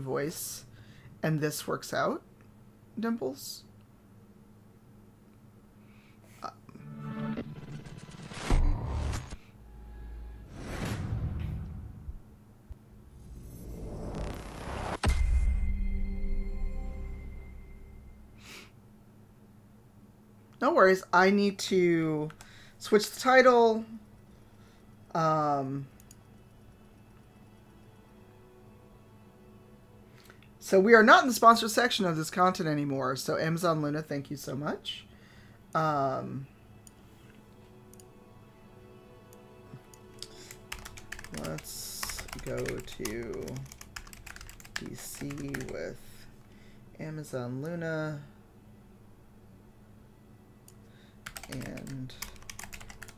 voice and this works out, Dimples? No worries. I need to switch the title. Um, so we are not in the sponsor section of this content anymore. So Amazon Luna, thank you so much. Um, let's go to DC with Amazon Luna. and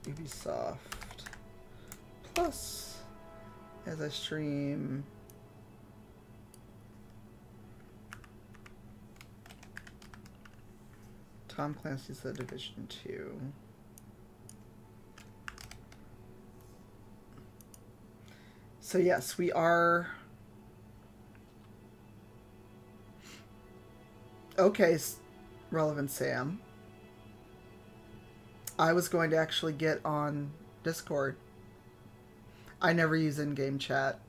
Ubisoft Plus as I stream Tom Clancy's The Division 2. So yes, we are Okay, relevant Sam. I was going to actually get on Discord. I never use in-game chat.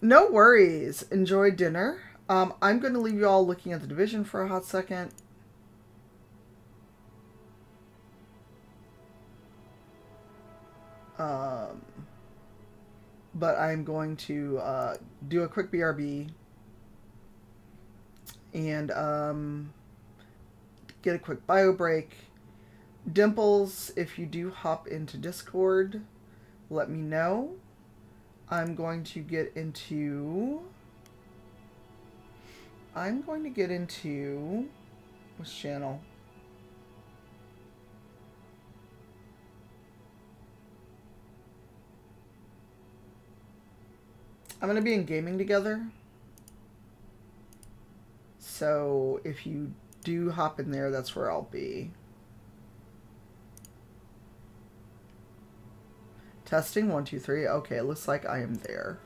No worries. Enjoy dinner. Um, I'm going to leave you all looking at the division for a hot second. Um, but I'm going to uh, do a quick BRB and um, get a quick bio break. Dimples, if you do hop into Discord, let me know. I'm going to get into... I'm going to get into... Which channel? I'm going to be in Gaming Together. So if you do hop in there, that's where I'll be. Testing, one, two, three. Okay, it looks like I am there.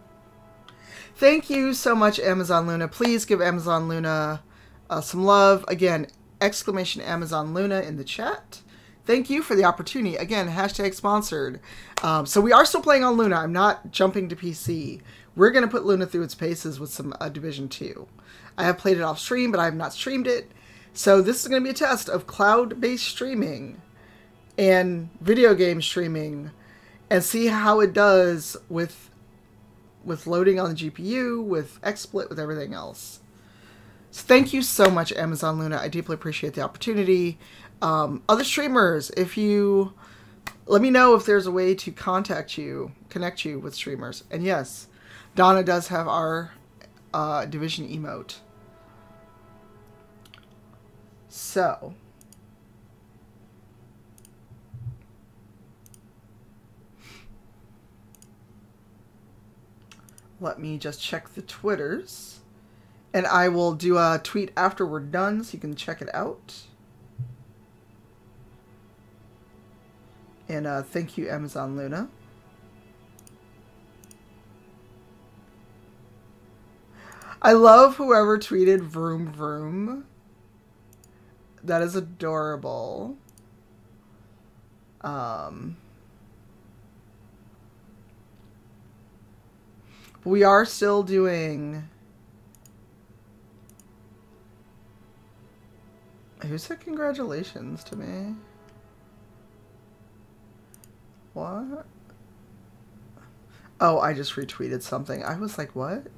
Thank you so much, Amazon Luna. Please give Amazon Luna uh, some love. Again, exclamation Amazon Luna in the chat. Thank you for the opportunity. Again, hashtag sponsored. Um, so we are still playing on Luna. I'm not jumping to PC. We're going to put Luna through its paces with some uh, Division 2. I have played it off stream, but I have not streamed it. So this is going to be a test of cloud-based streaming and video game streaming and see how it does with with loading on the GPU, with XSplit, with everything else. So thank you so much, Amazon Luna. I deeply appreciate the opportunity. Um, other streamers, if you let me know if there's a way to contact you, connect you with streamers. And yes, Donna does have our uh, division emote. So, let me just check the Twitters. And I will do a tweet after we're done so you can check it out. And uh, thank you, Amazon Luna. I love whoever tweeted vroom vroom. That is adorable. Um, we are still doing... Who said congratulations to me? What? Oh, I just retweeted something. I was like, what?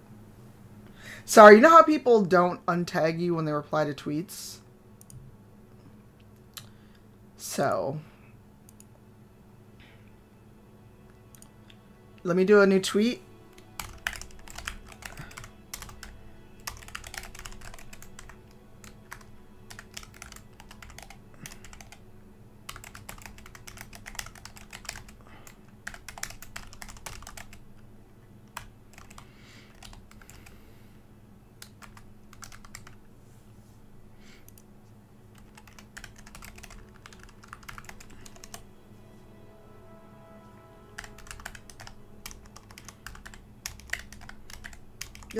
Sorry, you know how people don't untag you when they reply to tweets? So, let me do a new tweet.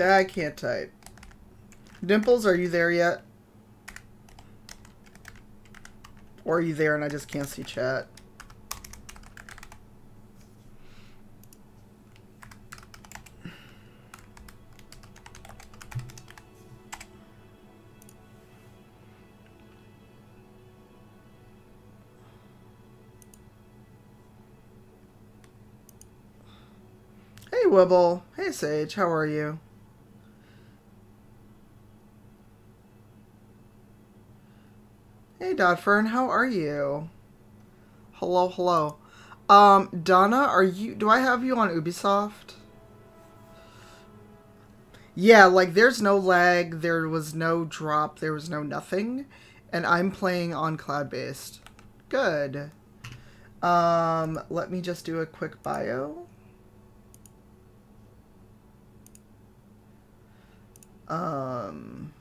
I can't type. Dimples, are you there yet? Or are you there and I just can't see chat? Hey, Wibble. Hey, Sage. How are you? Dodfern. How are you? Hello, hello. Um, Donna, are you... Do I have you on Ubisoft? Yeah, like, there's no lag, there was no drop, there was no nothing. And I'm playing on cloud-based. Good. Um, let me just do a quick bio. Um...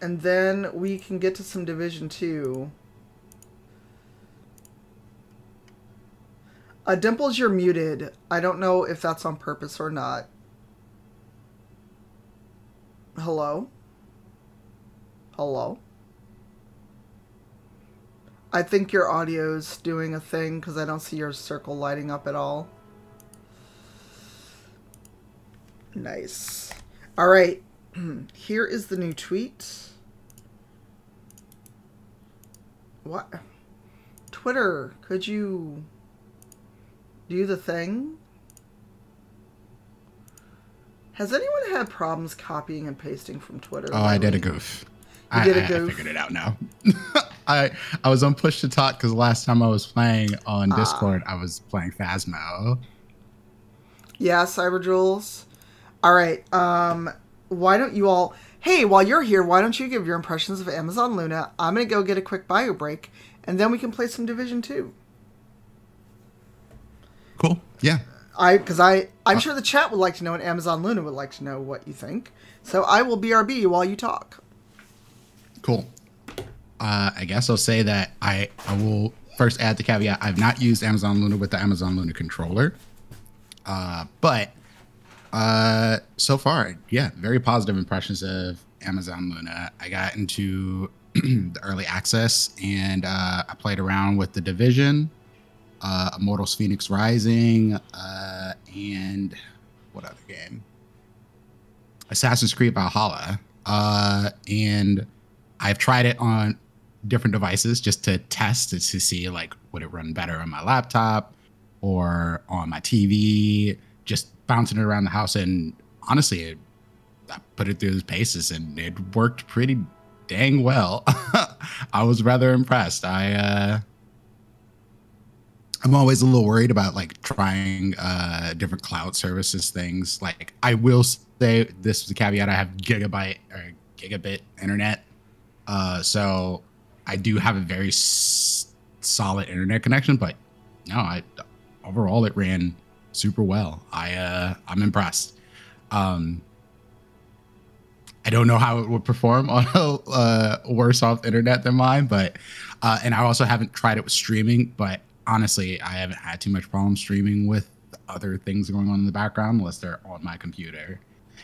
And then we can get to some Division 2. Uh, Dimples, you're muted. I don't know if that's on purpose or not. Hello? Hello? I think your audio's doing a thing because I don't see your circle lighting up at all. Nice. All right. Here is the new tweet. What? Twitter, could you do the thing? Has anyone had problems copying and pasting from Twitter? Oh, I did a goof. I, did a I- goof? I figured it out now. I I was on push to talk because last time I was playing on Ah. Discord, I was playing Phasmo. Yeah, Cyber Jules. All right. Um, why don't you all? Hey, while you're here, why don't you give your impressions of Amazon Luna? I'm gonna go get a quick bio break, and then we can play some Division Two. Cool. Yeah. I because I I'm sure the chat would like to know, and Amazon Luna would like to know what you think. So I will BRB while you talk. Cool. Uh, I guess I'll say that I I will first add the caveat. I've not used Amazon Luna with the Amazon Luna controller, uh, but uh, so far, yeah, very positive impressions of Amazon Luna. I got into the early access and uh, I played around with the Division, uh, Immortals Fenyx Rising, uh, and what other game? Assassin's Creed Valhalla. Uh, and I've tried it on different devices just to test it to see like would it run better on my laptop or on my TV, just bouncing it around the house. And honestly, it, I put it through the paces and it worked pretty dang well. I was rather impressed. I uh I'm always a little worried about like trying uh different cloud services things. Like I will say this is a caveat I have gigabyte or gigabit internet. Uh so I do have a very s- solid internet connection, but no, I overall it ran super well. I uh I'm impressed. Um I don't know how it would perform on a uh, worse off internet than mine, but uh, and I also haven't tried it with streaming. But honestly, I haven't had too much problem streaming with other things going on in the background unless they're on my computer.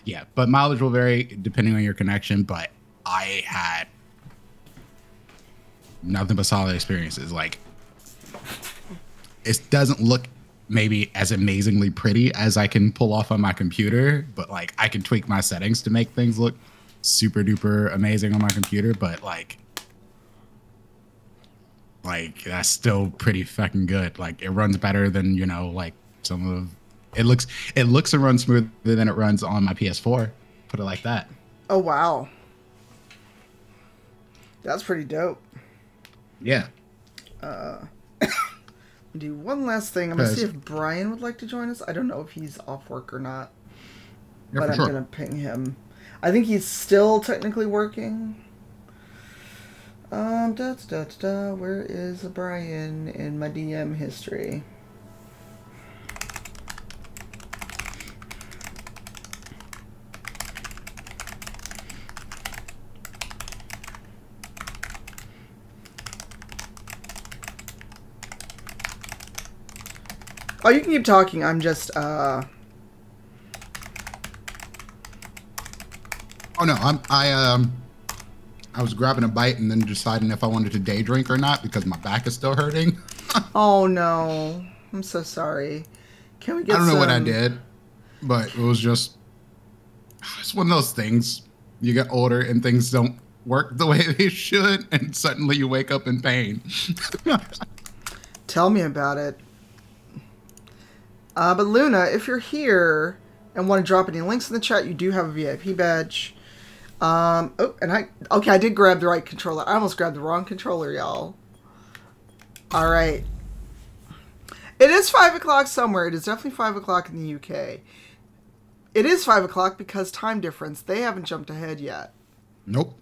Yeah, but mileage will vary depending on your connection. But I had nothing but solid experiences. Like it doesn't look maybe as amazingly pretty as I can pull off on my computer, but like I can tweak my settings to make things look super duper amazing on my computer, but like like that's still pretty fucking good. Like it runs better than, you know, like some of it looks it looks and runs smoother than it runs on my PS4. Put it like that. Oh wow, that's pretty dope. Yeah. Uh, Do one last thing. I'm gonna see if Brian would like to join us. I don't know if he's off work or not, Yeah, but I'm sure. gonna ping him. I think he's still technically working. Um, da, da, da, da, where is Brian in my DM history? Oh, you can keep talking. I'm just uh Oh no, I'm I um I was grabbing a bite and then deciding if I wanted to day drink or not because my back is still hurting. Oh no. I'm so sorry. Can we get I don't know what I did, but it was just it's one of those things. You get older and things don't work the way they should, and suddenly you wake up in pain. Tell me about it. Uh, but Luna, if you're here and want to drop any links in the chat, you do have a VIP badge. Um, oh, and I okay, I did grab the right controller. I almost grabbed the wrong controller, y'all. All right. It is five o'clock somewhere. It is definitely five o'clock in the UK. It is five o'clock because time difference. They haven't jumped ahead yet. nope.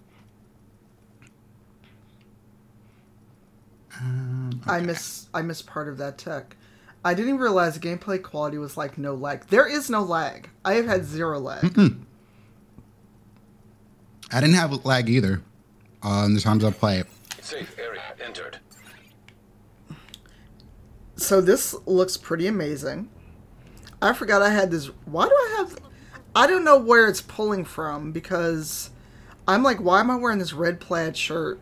I miss I miss part of that tech. I didn't even realize the gameplay quality was like no lag. There is no lag. I have had zero lag. I didn't have lag either. Uh, in the times I play it. Safe area entered. So this looks pretty amazing. I forgot I had this. Why do I have? I don't know where it's pulling from because I'm like, why am I wearing this red plaid shirt?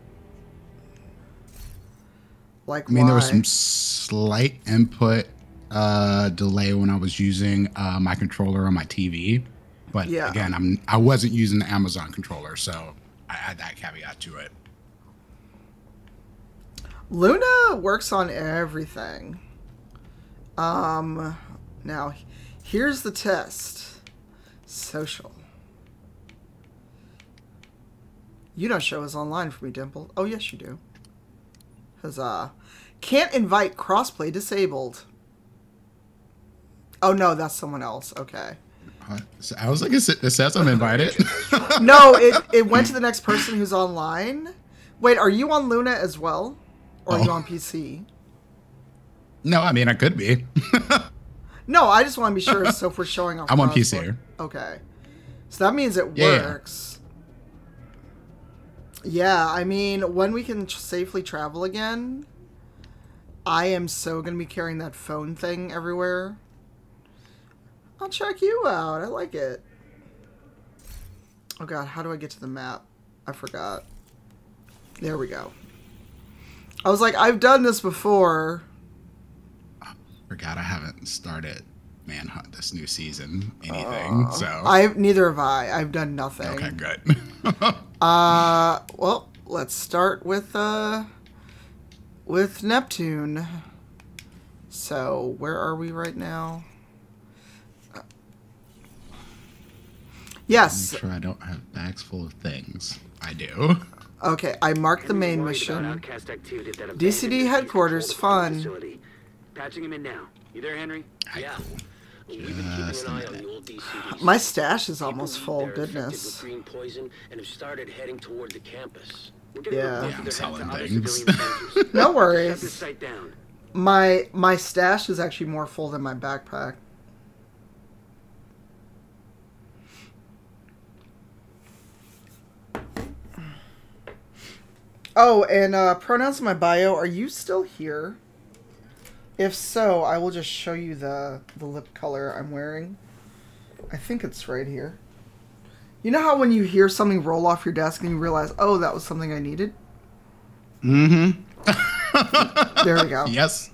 Like, I mean, there was some slight input uh, delay when I was using uh, my controller on my TV, but Yeah. again, I'm I wasn't using the Amazon controller, so I add that caveat to it. Luna works on everything. Um, now, here's the test. Social. You don't show us online for me, Dimple. Oh, yes, you do. Huzzah. Can't invite crossplay disabled. Oh, no, that's someone else. Okay. I was like, it sa- it says I'm invited. No, it, it went to the next person who's online. Wait, are you on Luna as well? Or are you Oh. on PC? no, I mean I could be. No, I just want to be sure. So if we're showing off, I'm on PC. Okay, so that means it Yeah, yeah. works. Yeah, I mean, when we can tr- safely travel again, I am so gonna be carrying that phone thing everywhere. I'll check you out. I like it. Oh god, how do I get to the map? I forgot. There we go. I was like, I've done this before. Forgot I haven't started Manhunt this new season. Anything? so I've neither have I. I've done nothing. okay, good. Uh, well, let's start with uh with Neptune. So, where are we right now? Uh, Yes. Make sure I don't have bags full of things. I do. Okay, I marked the main mission. DCD headquarters, fun. Patching him in now. You there, Henry? Alright, yeah. cool. Well, we've been keeping Just an eye on the old My stash is almost full. believe they're infected Goodness. With green poison and have started heading toward the campus. We're getting Yeah. Yeah, I'm that they're heading selling things. No worries. My my stash is actually more full than my backpack. Oh, and uh, pronouns in my bio. Are you still here? If so, I will just show you the the lip color I'm wearing. I think it's right here. You know how when you hear something roll off your desk and you realize, oh, that was something I needed. Mm-hmm. There we go. Yes.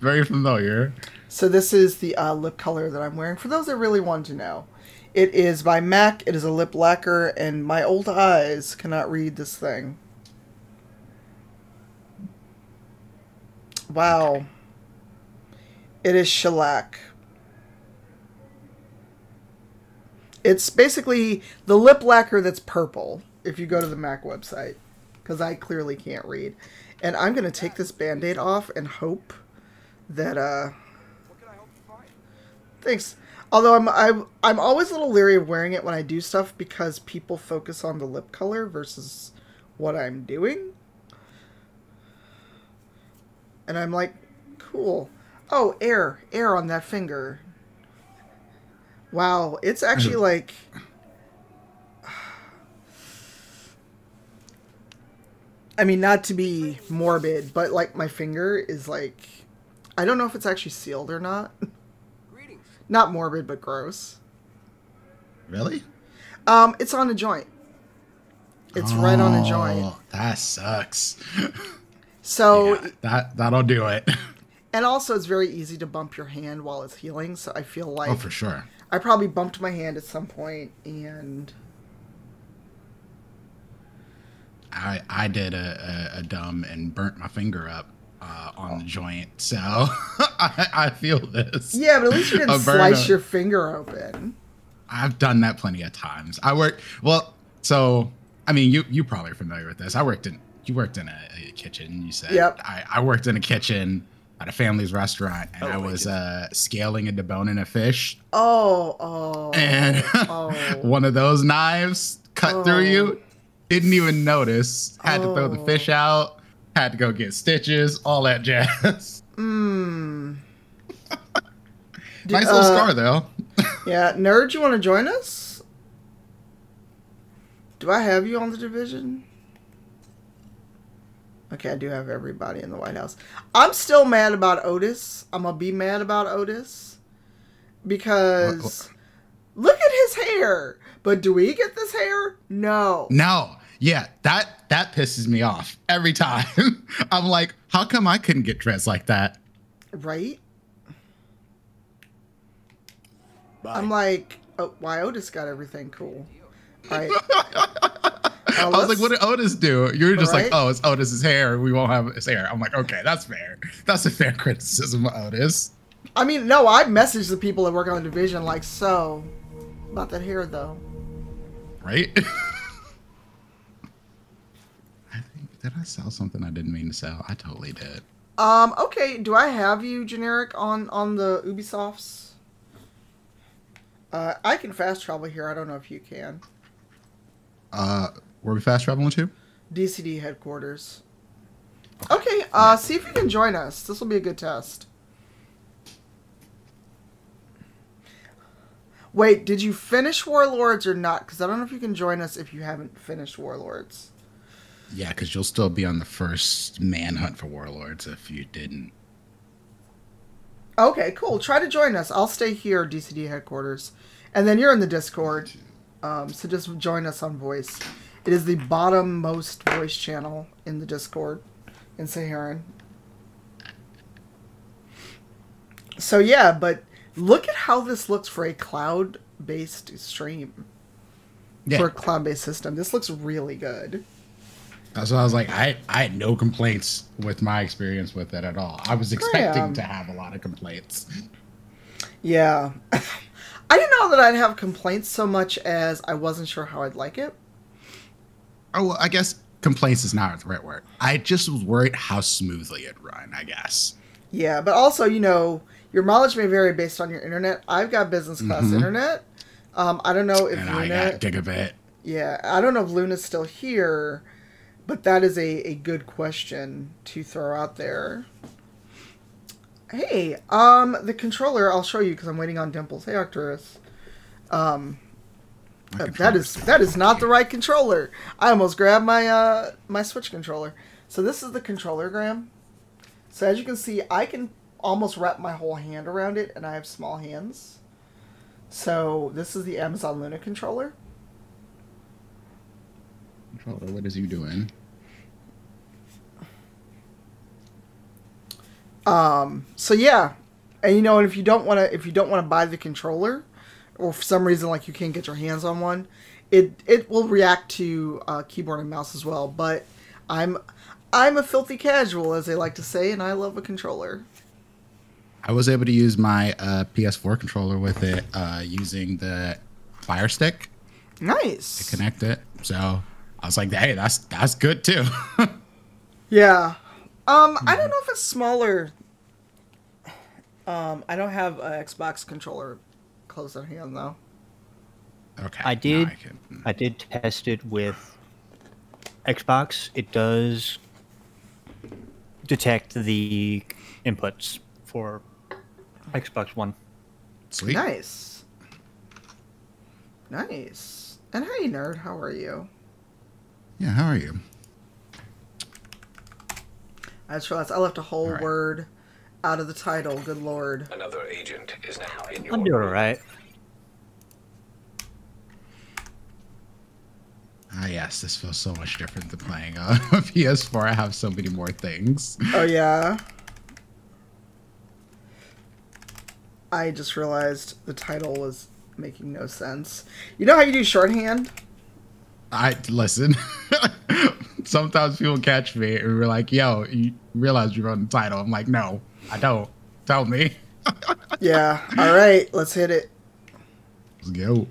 Very familiar. So this is the uh, lip color that I'm wearing. For those that really want to know, it is by MAC. It is a lip lacquer, and my old eyes cannot read this thing. Wow. It is shellac. It's basically the lip lacquer that's purple. If you go to the MAC website, because I clearly can't read, and I'm gonna take this band-aid off and hope that uh Thanks. Although I'm I'm I'm always a little leery of wearing it when I do stuff because people focus on the lip color versus what I'm doing. And I'm like, cool. Oh, air, air on that finger. Wow, it's actually like I mean, not to be morbid, but like my finger is like I don't know if it's actually sealed or not. Not morbid, but gross. Really? Um, it's on a joint. It's right on a joint. Oh, That sucks. So, Yeah, that that'll do it. and also it's very easy to bump your hand while it's healing. So I feel like oh, for sure. I probably bumped my hand at some point, and I I did a, a, a dumb and burnt my finger up uh, on the joint, so I, I feel this. yeah, but at least you didn't slice your finger open. I've done that plenty of times. I work well, so I mean, you you probably are familiar with this. I worked in you worked in a, a kitchen. You said Yep. I, I worked in a kitchen at a family's restaurant, and I was uh, scaling and deboning a fish, Oh, oh, and oh. one of those knives cut through Oh. you. Didn't even notice. Had to throw the Oh. fish out. Had to go get stitches. All that jazz. Mm. nice uh, little scar though. Yeah, nerd, you want to join us? Do I have you on the division? Okay, I do have everybody in the White House. I'm still mad about Otis. I'm gonna be mad about Otis because uh, look at his hair. But do we get this hair? No. No. Yeah, that that pisses me off every time. I'm like, how come I couldn't get dressed like that? Right? I'm like, oh, why Otis got everything cool? Right. I was like, what did Otis do? You're just Right? like, oh, it's Otis's hair. We won't have his hair. I'm like, okay, that's fair. That's a fair criticism of Otis. I mean, no, I messaged the people that work on the division like, so about that hair though. Right? I think did I sell something I didn't mean to sell? I totally did. Um, okay, do I have you generic on on the Ubisofts? Uh, I can fast travel here. I don't know if you can. Uh were we fast traveling to? DCD headquarters. Okay, uh, see if you can join us. This will be a good test. Wait, did you finish Warlords or not? Because I don't know if you can join us if you haven't finished Warlords. Yeah, because you'll still be on the first manhunt for warlords if you didn't. Okay, cool. Try to join us. I'll stay here, DCD headquarters, and then you're in the Discord. Um, so just join us on voice. It is the bottom most voice channel in the Discord in Saharan. So yeah, but look at how this looks for a cloud-based stream. Yeah. For a cloud-based system, this looks really good. So I was like, I, I had no complaints with my experience with it at all. I was expecting to have a lot of complaints. Yeah. I didn't know that I'd have complaints so much as I wasn't sure how I'd like it. Oh, well, I guess complaints is not the right word. I just was worried how smoothly it run. I guess. Yeah, but also, you know, your mileage may vary based on your internet. I've got business class internet. Um, I don't know if Mm-hmm. And I got gigabit. yeah, I don't know if Luna's still here, but that is a, a good question to throw out there. Hey, um, the controller I'll show you because I'm waiting on Dimples. Hey, Arcturus. Um, That is that is not the right controller. I almost grabbed my uh my Switch controller. So this is the controller, Graham. So as you can see, I can almost wrap my whole hand around it, and I have small hands. So this is the Amazon Luna controller. controller. What is you doing? Um, so yeah, and you know, and if you don't want to, if you don't want to buy the controller, or for some reason like you can't get your hands on one, it it will react to uh, keyboard and mouse as well. But I'm I'm a filthy casual, as they like to say, and I love a controller. I was able to use my uh, PS4 controller with it uh, using the Fire Stick Nice. to connect it. So I was like, hey, that's that's good too. Yeah. Um, I don't know if it's smaller. Um, I don't have an Xbox controller close at hand though. okay. I now did. I can- hmm. I did test it with Xbox. It does detect the inputs for Xbox One. Sweet. Nice. Nice. And hey, nerd, how are you? Yeah. How are you? I just realized I left a whole Alright. word out of the title. Good lord. Another agent is now in your I'm doing all right. Ah, yes, this feels so much different than playing on PS4. I have so many more things. Oh yeah. I just realized the title was making no sense. You know how you do shorthand? I listen. Sometimes people catch me and we're like, "Yo, you realize you wrote the title?" I'm like, "No, I don't. Tell me." Yeah. All right, let's hit it. Let's go.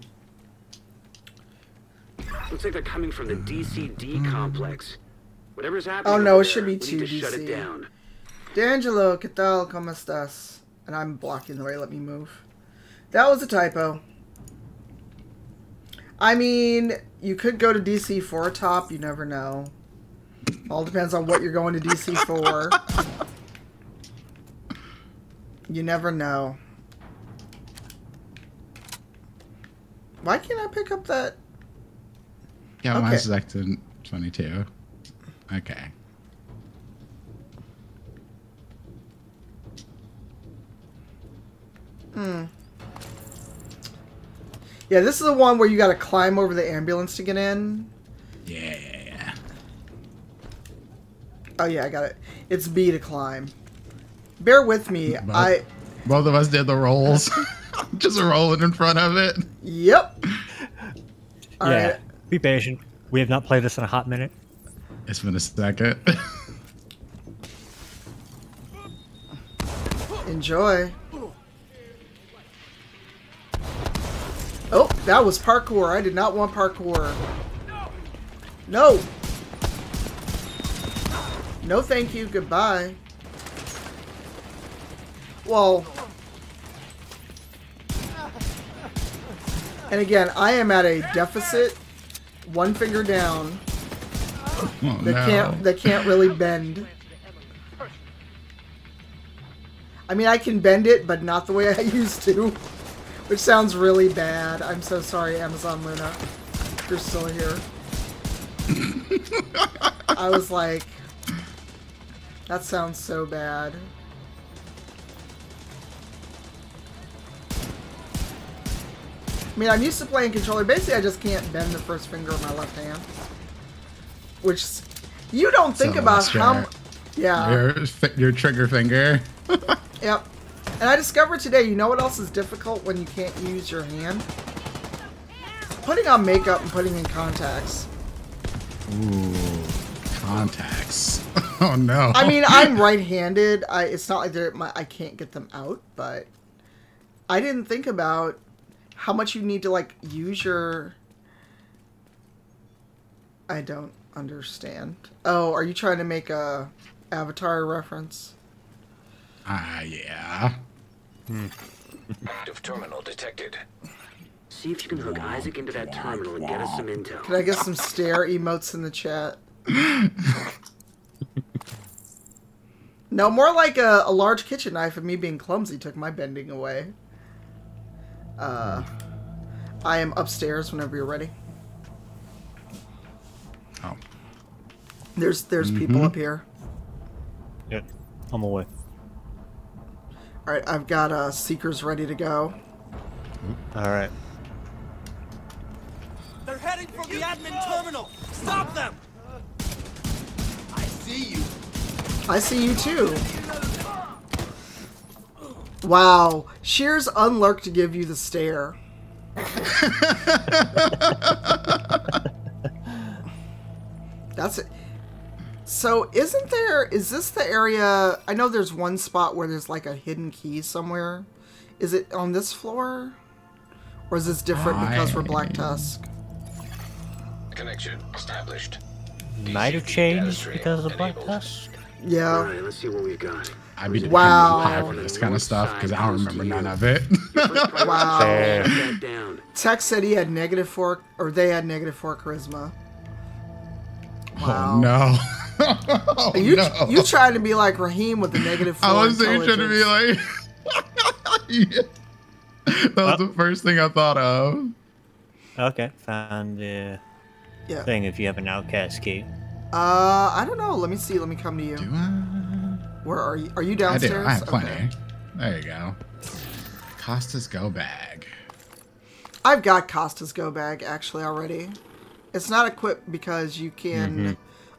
Looks like they're coming from the DCD mm. complex. Whatever's happening. Oh, no, over it should be we need 2 shut DC. it down. D'Angelo, ¿qué tal? ¿Cómo estás? And I'm blocking the way. Let me move. That was a typo. I mean, you could go to DC for a top. You never know. All depends on what you're going to DC for. You never know. Why can't I pick up that? Yeah, Okay. mine's selected 22. Okay. Hmm. Yeah, this is the one where you got to climb over the ambulance to get in. Yeah, yeah, yeah. Oh yeah, I got it. It's B to climb. Bear with me. Both- I Both of us did the rolls. Just rolling in front of it. yep. All yeah. right. Be patient. We have not played this in a hot minute. It's been a second. Enjoy. Oh, that was parkour. I did not want parkour. No. No, thank you. Goodbye. Well. And again, I am at a deficit. One finger down. oh, That no. can't that can't really bend. I mean, I can bend it, but not the way I used to, which sounds really bad. I'm so sorry, Amazon Luna. You're still here. I was like, that sounds so bad. Mean, I'm used to playing controller. Basically, I just can't bend the first finger of my left hand. Which you don't think So about how. Yeah. Your, your trigger finger. Yep. And I discovered today, you know what else is difficult when you can't use your hand? Putting on makeup and putting in contacts. Ooh, contacts. Oh no. I mean, I'm right-handed. I it's not like they're my I can't get them out, but I didn't think about how much you need to like use your I don't understand. Oh, are you trying to make a avatar reference? Ah, yeah. Active terminal detected. See if you can hook ISAC into that terminal and get us some intel. Can I get some stare emotes in the chat? no, more like a, a large kitchen knife and me being clumsy took my bending away. Uh, I am upstairs whenever you're ready. Oh. There's there's people up here. Yeah. I'm away. All right, I've got uh, seekers ready to go. All right. They're heading for the admin terminal! Stop them! I see you. I see you too. Wow, Shears unlurked to give you the stare. That's it. So, isn't there? Is this the area? I know there's one spot where there's like a hidden key somewhere. Is it on this floor, or is this different because we're Black Tusk? Connection established. Might have DCD changed because of Black. Tusk. Yeah. Alright, let's see what we've got. I'd be Wow. wow. for this kind of stuff because I don't remember none of it. Wow. priority is to shut that down. Tech said he had negative four, or they had negative four charisma. Wow. Oh no. oh, You no. you trying to be like Raheem with the negative four? I was thinking trying to be like. Yeah. That was the first thing I thought of. Okay. Found the yeah. thing if you have an outcast key. Uh, I don't know. Let me see. Let me come to you. Do I? Where are you? Are you I do. downstairs? I have plenty. Okay. There you go. Costa's go bag. I've got Costa's go bag actually already. It's not equipped because you can Mm-hmm.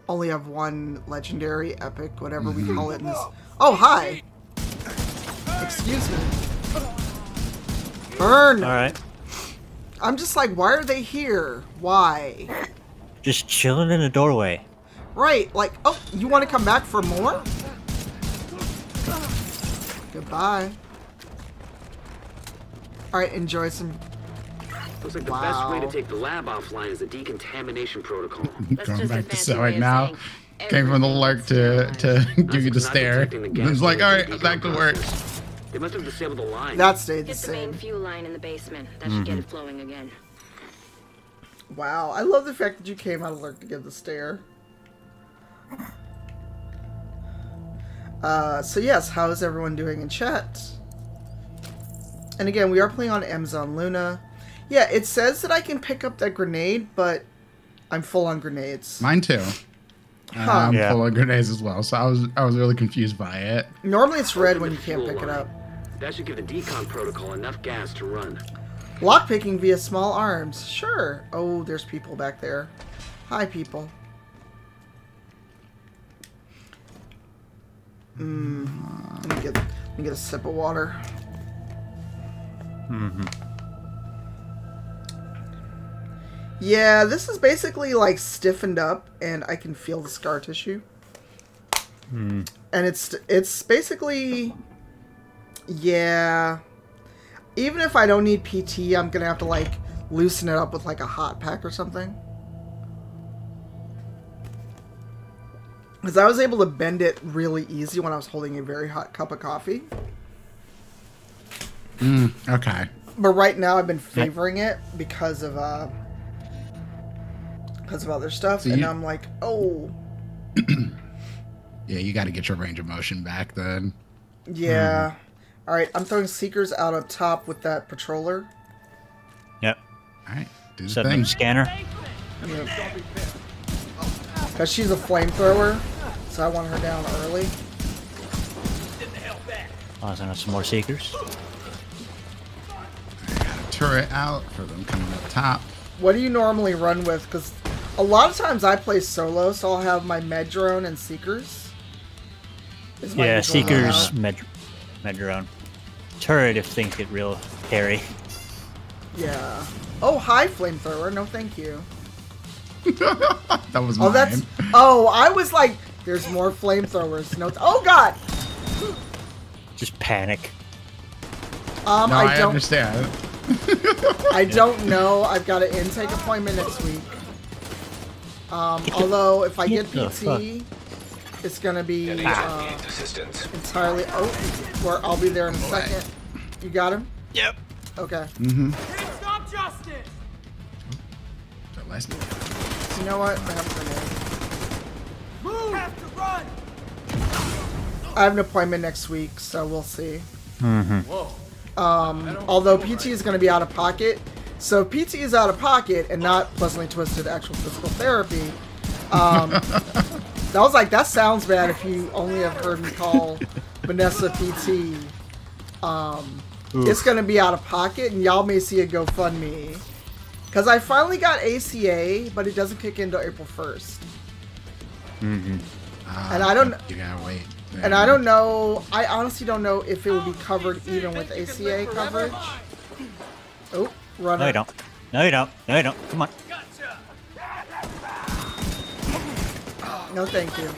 only have one legendary, epic, whatever Mm-hmm. we call it in this. Oh, hi! Excuse me. Burn! All right. I'm just like, why are they here? Why? Just chilling in the doorway. Right, like, oh, you want to come back for more? Goodbye. Alright, enjoy some. Looks like the best way to take the lab offline is a decontamination protocol. That's Going just back to fancy way sewing now. saying Came from the lurk to to give you the stare. detecting the gas It's like, flow all from back to work. They must have disabled the line. That stayed the Get the main fuel line in the basement. That should get mm-hmm. it flowing again. Wow, I love the fact that you came out of lurk to give the stare. Uh, so yes, how is everyone doing in chat? And again, we are playing on Amazon Luna. Yeah, it says that I can pick up that grenade, but I'm full on grenades. Mine too. Huh. I'm Yeah. full on grenades as well, so I was I was really confused by it. Normally it's red when you can't fuel pick it up. That should give the decon protocol enough gas to run. Lockpicking via small arms. Sure. Oh, there's people back there. Hi, people. Mm. Let me get let me get a sip of water. Yeah, this is basically like stiffened up, and I can feel the scar tissue. And it's it's basically, yeah. Even if I don't need PT, I'm gonna have to like loosen it up with like a hot pack or something. Because I was able to bend it really easy when I was holding a very hot cup of coffee. Okay. But right now I've been favoring it because of uh because of other stuff, So and you- I'm like, oh Yeah, you got to get your range of motion back then. yeah. All right, I'm throwing seekers out up top with that patroller. Yep. All right, do the Setting thing. up scanner. Because she's a flamethrower, so I want her down early. Oh, Tossing out some more seekers. Got a turret out for them coming up top. What do you normally run with? Because a lot of times I play solo, so I'll have my med drone and seekers. My Yeah, seekers, med, med drone. Turret if things get real hairy. Yeah. Oh, hi, flamethrower. No, thank you. That was Oh, mine. that's. Oh, I was like, there's more flamethrowers. No. Oh God. Just panic. Um, no, I I, don't. understand. I don't know. I've got an intake appointment next week. Um, although if I get Get PT, it's gonna be uh, assistance. entirely. Oh, where I'll be there in a second. You got him? Yep. Okay. Mm-hmm. Can't stop justice! The last- You know what? I have a grenade. Move! Have to run! I have an appointment next week, so we'll see. Whoa. Um, although PT is going to be out of pocket, so if PT is out of pocket and not pleasantly twisted actual physical therapy. Um, I was like, that sounds bad if you only have heard me call Vanessa PT. Um, it's going to be out of pocket, and y'all may see a GoFundMe. Because I finally got ACA, but it doesn't kick in until April 1st. Ah, And I don't- You gotta wait. And I don't know, I honestly don't know if it would be covered even with ACA coverage. Oh, run No, you it. don't. No, you don't. No, you don't. Come on. Gotcha! No, thank you.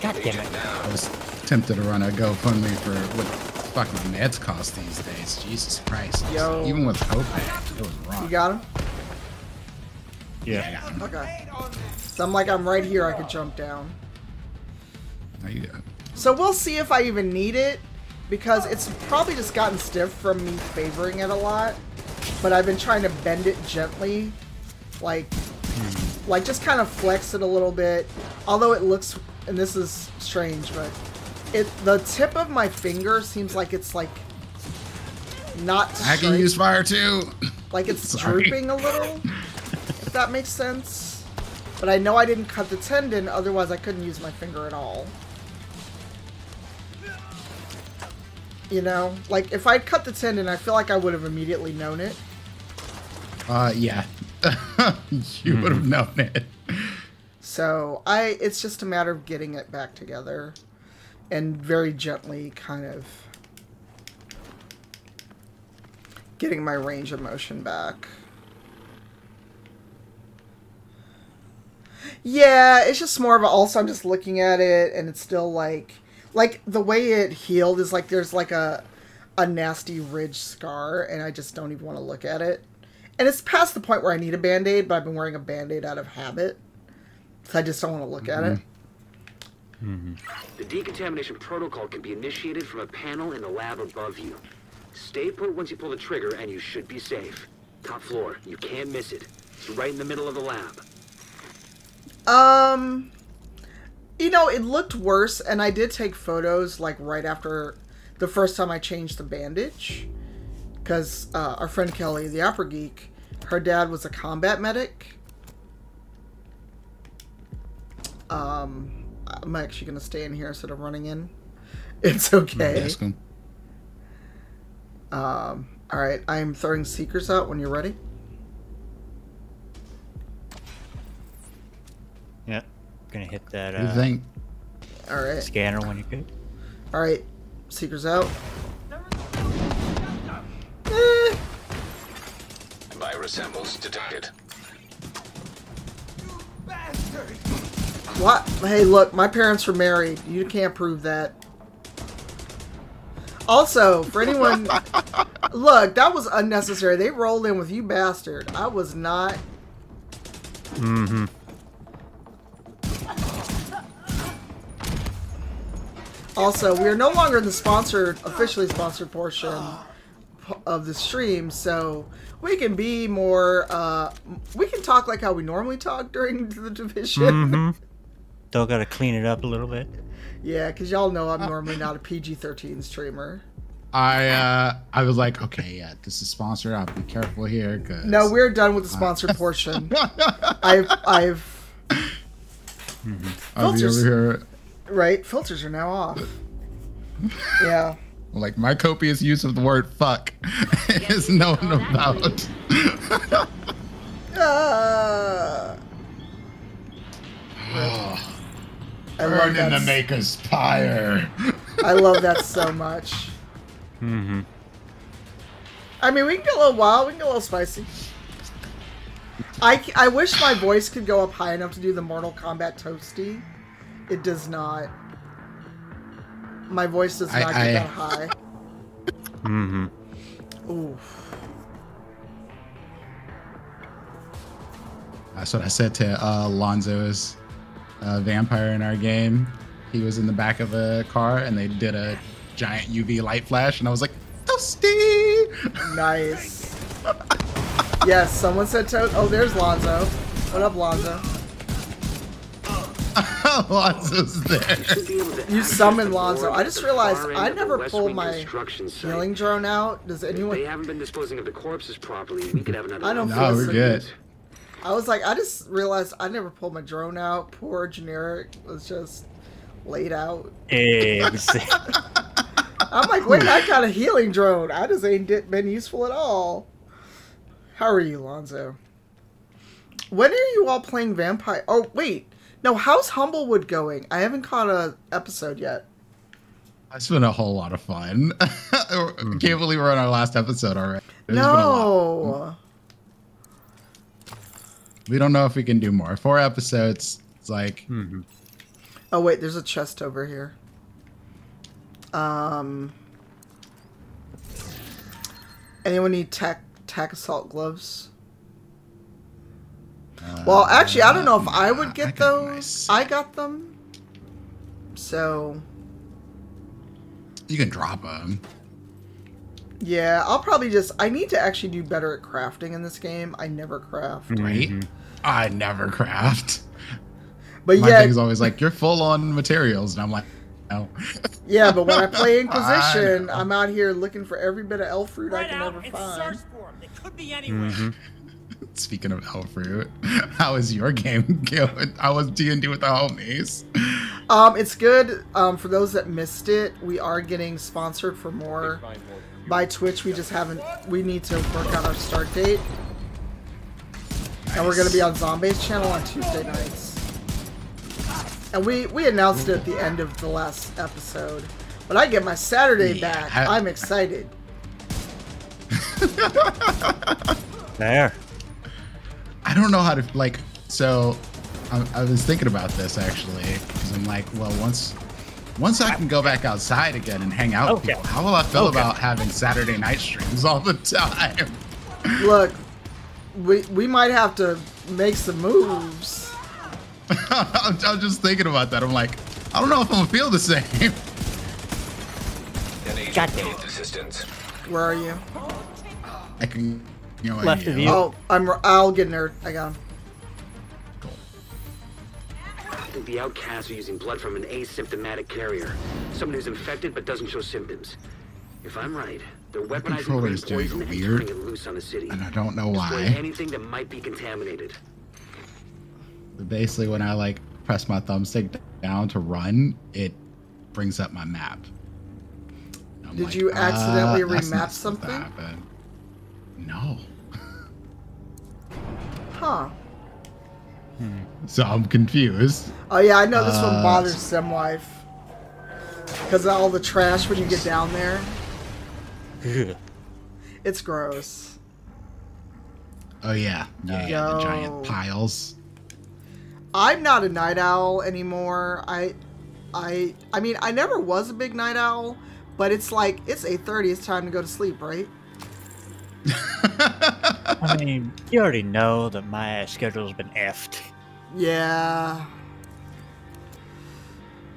God damn it. I was tempted to run a GoFundMe for what fucking meds cost these days. Jesus Christ. Yo. Even with copay, it was wrong. You got him? Yeah. Okay. So I'm like, I'm right here, I could jump down. How you doing? So we'll see if I even need it, because it's probably just gotten stiff from me favoring it a lot. But I've been trying to bend it gently, like, hmm. like just kind of flex it a little bit. Although it looks, and this is strange, but it the tip of my finger seems like it's like not. I can use fire too. Like it's Sorry. drooping a little, if that makes sense. But I know I didn't cut the tendon, otherwise I couldn't use my finger at all. You know, like if I'd cut the tendon, I feel like I would have immediately known it. Uh, yeah. you would have known it. So I, it's just a matter of getting it back together, and very gently, kind of getting my range of motion back. Yeah, it's just more of a. Also, I'm just looking at it, and it's still like, like the way it healed is like there's like a, a nasty ridge scar, and I just don't even want to look at it. And it's past the point where I need a band aid, but I've been wearing a band aid out of habit, so I just don't want to look at it. Mm-hmm. The decontamination protocol can be initiated from a panel in the lab above you. Stay put once you pull the trigger, and you should be safe. Top floor. You can't miss it. It's right in the middle of the lab. Um, you know, it looked worse, and I did take photos like right after the first time I changed the bandage, because uh, our friend Kelly, the opera geek, her dad was a combat medic. Um, I'm actually gonna stay in here instead of running in. It's okay. Um, all right, I'm throwing seekers out when you're ready. Gonna hit that What you uh, think? All right, scanner when you could. all right, seekers out. Eh. Virus samples detected. What? Hey, look, my parents were married. You can't prove that. Also, for anyone, look, that was unnecessary. They rolled in with you, bastard. I was not. Mm-hmm. Also, we are no longer in the sponsored, officially sponsored portion of the stream, so we can be more. Uh, we can talk like how we normally talk during the division. Mm-hmm. Still gotta clean it up a little bit. Yeah, because y'all know I'm normally not a PG-13 streamer. I uh, I was like, okay, yeah, this is sponsored. I'll be careful here. Cause No, we're done with the sponsored portion. I've, I've, I'll be filters. over here. Right, filters are now off. Yeah. Like my copious use of the word "fuck" is known about. Uh, I love Burning that. the s- maker's pyre. I love that so much. Mm-hmm. I mean, we can get a little wild, we can get a little spicy. I, I wish my voice could go up high enough to do the Mortal Kombat toasty. It does not. My voice does I- not get I- that high. Mm-hmm. Oof. That's what I said to uh, Lonzo's uh, vampire in our game. He was in the back of a car and they did a giant UV light flash, and I was like, Toasty! Nice. yes, someone said toast. Oh, there's Lonzo. What up, Lonzo? Lonzo's there. Should be able to You access summoned Lonzo. I just realized I never pulled my construction site. Healing drone out. Does If anyone? they haven't been disposing of the corpses properly, we could have another. I don't No, feel we're good. I was like, I just realized I never pulled my drone out. Poor generic was just laid out. Exactly. I'm like, wait, I got a healing drone. I just ain't been useful at all. How are you, Lonzo? When are you all playing Vampire? Oh, wait. No, how's Humblewood going? I haven't caught a episode yet. It's been a whole lot of fun. I can't believe we're on our last episode already. There's been a lot. No. We don't know if we can do more. Four episodes. It's like, mm-hmm. Oh wait, there's a chest over here. Um. Anyone need tac tac assault gloves? Well, actually, I don't know if I would uh, get got those. my I got them. So you can drop them. yeah, I'll probably just. I need to actually do better at crafting in this game. I never craft. Mm-hmm. Right? I never craft. But My yeah, thing's always like, you're full on materials. And I'm like, no. yeah. But when I play Inquisition, I I'm out here looking for every bit of elf fruit I can out ever and find. search for them. They could be anywhere. Mm-hmm. Speaking of elf fruit, how is your game going? How was D&D with the homies? Um, it's good. Um, for those that missed it, we are getting sponsored for more by Twitch. We just haven't. We need to work out our start date, and we're gonna be on Zombies channel on Tuesday nights. And we we announced it at the end of the last episode. But I get my Saturday Yeah, back. I- I'm excited. There. I don't know how to like. So, I, I was thinking about this actually because I'm like, well, once once I can go back outside again and hang out with people, how will I feel Okay. about having Saturday night streams all the time? Look, we we might have to make some moves. I'm, I'm just thinking about that. I'm like, I don't know if I'm gonna feel the same. An Goddamn. assistance. Where are you? I can, you know, Left of you. Oh, I'm. I'll get nerd. I got him. The outcasts are using blood from an asymptomatic carrier. Someone who's infected but doesn't show symptoms. If I'm right, they're weaponizing controller green is doing poison and weird, turning it loose on the city. and I don't know Destroying why. anything that might be contaminated. Basically, when I like press my thumbstick down to run, it brings up my map. I'm Did like, you accidentally uh, remap not supposed something? No. Huh. So I'm confused. Oh yeah, I know this one Uh, bothers Simwife. Because of all the trash when you get down there. Ugh. It's gross. Oh yeah, yeah, yeah the giant piles. I'm not a night owl anymore. I I I mean I never was a big night owl, but it's like it's 8:30, it's time to go to sleep, right? I mean, you already know that my schedule's been effed. Yeah.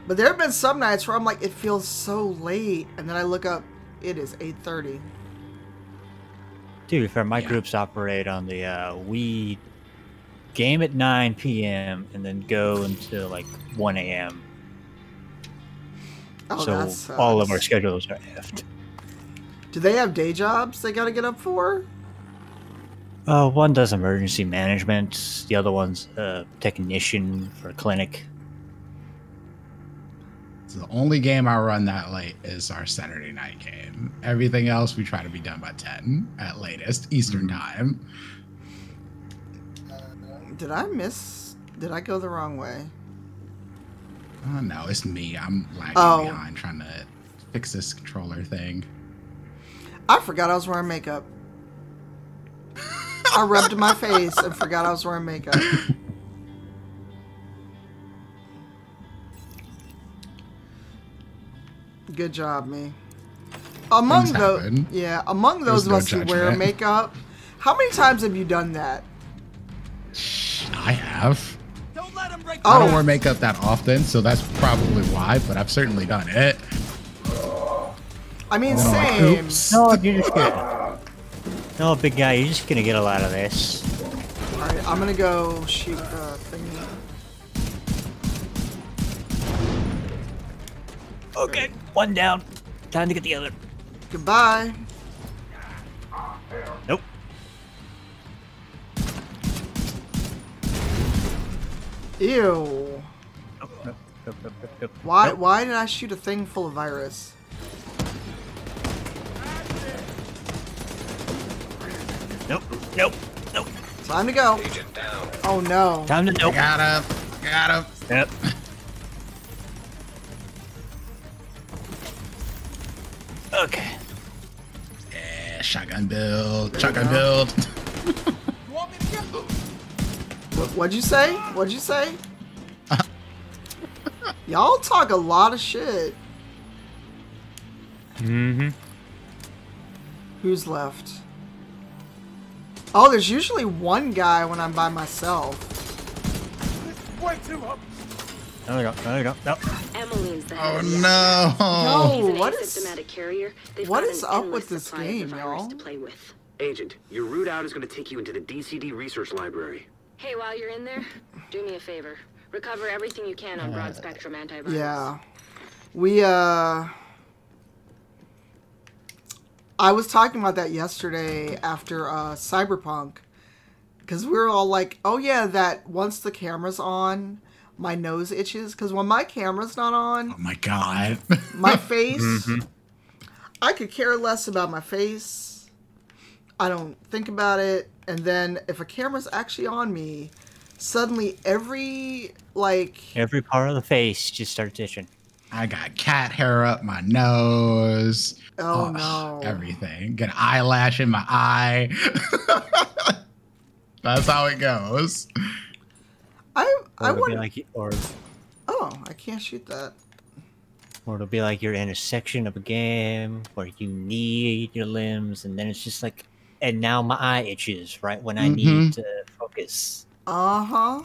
But there have been some nights where I'm like, it feels so late, and then I look up, it is 8:30. To be fair, my Yeah. groups operate on the uh, we game at 9 p.m. and then go until like 1 a.m. Oh, so that sucks. all of our schedules are effed. Do they have day jobs they gotta get up for? Uh, one does emergency management. The other one's a technician for a clinic. So the only game I run that late is our Saturday night game. Everything else we try to be done by ten at latest Eastern time. Did I miss? Did I go the wrong way? Oh no, it's me. I'm lagging Oh. behind trying to fix this controller thing. I forgot I was wearing makeup. I rubbed my face and forgot I was wearing makeup. Good job, me. Among Things those, happen. yeah, among those of us who wear makeup, how many times have you done that? I have. Don't let him break oh. I Oh. don't wear makeup that often, so that's probably why. But I've certainly done it. I mean, I'm like, same. oops. No, you're just gonna. No, big guy, you're just gonna get a lot of this. All right, I'm gonna go shoot the thingy. Okay, one down. Time to get the other. Goodbye. Nope. Ew. Nope, nope, nope. Why? Why did I shoot a thing full of virus? Nope. Nope. Nope. Time to go. Agent down. Oh no. Time to nope. Got him. Got him. Yep. Okay. Yeah, shotgun build. Shotgun build. You want me to get What, what'd you say? What'd you say? Y'all talk a lot of shit. Mm-hmm. Who's left? Oh, there's usually one guy when I'm by myself. way too up? No, we don't. No, we don't. No. Emeline's the Oh of no. No. She's an what is- carrier. They've what got is an up with this game, virus y'all? To play with. Agent, your route out is going to take you into the DCD research library. Hey, while you're in there, do me a favor. Recover everything you can on broad spectrum antivirus. Yeah. We, uh. I was talking about that yesterday after uh, Cyberpunk. Because we were all like, oh yeah, that once the camera's on, my nose itches because when my camera's not on, Oh my god. my face, I could care less about my face. I don't think about it. And then if a camera's actually on me, suddenly every like Every part of the face just starts itching. I got cat hair up my nose. Oh, no. Everything. Got an eyelash in my eye. That's how it goes. I Or I it'll be want like, or, oh I can't shoot that. or it'll be like you're in a section of a game where you need your limbs, and then it's just like, and now my eye itches right when I Mhm. need to focus. Uh huh.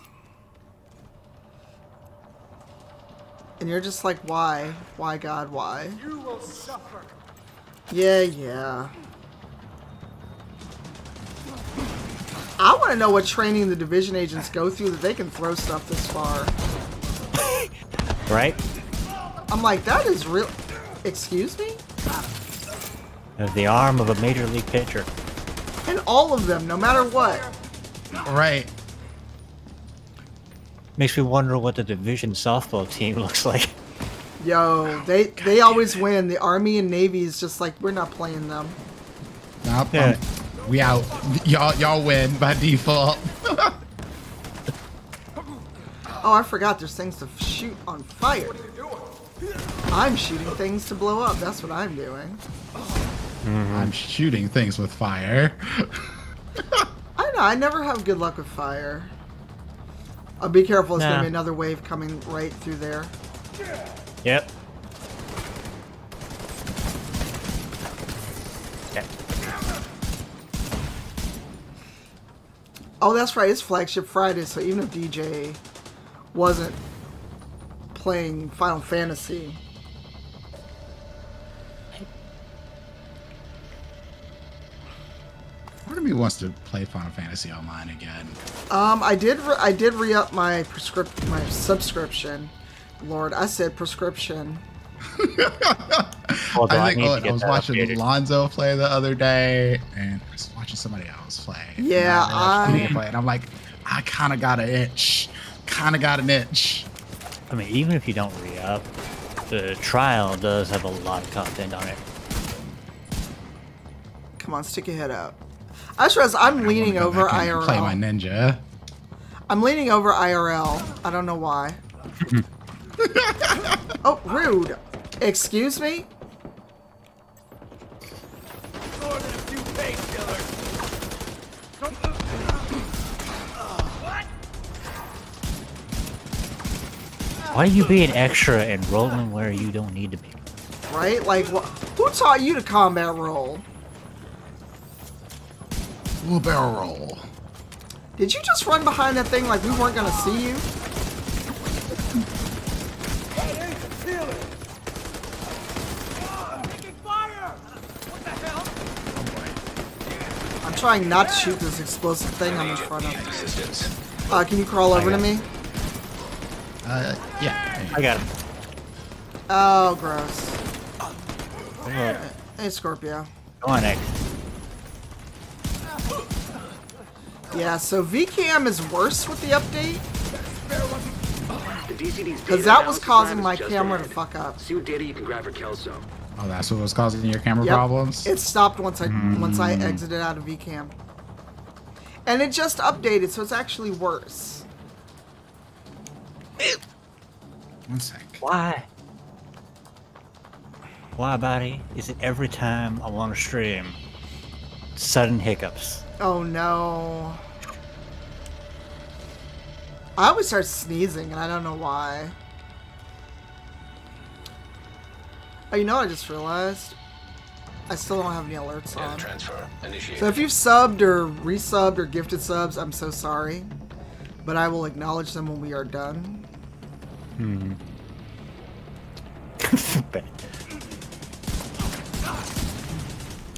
And you're just like, why? Why, God, why? You will suffer. Yeah, yeah. I want to know what training the division agents go through that they can throw stuff this far. Right? I'm like, that is real. Excuse me? The arm of a major league pitcher. And all of them, no matter what. Right. Makes me wonder what the division softball team looks like. Yo, they they always win. The Army and Navy is just like, we're not playing them. Nope, Yeah. um, we out. Y'all, y'all win by default. Oh, I forgot there's things to shoot on fire. I'm shooting things to blow up. That's what I'm doing. I'm shooting things with fire. I know. I never have good luck with fire. Uh, be careful. There's Nah. gonna be another wave coming right through there. Yep. Okay. Oh, that's right. It's Flagship Friday, so even if DJ wasn't playing Final Fantasy, Part of me wants to play Final Fantasy Online again. um, I did re- I did re up my prescript my subscription. Lord, I said prescription. Although I, I think need oh, I was watching updated. Lonzo play the other day, and I was watching somebody else play. And Yeah, I I- play, and I'm like, I kind of got an itch. Kind of got an itch. I mean, even if you don't re-up, the trial does have a lot of content on it. Come on, stick your head out. I just realized I'm I leaning over back and Play my ninja. I'm leaning over IRL. I don't know why. oh, rude. Excuse me? More than a few painkillers. Why are you being extra and rolling where you don't need to be? Right? Like, wh- who taught you to combat roll? Little barrel roll. Did you just run behind that thing like we weren't gonna see you? Taking fire! What the hell? I'm trying not to shoot this explosive thing I'm in front of. Assistance. Uh, can you crawl over to me? Uh, yeah. I got him. Oh, gross. Hey, Scorpio. Come on X. Yeah, so VCAM is worse with the update The DCD's because that was causing my camera to fuck up. See what data you can grab for Kelso. Oh, that's what was causing your camera Yep. problems. It stopped once I hmm. once I exited out of VCAM, and it just updated, so it's actually worse. One sec. Why? Why, buddy? Is it every time I want to stream? Sudden hiccups. Oh no. I always start sneezing and I don't know why. Oh, you know what I just realized? I still don't have any alerts on. transfer initiated. So if you've subbed or resubbed or gifted subs, I'm so sorry. But I will acknowledge them when we are done. Hmm. But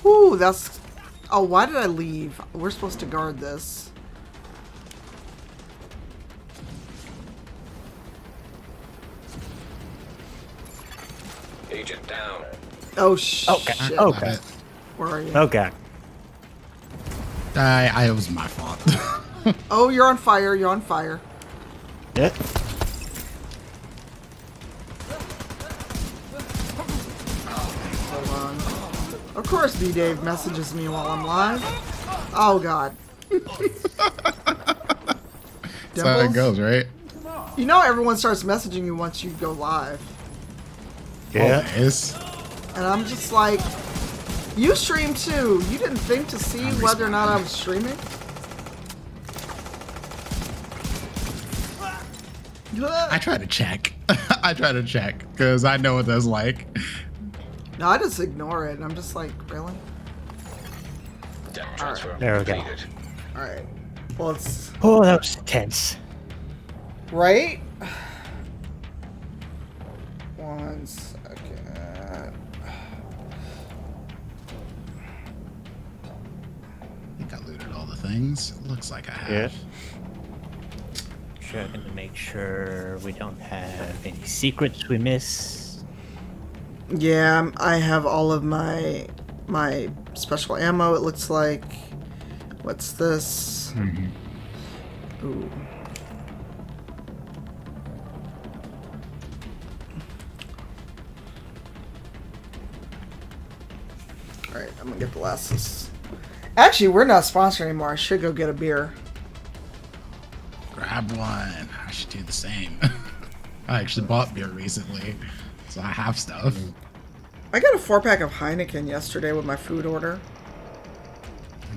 Ooh, that's... Oh, why did I leave? We're supposed to guard this. Agent down. Oh, oh shit. Oh, okay. Okay. Where are you? Oh, okay. I, I it was my fault. oh, you're on fire. You're on fire. Yeah. Of course, B Dave messages me while I'm live. Oh God. That's how that goes, right? You know, everyone starts messaging you once you go live. Yeah. Always. And I'm just like, you stream too. You didn't think to see I'm whether or not I was streaming? I try to check. I try to check because I know what that's like. No, I just ignore it. I'm just like, really? Tech transfer There we go. Alright. Well, it's. Oh, that was tense. Right? One looted all the things. Looks like I have. Yeah. Checking to make sure we don't have any secrets we miss. Yeah, I have all of my my special ammo. It looks like. What's this? Mm -hmm. Ooh. All right, I'm gonna get the last. Actually, we're not sponsored anymore. I should go get a beer. Grab one. I should do the same. I actually bought beer recently, so I have stuff. I got a four pack of Heineken yesterday with my food order.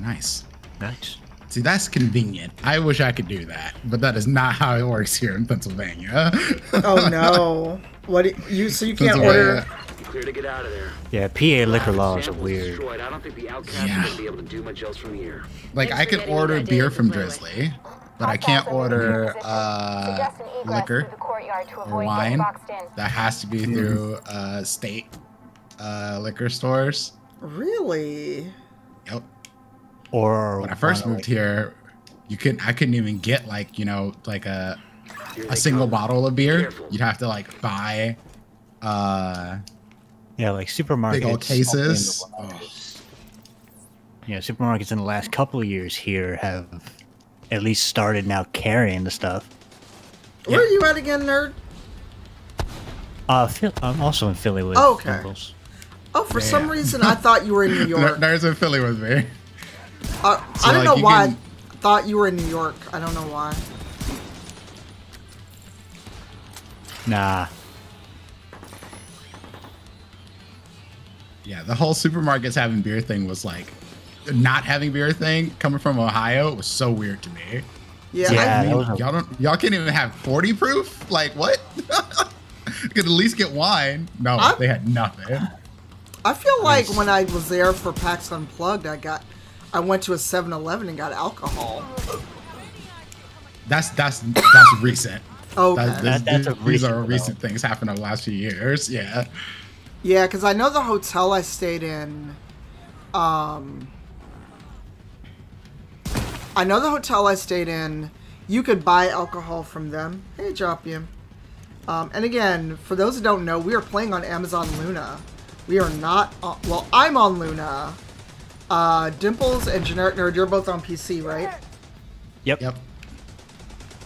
Nice. Nice. See, that's convenient. I wish I could do that, but that is not how it works here in Pennsylvania. Oh no! What you? So you can't order? Pennsylvania. You clear to get out of there. Yeah, PA liquor laws are weird. Destroyed, I don't think the outcast Yeah. are gonna be able to do much else from here. Like Thanks I for can order beer from play with. Drizzly, but I can't order uh, liquor or wine. That has to be through uh, state uh, liquor stores. Really? Yep. Or When I first wanna, moved here, you couldn't. I couldn't even get like you know like a a single come. bottle of beer. Careful. You'd have to like buy uh Yeah, like supermarkets. big old only in the cases. Oh, Yeah, supermarkets in the last couple of years here have at least started now carrying the stuff. Where are you at again, nerd? Uh, Phil- I'm also in Philly with Oh, okay. Oh, for some reason I thought you were in New York. There's in Philly with me. Uh, So, I don't like, know why can- I thought you were in New York. I don't know why. Nah. Yeah, the whole supermarkets having beer thing was like not having beer thing coming from Ohio was so weird to me. Yeah, Yeah. I, I mean, a- y'all don't y'all can't even have 40 proof? Like what? you could at least get wine. No, I'm- they had nothing. I feel like when I was there for PAX Unplugged, I got, I went to a 7-Eleven and got alcohol. That's that's that's recent. Okay. That's, That- that's a these are recent recent things happened over the last few years. Yeah. Yeah, because I know the hotel I stayed in. Um, I know the hotel I stayed in. You could buy alcohol from them. Hey, drop you. Um, and again, for those who don't know, we are playing on Amazon Luna. We are not. On, well, I'm on Luna. Uh, Dimples and Generic Nerd, you're both on PC, right? Yep. Yep.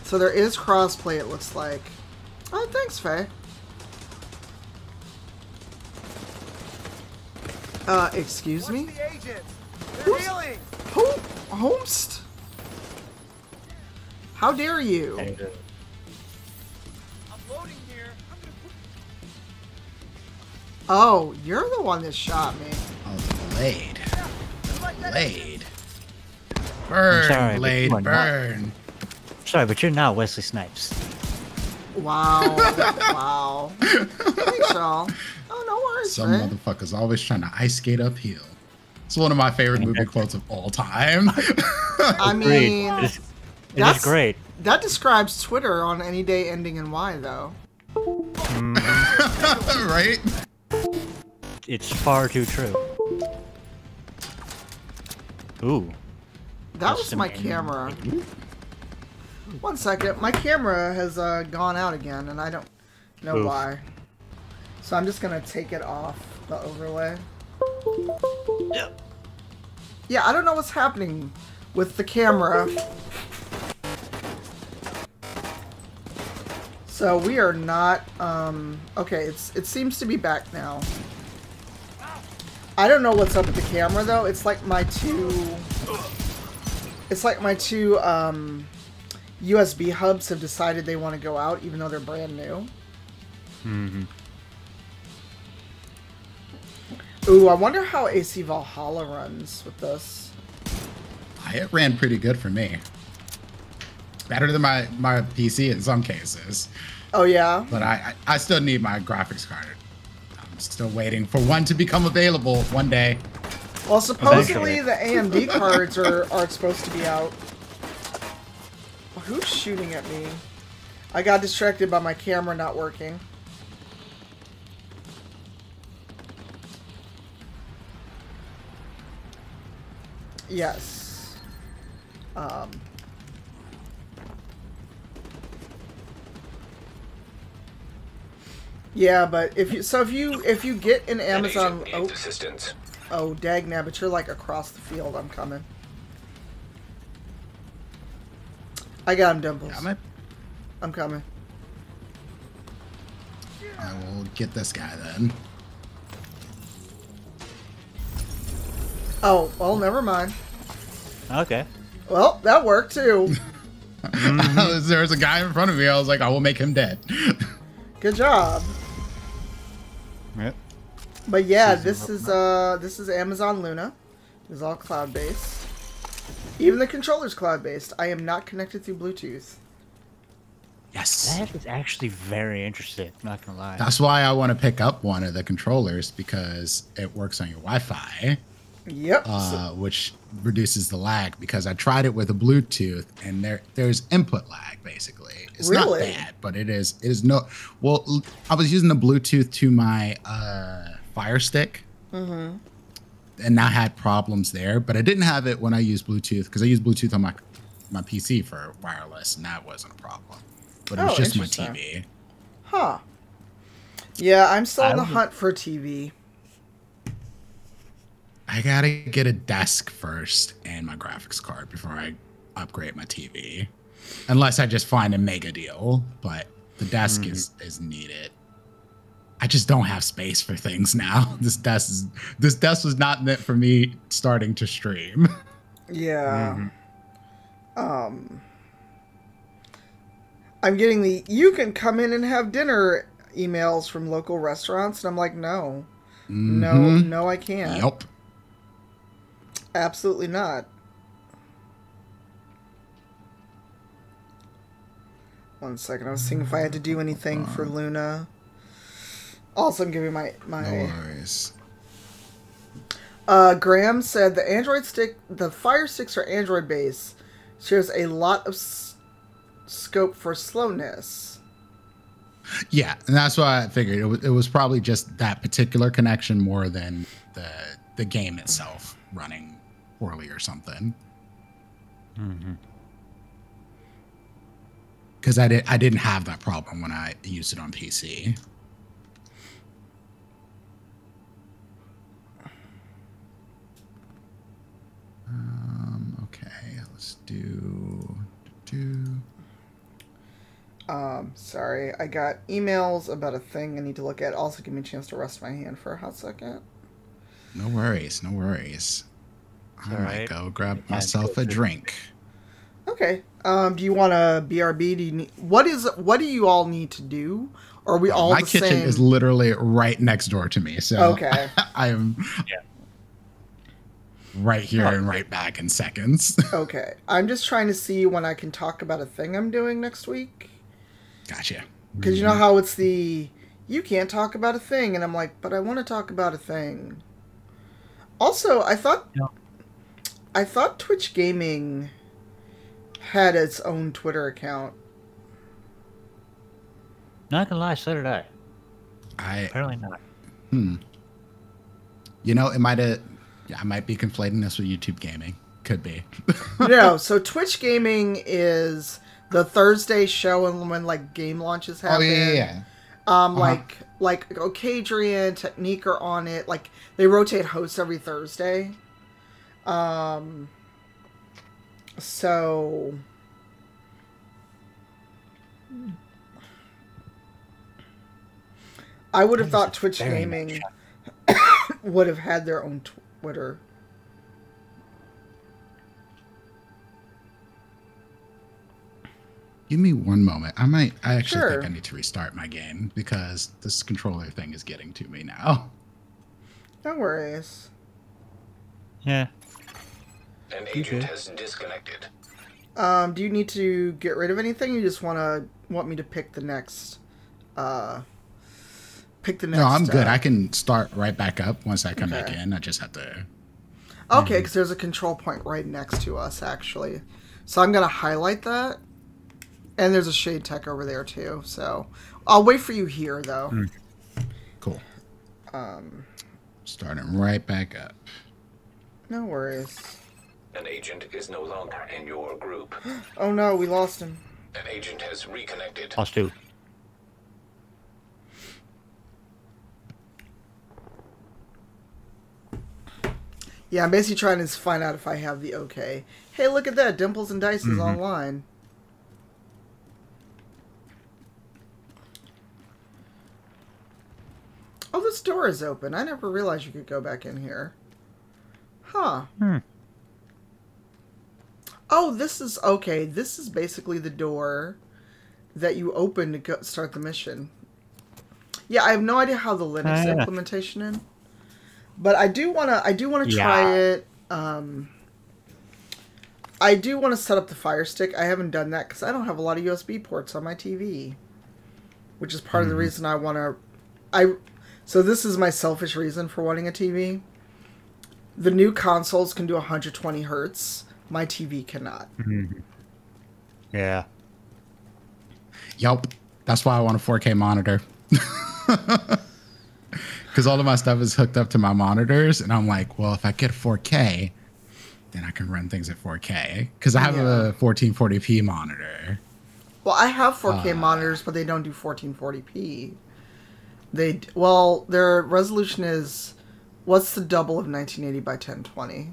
So there is crossplay. It looks like. Oh, thanks, Faye. Uh, excuse me. The Who's- healing. Who? Host? How dare you? I'm loading here. I'm gonna put Oh, you're the one that shot me. Oh, Blade. Blade. Burn, sorry, but Blade, you are not- burn. Sorry, but you're not Wesley Snipes. Wow. wow. Thanks, y'all. No worries, Some man. motherfuckers always trying to ice skate uphill. It's one of my favorite movie quotes of all time. I mean, It is, it is that's- great. that describes Twitter on any day ending in Y, though. right? It's far too true. Ooh. That was my and- camera. One second. My camera has uh, gone out again, and I don't know Oof. why. So I'm just going to take it off the overlay. Yep. Yeah, I don't know what's happening with the camera. So we are not, um, okay, it's, it seems to be back now. I don't know what's up with the camera though. It's like my two. It's like my two um, USB hubs have decided they want to go out, even though they're brand new. Mm-hmm. Ooh, I wonder how AC Valhalla runs with this. It ran pretty good for me. Better than my, my PC in some cases. Oh yeah. But I, I, I still need my graphics card. I'm still waiting for one to become available one day. Well, supposedly the AMD cards are are supposed to be out. Who's shooting at me? I got distracted by my camera not working. Yes. Um. Yeah, but if you so if you if you get an An Amazon agent oh, needs assistance. oh dag but you're like across the field. I'm coming. I got him, Dimples. Yeah, my, I'm coming. I will get this guy then. Oh well, never mind. Okay. Well, that worked too. there was a guy in front of me. I was like, I will make him dead. Good job. Yep. But yeah, this is uh this is Amazon Luna. It's all cloud based. Even the controller's cloud based. I am not connected through Bluetooth. yes. That is actually very interesting. Not gonna lie. That's why I want to pick up one of the controllers because it works on your Wi-Fi, Yep. uh, which reduces the lag. Because I tried it with a Bluetooth, and there there's input lag basically. It's Really? not bad, but it is it is no. Well, I was using the Bluetooth to my uh, Fire Stick, mm-hmm. and I had problems there. But I didn't have it when I used Bluetooth because I used Bluetooth on my my PC for wireless, and that wasn't a problem. But it was Oh, just my. TV. Huh. Yeah, I'm still on the hunt for TV. I gotta get a desk first and my graphics card before I upgrade my TV. Unless I just find a mega deal, but the desk is is needed. I just don't have space for things now. This desk is this desk was not meant for me starting to stream. Yeah. Um I'm getting the you can come in and have dinner emails from local restaurants and I'm like, no. No, Mhm. no I can't. Yep. Absolutely not. One second, I was seeing if I had to do anything for Luna. Also, I'm giving my my. No worries. Uh, Graham said the Android stick, the Fire Sticks are Android based, shares a lot of s- scope for slowness. Yeah, and that's why I figured it was, it was probably just that particular connection more than the the game itself running poorly or something. Because I did I didn't have that problem when I used it on PC. Um, okay, let's do. do Um, sorry, I got emails about a thing I need to look at. Also, give me a chance to rest my hand for a hot second. no worries, no worries. I might go grab Yeah, myself go a drink. Okay. Um, do you want a BRB? Do you need what is what do you all need to do? Are we all My the kitchen same? is literally right next door to me, so Okay. I am Yeah. right here and right back in seconds. okay. I'm just trying to see when I can talk about a thing I'm doing next week. gotcha. Because you know how it's the you can't talk about a thing, and I'm like, but I want to talk about a thing. Also, I thought Yeah. I thought Twitch Gaming had its own Twitter account. Not gonna lie, so did I. I, Apparently not. Hmm. you know, it might have. I might be conflating this with YouTube gaming. Could be. no, so Twitch Gaming is the Thursday show and when like game launches oh happen. yeah, yeah, yeah. Um, Uh-huh. like like Ocadrian, Technique are on it. Like they rotate hosts every Thursday. Um. So. I would have thought Twitch Gaming. would have had their own Twitter. Give me one moment. I might. I actually Sure. think I need to restart my game because this controller thing is getting to me now. No worries. Yeah. An agent has disconnected. Um, do you need to get rid of anything? You just want to want me to pick the next. Uh, pick the next. No, I'm good. uh, I can start right back up once I come back in. I just have to. Okay, because there's a control point right next to us, actually. So I'm gonna highlight that, and there's a shade tech over there too. So I'll wait for you here, though. Cool. Um, Starting right back up. no worries. An agent is no longer in your group. Oh no, we lost him. An agent has reconnected. Us too. Yeah, I'm basically trying to find out if I have the okay. Hey, look at that! Dimples and Dice is online. Oh, this door is open. I never realized you could go back in here. Huh. Hmm. Oh, this is okay. This is basically the door that you open to go, start the mission. Yeah, I have no idea how the Linux Ah, implementation in, but I do wanna. I do wanna try it. Um, I do want to set up the Fire Stick. I haven't done that because I don't have a lot of USB ports on my TV, which is part of the reason I want to. I so this is my selfish reason for wanting a TV. The new consoles can do 120 hertz. My TV cannot. Yeah. Yup. That's why I want a 4K monitor. Because all of my stuff is hooked up to my monitors, and I'm like, well, if I get 4K, then I can run things at 4K. Because I have Yeah. a 1440p monitor. Well, I have 4K Ah. monitors, but they don't do 1440p. They well, their resolution is what's the double of 1980 by 1020?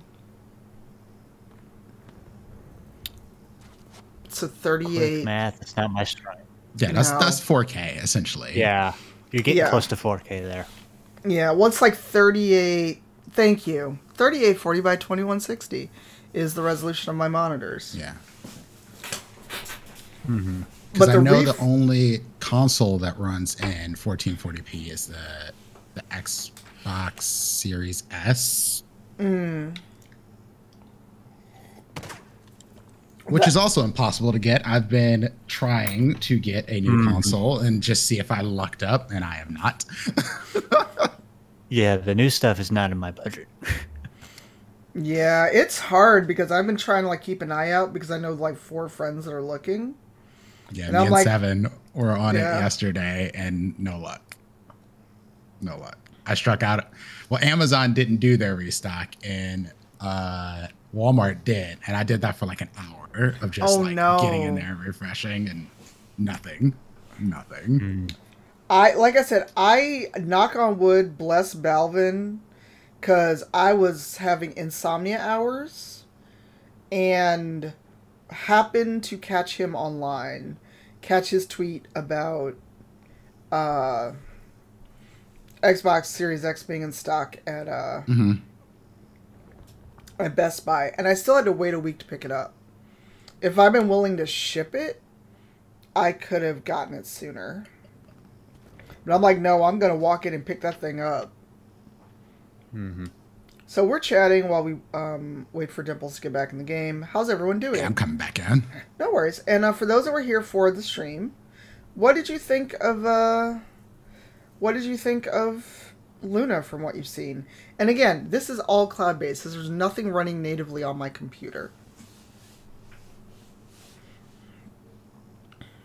It's a Quick 38. math. That's not my strength. Yeah, that's No. that's 4K essentially. Yeah. You're getting Yeah. close to 4K there. Yeah, what's like 38? Thank you. 3840 by 2160 is the resolution of my monitors. Yeah. Mm-hmm. Because But I know ref- the only console that runs in 1440p is the the Xbox Series S. Which is also impossible to get. I've been trying to get a new console and just see if I lucked up, and I have not. Yeah, the new stuff is not in my budget. Yeah, it's hard because I've been trying to like keep an eye out because I know like four friends that are looking. Yeah, And me I'm and like- Seven were on Yeah. it yesterday, and no luck. No luck. I struck out. Well, Amazon didn't do their restock, and uh, Walmart did, and I did that for like an hour of just Oh, like no. getting in there, refreshing, and nothing, nothing. I like I said, I knock on wood, bless Balvin, because I was having insomnia hours, and happened to catch him online, catch his tweet about uh, Xbox Series X being in stock at uh, hmm at Best Buy, and I still had to wait a week to pick it up. If I'd been willing to ship it, I could have gotten it sooner. But I'm like, no, I'm gonna walk in and pick that thing up. Mm-hmm. So we're chatting while we um, wait for Dimples to get back in the game. How's everyone doing? Yeah, I'm coming back in. No worries. And uh, for those that were here for the stream, what did you think of uh, what did you think of Luna from what you've seen? And again, this is all cloud based. So there's nothing running natively on my computer.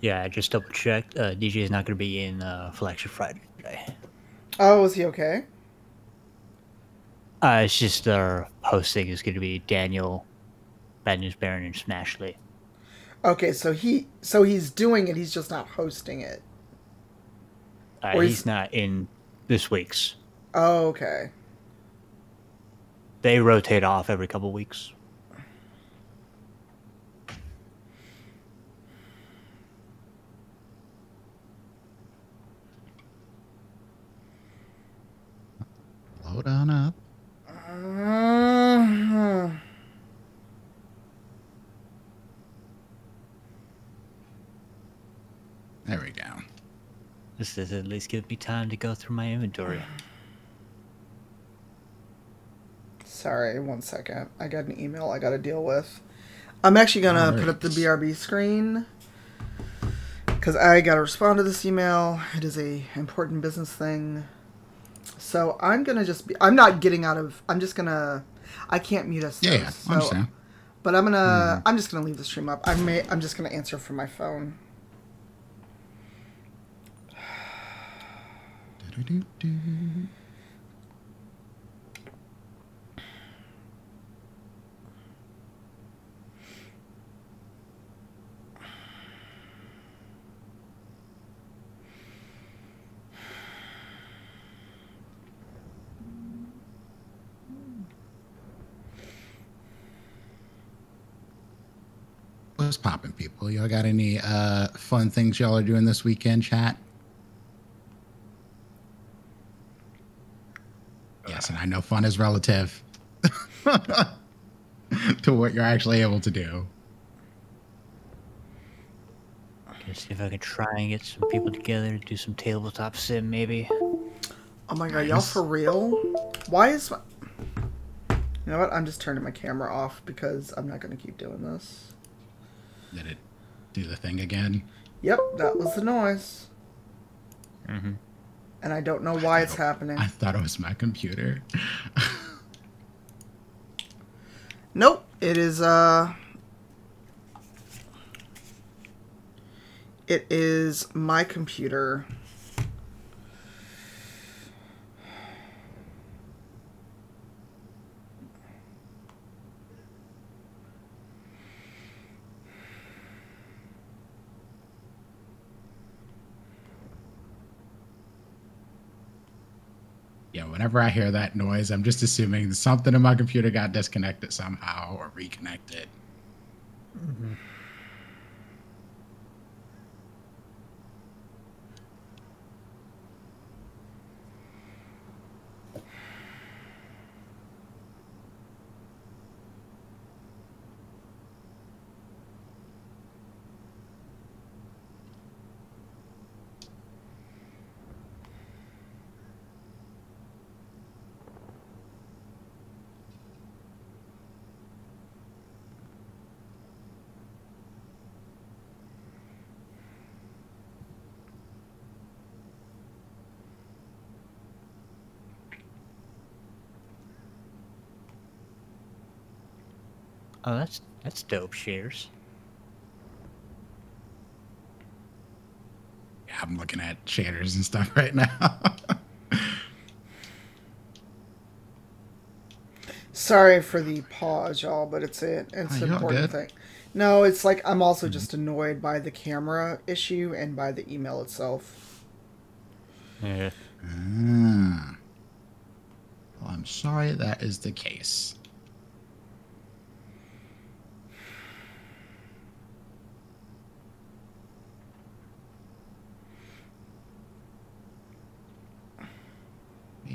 Yeah, I just double checked. Uh, DJ is not going to be in uh, Flagship Friday today. Oh, is he okay? Uh, it's just our hosting is going to be Daniel, Bad News Baron, and Smashley. Okay, so he so he's doing it. He's just not hosting it. Uh, he's he's- not in this week's. Oh, okay. They rotate off every couple weeks. Load on up. Uh, There we go. This does at least give me time to go through my inventory. sorry, one second. I got an email I got to deal with. I'm actually gonna put up the BRB screen because I got to respond to this email. It is a important business thing. So I'm gonna just be. I'm not getting out of. I'm just gonna. I can't mute us. Yeah, yeah. so- I understand. But I'm gonna. Hmm. I'm just gonna leave the stream up. I may. I'm just gonna answer from my phone. Do-do-do-do. What's popping, people? Y'all got any uh, fun things y'all are doing this weekend, chat? Yes, and I know fun is relative to what you're actually able to do. Let's see if I can try and get some people together to do some tabletop sim, maybe. Oh my god, y'all for real? Why is my... You know what? I'm just turning my camera off because I'm not gonna keep doing this. Did it do the thing again? Yep, that was the noise. Mm-hmm. And I don't know why it's happening. I thought it was my computer. Nope, it is, uh... It is my computer. Whenever I hear that noise, I'm just assuming something in my computer got disconnected somehow or reconnected. Oh, that's that's dope. Shares. Yeah, I'm looking at shaders and stuff right now. Sorry for the pause, y'all, but it's a, it's Oh, an important good. thing. No, it's like I'm also just annoyed by the camera issue and by the email itself. Yeah. Ah. Well, I'm sorry that is the case.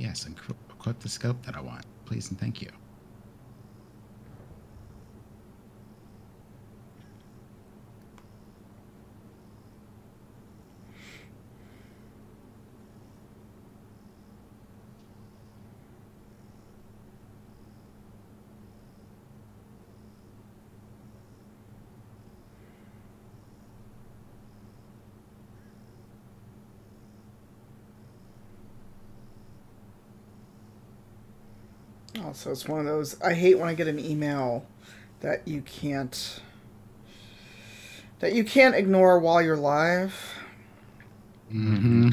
Yes, and equi- equip the scope that I want, please and thank you. Also, it's one of those. I hate when I get an email that you can't that you can't ignore while you're live. Mm-hmm.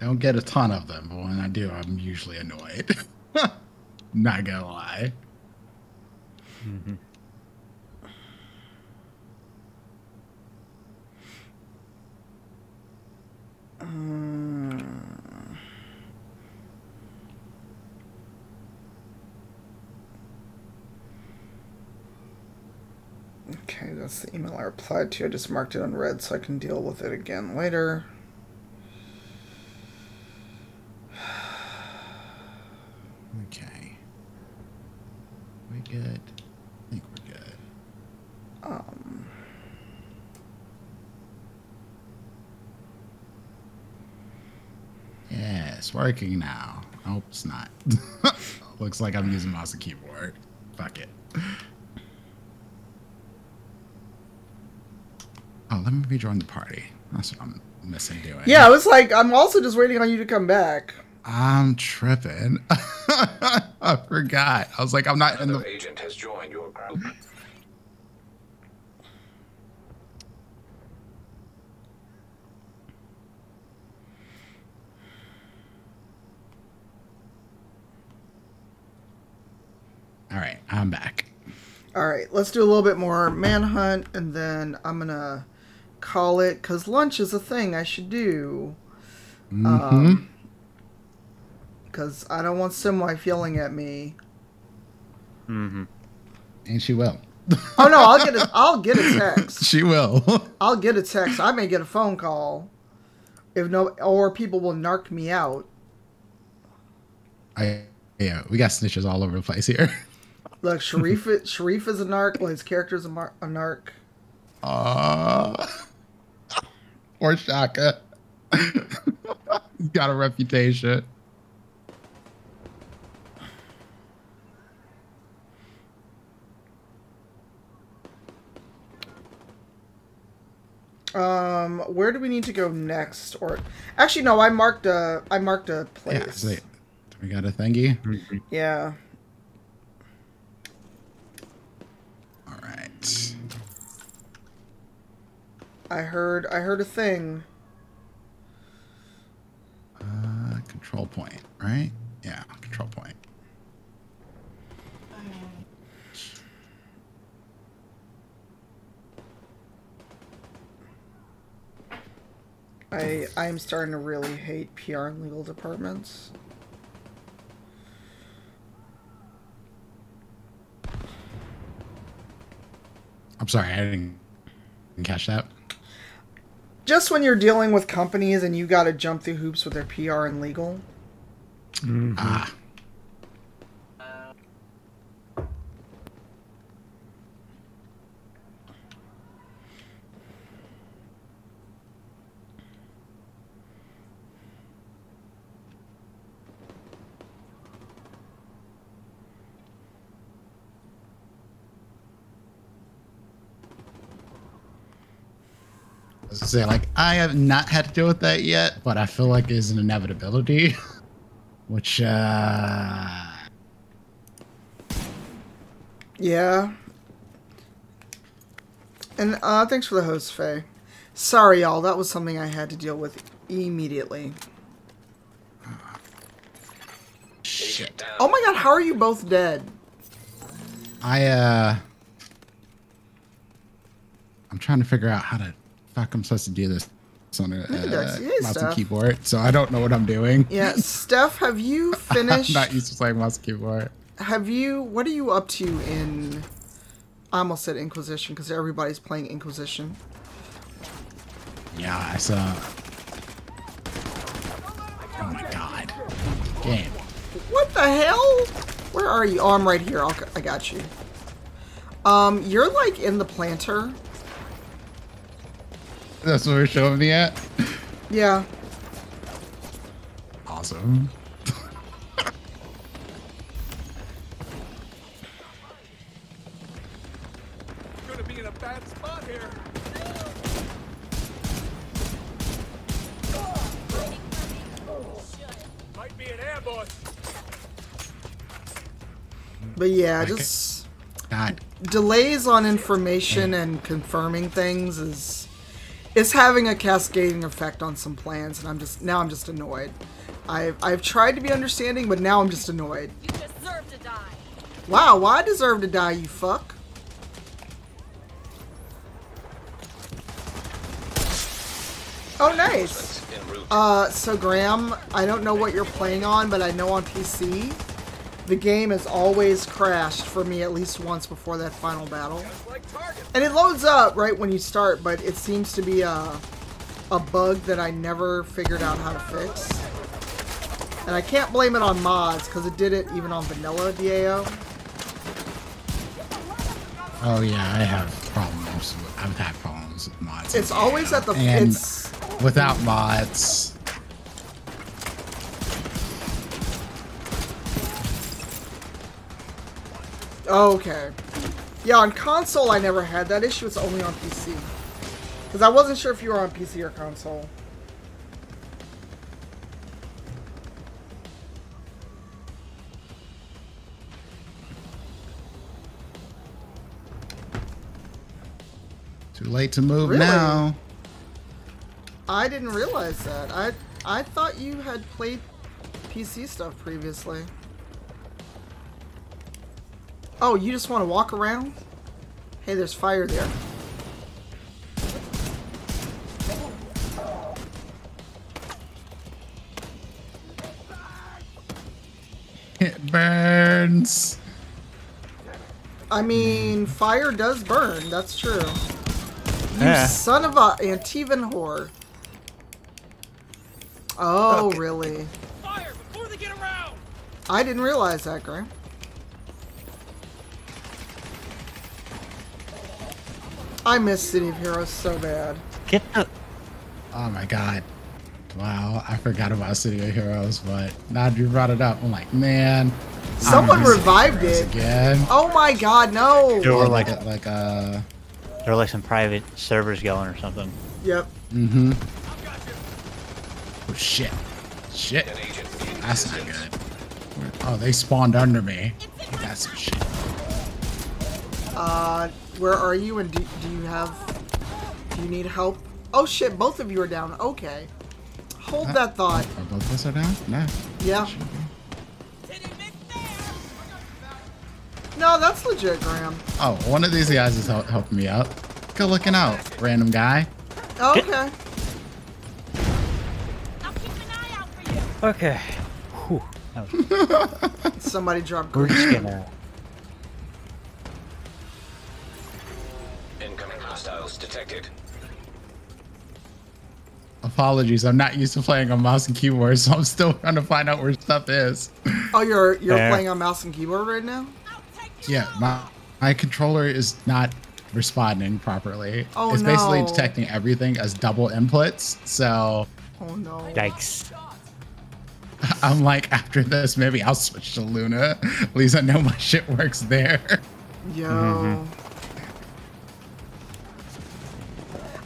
Don't get a ton of them, but when I do, I'm usually annoyed. Not gonna lie. Mm-hmm. That's the email I replied to. I just marked it unread so I can deal with it again later. Okay. We good? I think we're good. Um. Yeah, it's working now. Nope, it's not. Looks like I'm using mouse and keyboard. Fuck it. Oh, let me rejoin the party. That's what I'm missing doing. yeah, I was like, I'm also just waiting on you to come back. I'm tripping. I forgot. I was like, I'm not in Another the. agent has joined your group. All right, I'm back. All right, let's do a little bit more manhunt, and then I'm gonna call it because lunch is a thing I should do. Um, because I don't want some wife yelling at me. Mm-hmm. And she will. Oh no, I'll get a I'll get a text. She will. I'll get a text. I may get a phone call. If no, or people will narc me out. I, yeah, we got snitches all over the place here. Look, Sharif, Sharif is a narc. Well, his character's a, mar- a narc. Uh, or Shaka. He's got a reputation. Um, where do we need to go next? Or actually, no, I marked a I marked a Yeah, place. wait. We got a thingy. Yeah. All right. I heard I heard a thing. Uh, control point, right? Yeah, control point. I I am starting to really hate PR and legal departments. I'm sorry, I didn't catch that. Just when you're dealing with companies and you got to jump through hoops with their PR and legal. Ah, say like I have not had to deal with that yet, but I feel like it's an inevitability. Which uh Yeah. And uh, thanks for the host, Faye. Sorry, y'all. That was something I had to deal with immediately. shit. Oh my god, how are you both dead? I uh I'm trying to figure out how to fuck I'm supposed to do this on a uh. Mouse and keyboard, so I don't know what I'm doing. Yeah, Steph, have you I'm finished? not used to playing mouse and keyboard. have you? What are you up to in? I almost said Inquisition because everybody's playing Inquisition. Yeah, I saw. Oh my god. Game. What the hell? Where are you? Oh, I'm right here. I'll, I got you. Um, you're like in the planter. That's what we're showing me at. Yeah. Awesome. Gonna be in a bad spot here. Might be an ambush. But yeah, Okay. just God. delays on information and confirming things is is having a cascading effect on some plans, and I'm just now I'm just annoyed. I've I've tried to be understanding, but now I'm just annoyed. You deserve to die. Wow, well, I deserve to die, you fuck. Oh, nice. Uh, so Graham, I don't know what you're playing on, but I know on PC, the game has always crashed for me at least once before that final battle. And it loads up right when you start, but it seems to be a, a bug that I never figured out how to fix. And I can't blame it on mods, because it did it even on vanilla DAO. Oh yeah, I have problems. With, I've had problems with mods. It's always at the. And- without mods. Okay. Yeah, on console I never had that issue. It's only on PC. Because I wasn't sure if you were on PC or console. Too late to move Really? now. I didn't realize that. I I thought you had played PC stuff previously. Oh, you just want to walk around? Hey, there's fire there. It burns. I mean, fire does burn. That's true. You Yeah. son of a Antivan whore. Oh, really? Fire before they get around! I didn't realize that, Graham. I miss City of Heroes so bad. Get the. Oh my god. Wow, I forgot about City of Heroes, but now you brought it up, I'm like, man. Someone revived it. again. Oh my god, no! There were like like a, like a. there were like some private servers going or something. Yep. Mm-hmm. Oh shit. Shit. An agent in That's not good. Oh, they spawned under me. That's some shit. Uh, where are you and do, do you have... Do you need help? Oh shit, both of you are down. Okay. Hold Huh? that thought. Are both of us are down? No. Yeah. No, that's legit, Graham. Oh, one of these guys is help, helping me out. Good looking out, random guy. Okay. Okay. Whew. Somebody dropped we're detected. Apologies, I'm not used to playing on mouse and keyboard, so I'm still trying to find out where stuff is. Oh, you're you're Fair. playing on mouse and keyboard right now? Yeah, my my controller is not responding properly. Oh, it's basically detecting everything as double inputs. So Oh no. Yikes. I'm like, after this, maybe I'll switch to Luna. At least I know my shit works there. Yo. Mm-hmm.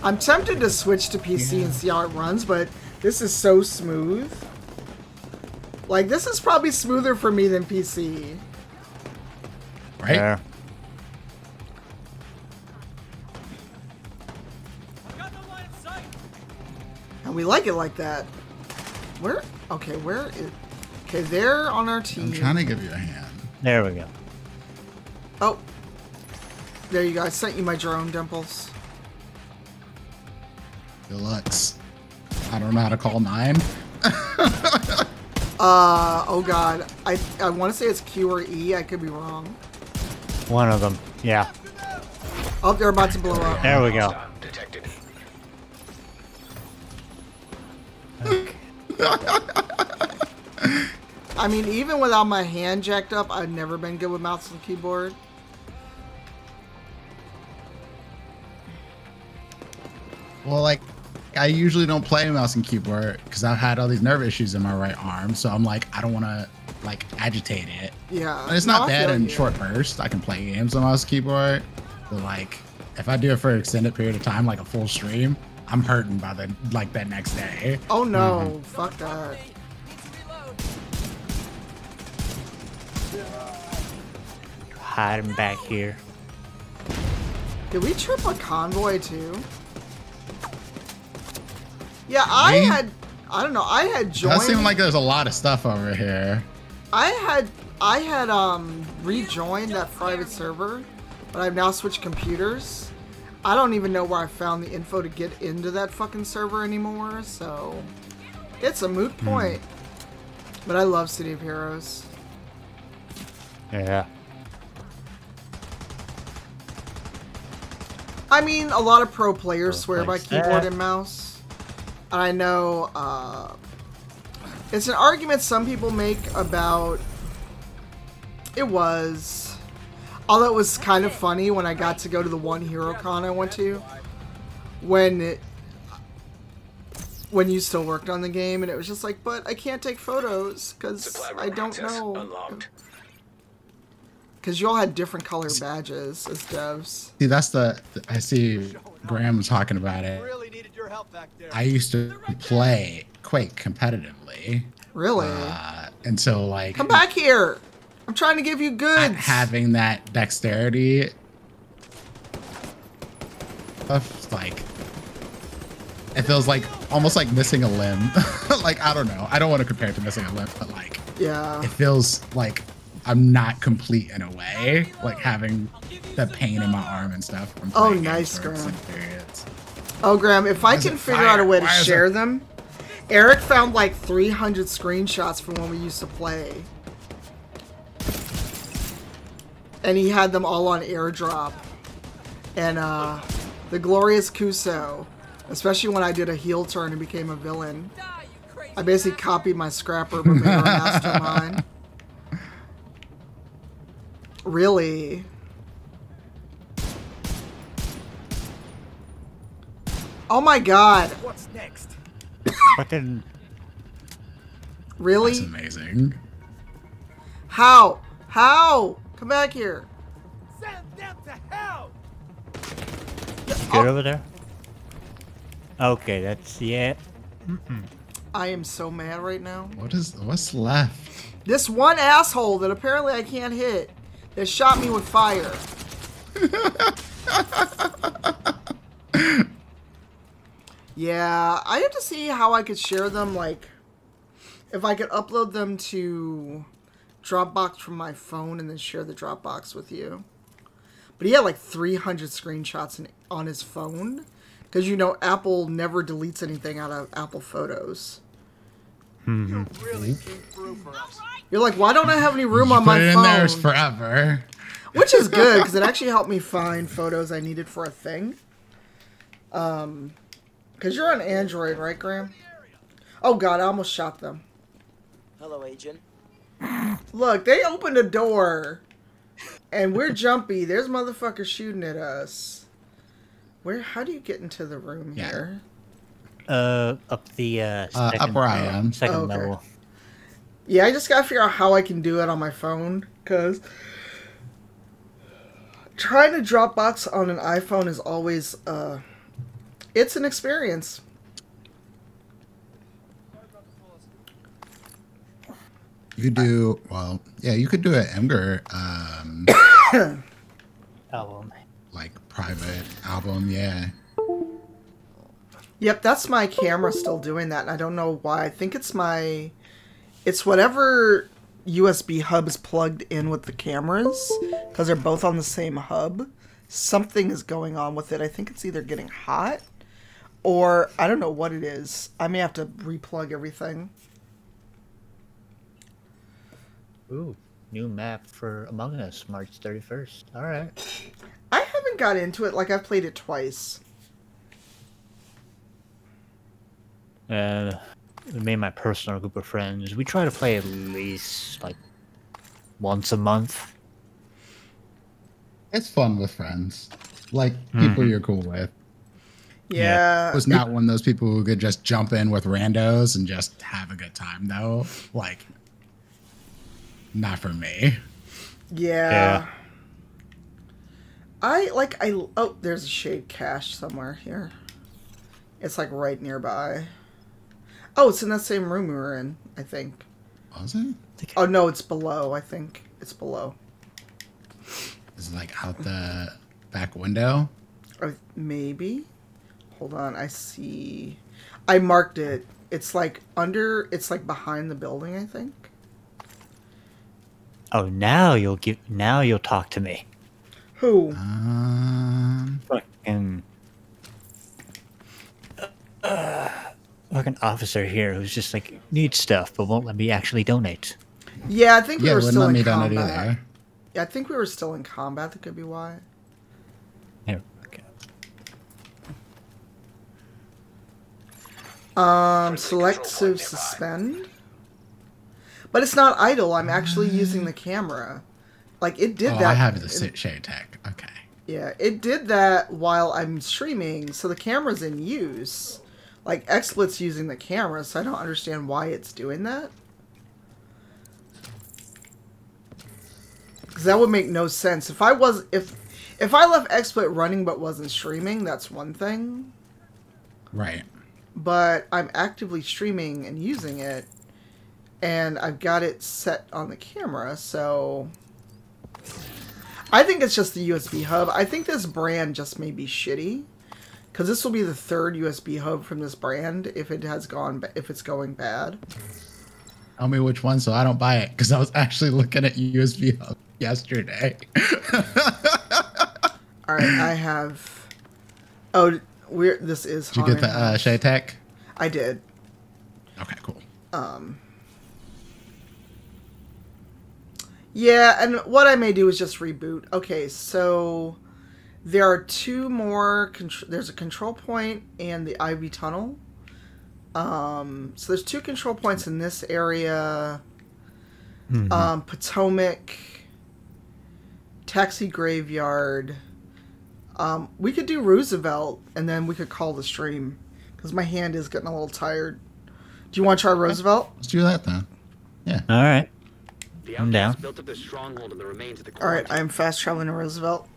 I'm tempted to switch to PC and see how it runs, but this is so smooth. Like, this is probably smoother for me than PC. Right? There. Got no line of sight! And we like it like that. Where? Okay, where is... Okay, they're on our team. I'm trying to give you a hand. There we go. Oh. There you go. I sent you my drone, Dimples. Deluxe. I don't know how to call mine. Uh, oh god. I, I want to say it's Q or E. I could be wrong. One of them. Yeah. Oh, they're about to blow up. There we go. Hostile. I mean, even without my hand jacked up, I've never been good with mouse and keyboard. Well, like, I usually don't play mouse and keyboard because I've had all these nerve issues in my right arm. So I'm like, I don't want to like agitate it. Yeah. And it's not I bad in you. short bursts. I can play games on mouse and keyboard, but like, if I do it for an extended period of time, like a full stream, I'm hurting by the like that next day. Oh no, Mm-hmm. fuck that. Hiding back here. Did we trip a convoy too? Yeah, I Me? had. I don't know. I had It joined. does seem like there's a lot of stuff over here. I had. I had um rejoined that private server, but I've now switched computers. I don't even know where I found the info to get into that fucking server anymore. So it's a moot Hmm. point. But I love City of Heroes. Yeah. I mean, a lot of pro players Pro swear by keyboard Eh. and mouse. And I know uh, it's an argument some people make about. It was. Although it was kind of funny when I got to go to the one Hero Con I went to, when it, when you still worked on the game, and it was just like, but I can't take photos because I don't access know. Unlocked. Because you all had different color badges as devs. See, that's the I see Graham was talking about it. Really needed your help back there. I used to play Quake competitively, Really? uh, and so like Come back here. I'm trying to give you not goods. having that dexterity stuff like it feels like almost like missing a limb like i don't know i don't want to compare it to missing a limb but like yeah. it feels like i'm not complete in a way like having the pain in my arm and stuff from Oh, nice, girl. Periods. Oh, Graham, if I can figure out a way to Why share them, Eric found like 300 screenshots from when we used to play. And he had them all on airdrop. And uh, the glorious Kuso, especially when I did a heel turn and became a villain. I basically copied my scrapper but made her mastermind. Really? Oh my god. What's next? Fucking Really? That's amazing How? How? Come back here. Send them to hell! good oh. over there. Okay, that's yeah. I am so mad right now. what is what's left This one asshole that apparently I can't hit that shot me with fire. yeah, I have to see how I could share them. Like, if I could upload them to Dropbox from my phone and then share the Dropbox with you. But he had like 300 screenshots in, on his phone. Because, you know, Apple never deletes anything out of Apple Photos. You really came through for us. You're like, why don't I have any room You on put my it in phone? there forever which is good because it actually helped me find photos I needed for a thing. Um, because you're on Android, right, Graham? Oh God, I almost shot them. Hello, agent. Look, they opened a door, and we're jumpy. There's motherfuckers shooting at us. Where? How do you get into the room Yeah. here? Uh, up the uh, Uh, up second, where I am. second Oh, okay. level. Yeah, I just gotta figure out how I can do it on my phone because trying to Dropbox on an iPhone is always uh, it's an experience. you do well yeah you could do an Imgur um Album. like private album yeah Yep, that's my camera still doing that, and I don't know why. I think it's my, it's whatever USB hub is plugged in with the cameras because they're both on the same hub. Something is going on with it. I think it's either getting hot, or I don't know what it is. I may have to replug everything. Ooh, new map for Among Us, March 31st. All right. I haven't got into it. Like I've played it twice. Uh, me and my personal group of friends, we try to play at least like once a month. it's fun with friends like people you're cool with Yeah, was not one of those people who could just jump in with randos and just have a good time though like not for me Yeah. Yeah. I like I oh there's a shade cache somewhere here. It's like right nearby. Oh, it's in that same room we were in, I think. was it Oh no, it's below, I think. It's below. is it like out the back window Or maybe. Hold on, I see I marked it. It's like under it's like behind the building, I think. Oh, now you'll give. Now you'll talk to me. Who? um Fucking. Uh, fucking officer here who's just like needs stuff but won't let me actually donate. Yeah, I think we yeah were wouldn't still let in me down combat. either Yeah, I think we were still in combat. That could be why. Here, okay. Um, select to suspend. But it's not idle. I'm actually using the camera. Like it did oh, that. I have the in- sit shade tech. Okay. Yeah, it did that while I'm streaming, so the camera's in use. Like XSplit's using the camera, so I don't understand why it's doing that. Because that would make no sense. If I was if if I left XSplit running but wasn't streaming, that's one thing. Right. But I'm actively streaming and using it, and I've got it set on the camera, so I think it's just the USB hub. I think this brand just may be shitty because this will be the third USB hub from this brand if it has gone if it's going bad. Tell me which one so I don't buy it because I was actually looking at USB hub yesterday. All right, I have. Oh, we're this is. Did you get the Haunted uh, House. shade tech? I did. Okay, cool. Um. Yeah, and what I may do is just reboot. Okay, so there are two more. Contr- there's a control point and the Ivy Tunnel. Um, so there's two control points in this area. Um, Potomac, Taxi Graveyard. Um, we could do Roosevelt, and then we could call the stream because my hand is getting a little tired. Do you want to try Roosevelt? Let's do that then. Yeah. All right. The I'm down. built up their stronghold in the remains of the All right, I am fast traveling to Roosevelt.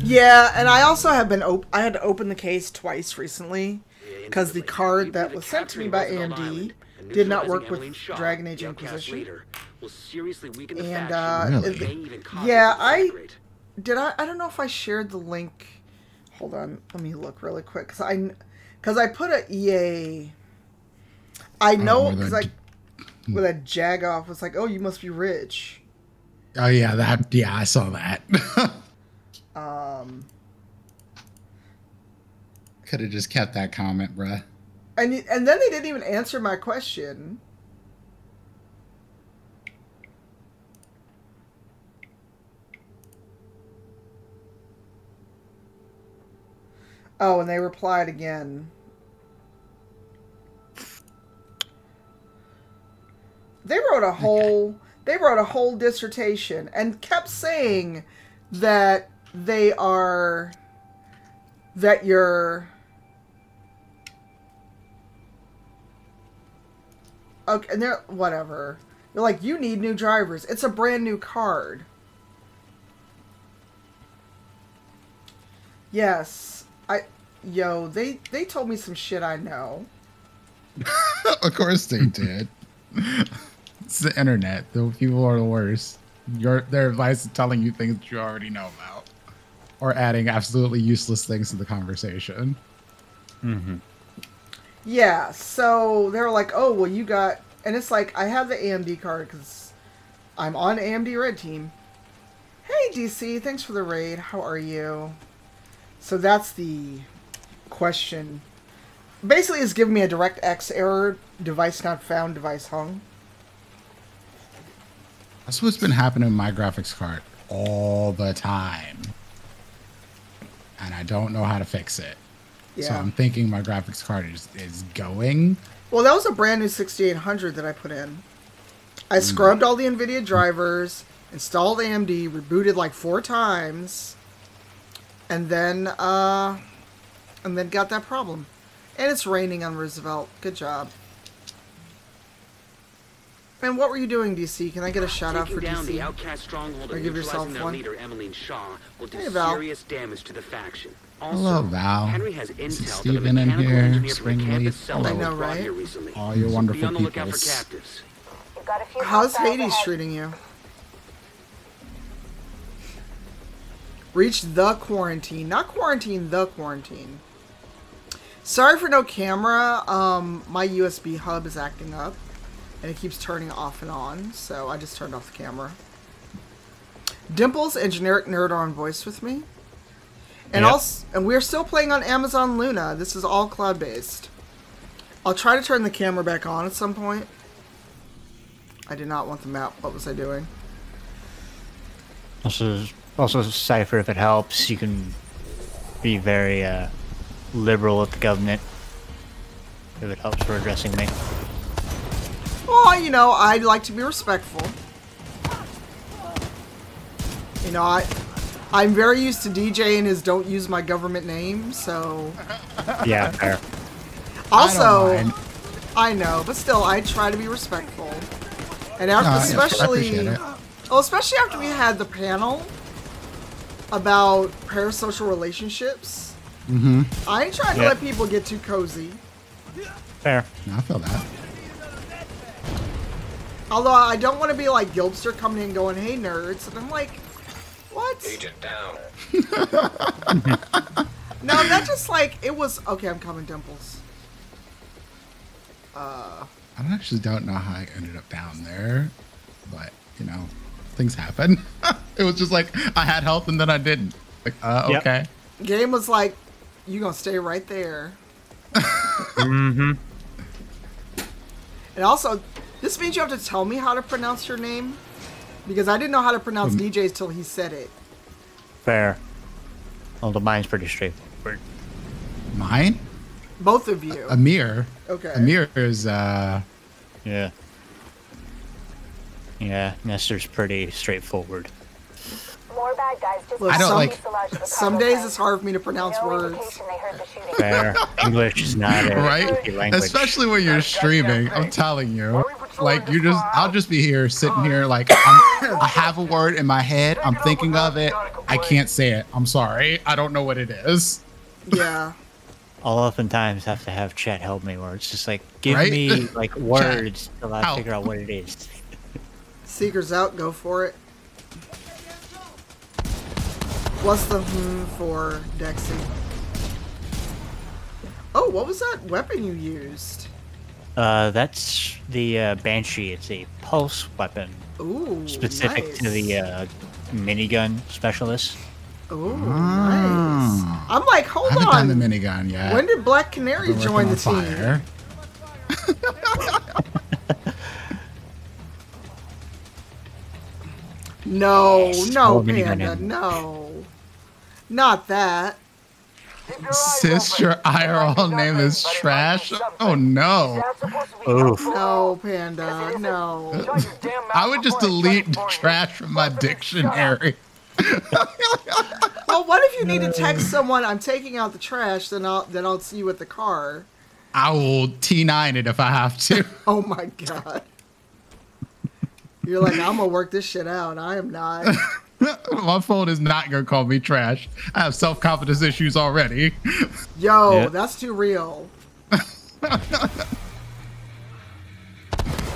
Yeah, and I also have been. Op- I had to open the case twice recently because the card that was sent to me by AMD did not work with Dragon Age Inquisition. And, uh, Really? it- yeah, I- Did I? I don't know if I shared the link. Hold on, let me look really quick because I, because I put a EA. I know where because the- I, with a Jagoff was like, "Oh, you must be rich." Oh yeah, that yeah, I saw that. Um, Could have just kept that comment, bruh. and and then they didn't even answer my question. Oh, and they replied again. They wrote a whole they wrote a whole dissertation and kept saying that they are that you're Okay, and they're whatever. They're like, you need new drivers. It's a brand new card. Yes, yo, they they told me some shit I know. of course they did. it's the internet. The people are the worst. Your their advice is telling you things that you already know about, or adding absolutely useless things to the conversation. Hmm. Yeah, so they're like, oh, well, you got, and it's like I have the AMD card because I'm on AMD Red Team. Hey, DC, thanks for the raid. How are you? So that's the question. Basically, it's giving me a DirectX error. Device not found. Device hung. That's what's been happening in my graphics card all the time, and I don't know how to fix it. So I'm thinking my graphics card is is going. Well, that was a brand new 6800 that I put in. I scrubbed all the NVIDIA drivers, installed AMD, rebooted like four times, and then uh, and then got that problem. And it's raining on Roosevelt. Good job. And what were you doing, DC? Can I get a shout out Taking for down the DC? outcast stronghold Or give neutralizing yourself their one. leader, Emeline Shaw, will do Hey, Val. serious damage to the faction. Also, Hello, Val. Henry has This is intel that Steven in here, engineer from the Springleaf. campus cell I know, right? All you So wonderful be on the lookout for peoples. captives. You've got a few How's Hades treating you? Reach the quarantine, not quarantine, the quarantine. Sorry for no camera. Um, my USB hub is acting up, and it keeps turning off and on. So I just turned off the camera. Dimples and generic nerd are on voice with me, and Yep. also, and we're still playing on Amazon Luna. This is all cloud based. I'll try to turn the camera back on at some point. I did not want the map. What was I doing? Also, also Cipher, if it helps, you can be very uh, liberal with the government. If it helps for addressing me. Oh, Well, you know, I'd like to be respectful. You know, I I'm very used to DJ and his don't use my government name, so Yeah, fair. also mind. I know, but still I try to be respectful. And after yeah, I especially appreciate well, especially after we had the panel about parasocial relationships. Mm-hmm. I ain't trying to Yeah. let people get too cozy. Fair. No, I feel that. Although I don't want to be like Gilbster coming in going, "Hey nerds," and I'm like, "What?" Agent down. No, that just like it was. Okay, I'm coming, Dimples. Uh, I actually don't know how I ended up down there, but you know, things happen. it was just like I had health and then I didn't. Like, uh, Yep. okay. game was like, "You gonna stay right there." Mm-hmm. And also, this means you have to tell me how to pronounce your name, because I didn't know how to pronounce DJs till he said it. Fair. Although mine's pretty straightforward. Mine, Both of you. A- Amir. Okay. Amir is uh, Yeah. Yeah, Nestor's pretty straightforward. More bad guys just Look, I don't some, like- some days it's hard for me to pronounce no words. indication they heard the. Fair. English is not a right? language. Especially when you're streaming. I'm telling you. Like you just, I'll just be here sitting here like I'm, I have a word in my head. I'm thinking of it. I can't say it. I'm sorry. I don't know what it is. Yeah. I'll oftentimes have to have chat help me where it's just like, give Right? me like words till I figure out what it is. Seekers out, go for it. What's the hmm for Dexy? Oh, what was that weapon you used? Uh, that's the uh, Banshee. It's a pulse weapon Ooh, specific nice. to the uh, minigun specialist. Ooh, nice. I'm like, hold I haven't on. done the minigun yet. When did Black Canary join the on team? fire. No, no, Panda, no. Not that. Sister IRL name is trash. Oh no. Oof. No, Panda, no. I would just delete trash from my dictionary. Well, what if you need to text someone, I'm taking out the trash, then I'll then I'll see you at the car. I will T9 it if I have to. Oh my god. You're like, I'm gonna work this shit out. I am not. My phone is not gonna call me trash. I have self confidence issues already. Yo, Yeah. that's too real.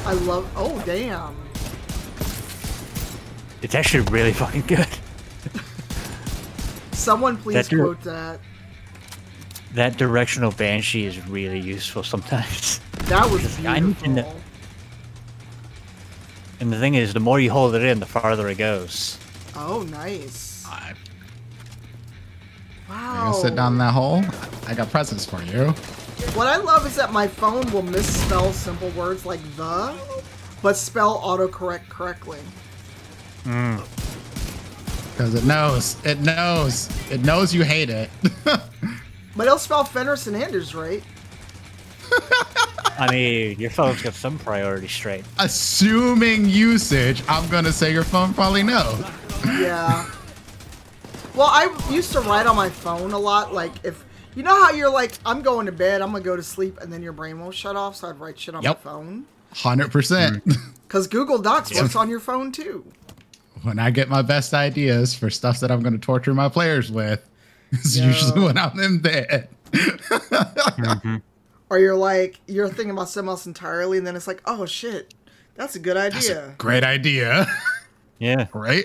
I love. Oh damn. It's actually really fucking good. Someone please That dir- quote that. That directional Banshee is really useful sometimes. That was I need beautiful. know- And the thing is, the more you hold it in, the farther it goes. Oh, nice. I Wow. gonna sit down in that hole. I got presents for you. What I love is that my phone will misspell simple words like the, but spell autocorrect correctly. Hmm. Because it knows. It knows. It knows you hate it. But it'll spell Fenris and Anders right. I mean, your phone's got some priorities straight. Assuming usage, I'm gonna say your phone probably no. Yeah. well, I used to write on my phone a lot. Like, if you know how you're like, I'm going to bed, I'm gonna go to sleep, and then your brain won't shut off, so I'd write shit on Yep. my phone. Hundred percent. Mm. Because Google Docs works on your phone too. When I get my best ideas for stuff that I'm gonna torture my players with, it's Yeah. usually when I'm in bed. Mm-hmm. Or you're like, you're thinking about something else entirely, and then it's like, oh shit, that's a good That's idea. a great idea, Yeah. right?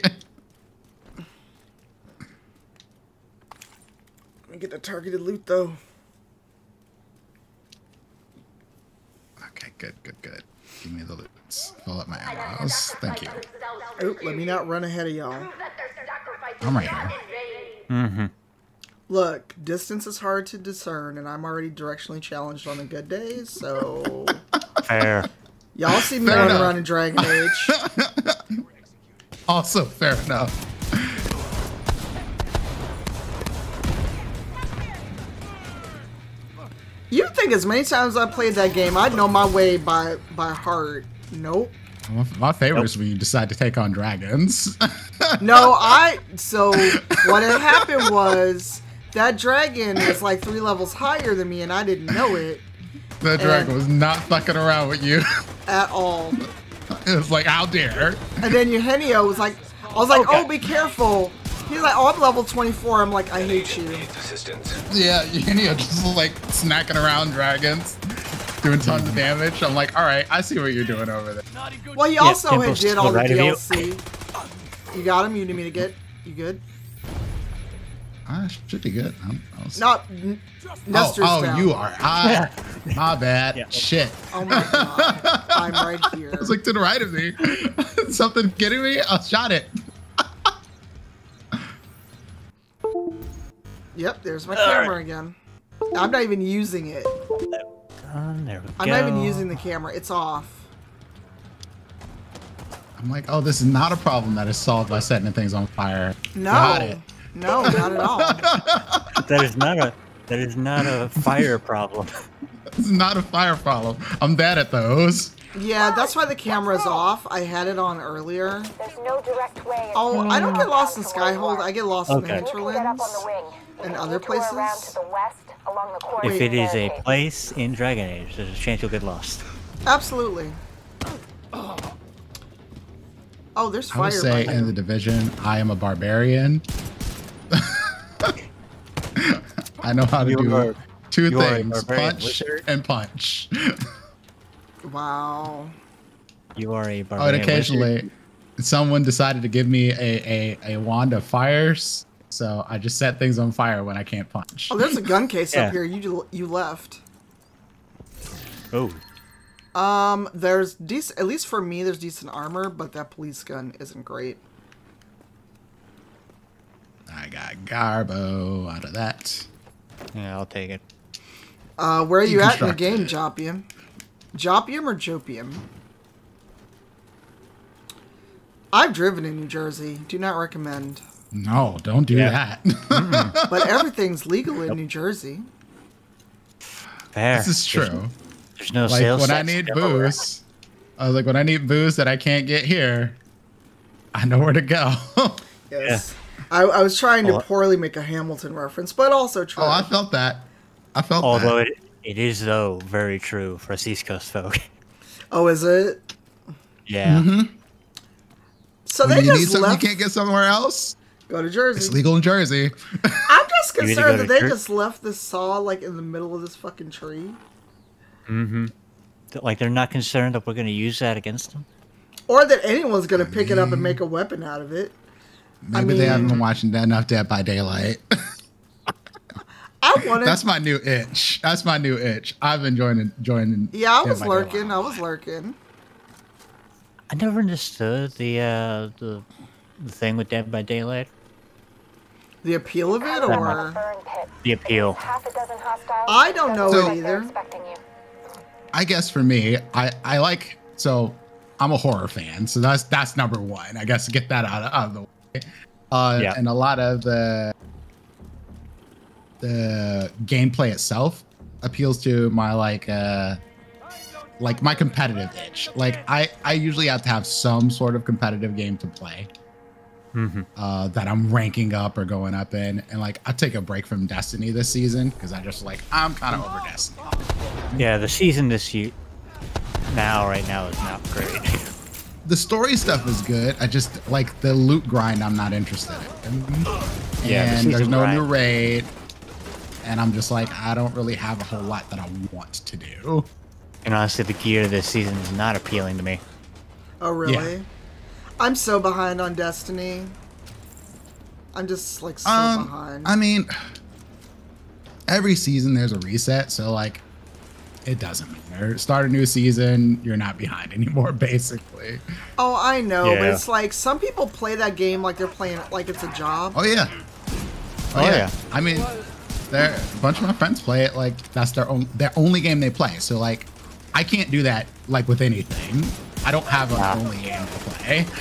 Let me get the targeted loot though. Okay, good, good, good. Give me the loot. Fill up my ammo. Thank you. Oop, let me not run ahead of y'all. I'm right here. Mm-hmm. Look, distance is hard to discern, and I'm already directionally challenged on a good day, so Fair. y'all see me Fair run enough. around in Dragon Age. Also, fair enough. You think as many times I played that game, I'd know my way by by heart. Nope. My, my favorite is when you decide to take on dragons. No, I. So what had happened was that dragon was like three levels higher than me, and I didn't know it that dragon was not fucking around with you. at all. It was like, how dare. And then Eugenio was like, I was like, Okay. oh, be careful. He's like, oh, I'm level 24. I'm like, I hate you. Assistance. Yeah, Eugenio just like snacking around dragons, doing tons of damage. I'm like, all right, I see what you're doing over there. Well, he also had did all the the right of you. DLC. You got him? You need me to get? You good? I should be good. I'm, I was, Not. N- oh, Nestor's oh, down. you are. I, my bad. Yeah. Shit. Oh my god. I'm right here. I was like to the right of me. Something getting me? I shot it. Yep, there's my camera again. I'm not even using it. Done. There we I'm go. not even using the camera. It's off. I'm like, oh, this is not a problem that is solved by setting things on fire. No. Got it. No, not at all. That is not a. That is not a fire problem. It's not a fire problem. I'm bad at those. Yeah, that's why the camera's off. I had it on earlier. There's no direct way. Oh, I don't get lost in Skyhold. I get lost in Okay. the You can get up on the hinterlands. and other places? to the west along the corridor If it is a place in Dragon Age, there's a chance you'll get lost. Absolutely. Oh, there's fire. I would fire. say in the division, I am a barbarian. I know how to You do are- two you are a things: punch wizard? and punch. Wow. You are a Oh, and barbarian. occasionally, wizard. someone decided to give me a, a, a wand of fires, so I just set things on fire when I can't punch. Oh, there's a gun case Yeah. up here. You you left. Oh, Um, there's decent. At least for me, there's decent armor, but that police gun isn't great. I got Garbo out of that. yeah, I'll take it. Uh, where are you at in the Deconstructed. game, Jopium? Jopium or Jopium? I've driven in New Jersey. Do not recommend. No, don't do Yeah. that. But everything's legal in New Jersey. Fair. this is true. There's, no Like sales when I need booze, I was like, when I need booze that I can't get here, I know where to go. Yes. I, I was trying to Well- poorly make a Hamilton reference, but also true. Oh, I felt that. I felt Although that. it, it is though very true for us East Coast folk. oh, is it? yeah. Mm-hmm. So When they you need just something left. you can't get somewhere else, Go to Jersey. it's legal in Jersey. I'm just concerned that they Jer- just left this saw like in the middle of this fucking tree. Mm-hmm. Like they're not concerned that we're going to use that against them. Or that anyone's gonna pick it up and make a weapon out of it. Maybe they mean- haven't been watching that enough Dead by Daylight. I wanted. That's my new itch. That's my new itch. I've been joining joining. yeah, I was lurking. Daylight. I was lurking. I never understood the uh, the the thing with Dead by Daylight. The appeal of it, or. The appeal. Half a dozen hostiles. I don't know So- it either. I guess for me, I I like so I'm a horror fan, so that's that's number one. I guess get that out of, out of the way. Uh, Yeah. And a lot of the the gameplay itself appeals to my like uh like my competitive itch. Like I I usually have to have some sort of competitive game to play. Mm-hmm. Uh, that I'm ranking up or going up in, and like I take a break from Destiny this season because I just like I'm kind of over Destiny. Yeah, the season this year now right now is not great. the story stuff is good. I just like the loot grind. I'm not interested in. Yeah, and there's no grind. new raid, and I'm just like I don't really have a whole lot that I want to do. and honestly, the gear this season is not appealing to me. Oh, really? I'm so behind on Destiny. I'm just like so Um, behind. I mean, every season there's a reset, so like it doesn't matter. Start a new season, you're not behind anymore, basically. oh, I know, but it's like some people play that game like they're playing it like it's a job. Oh yeah. Oh, Oh, yeah. yeah. I mean, there a bunch of my friends play it like that's their own their only game they play. So like, I can't do that like with anything. I don't have an Wow. only game to play.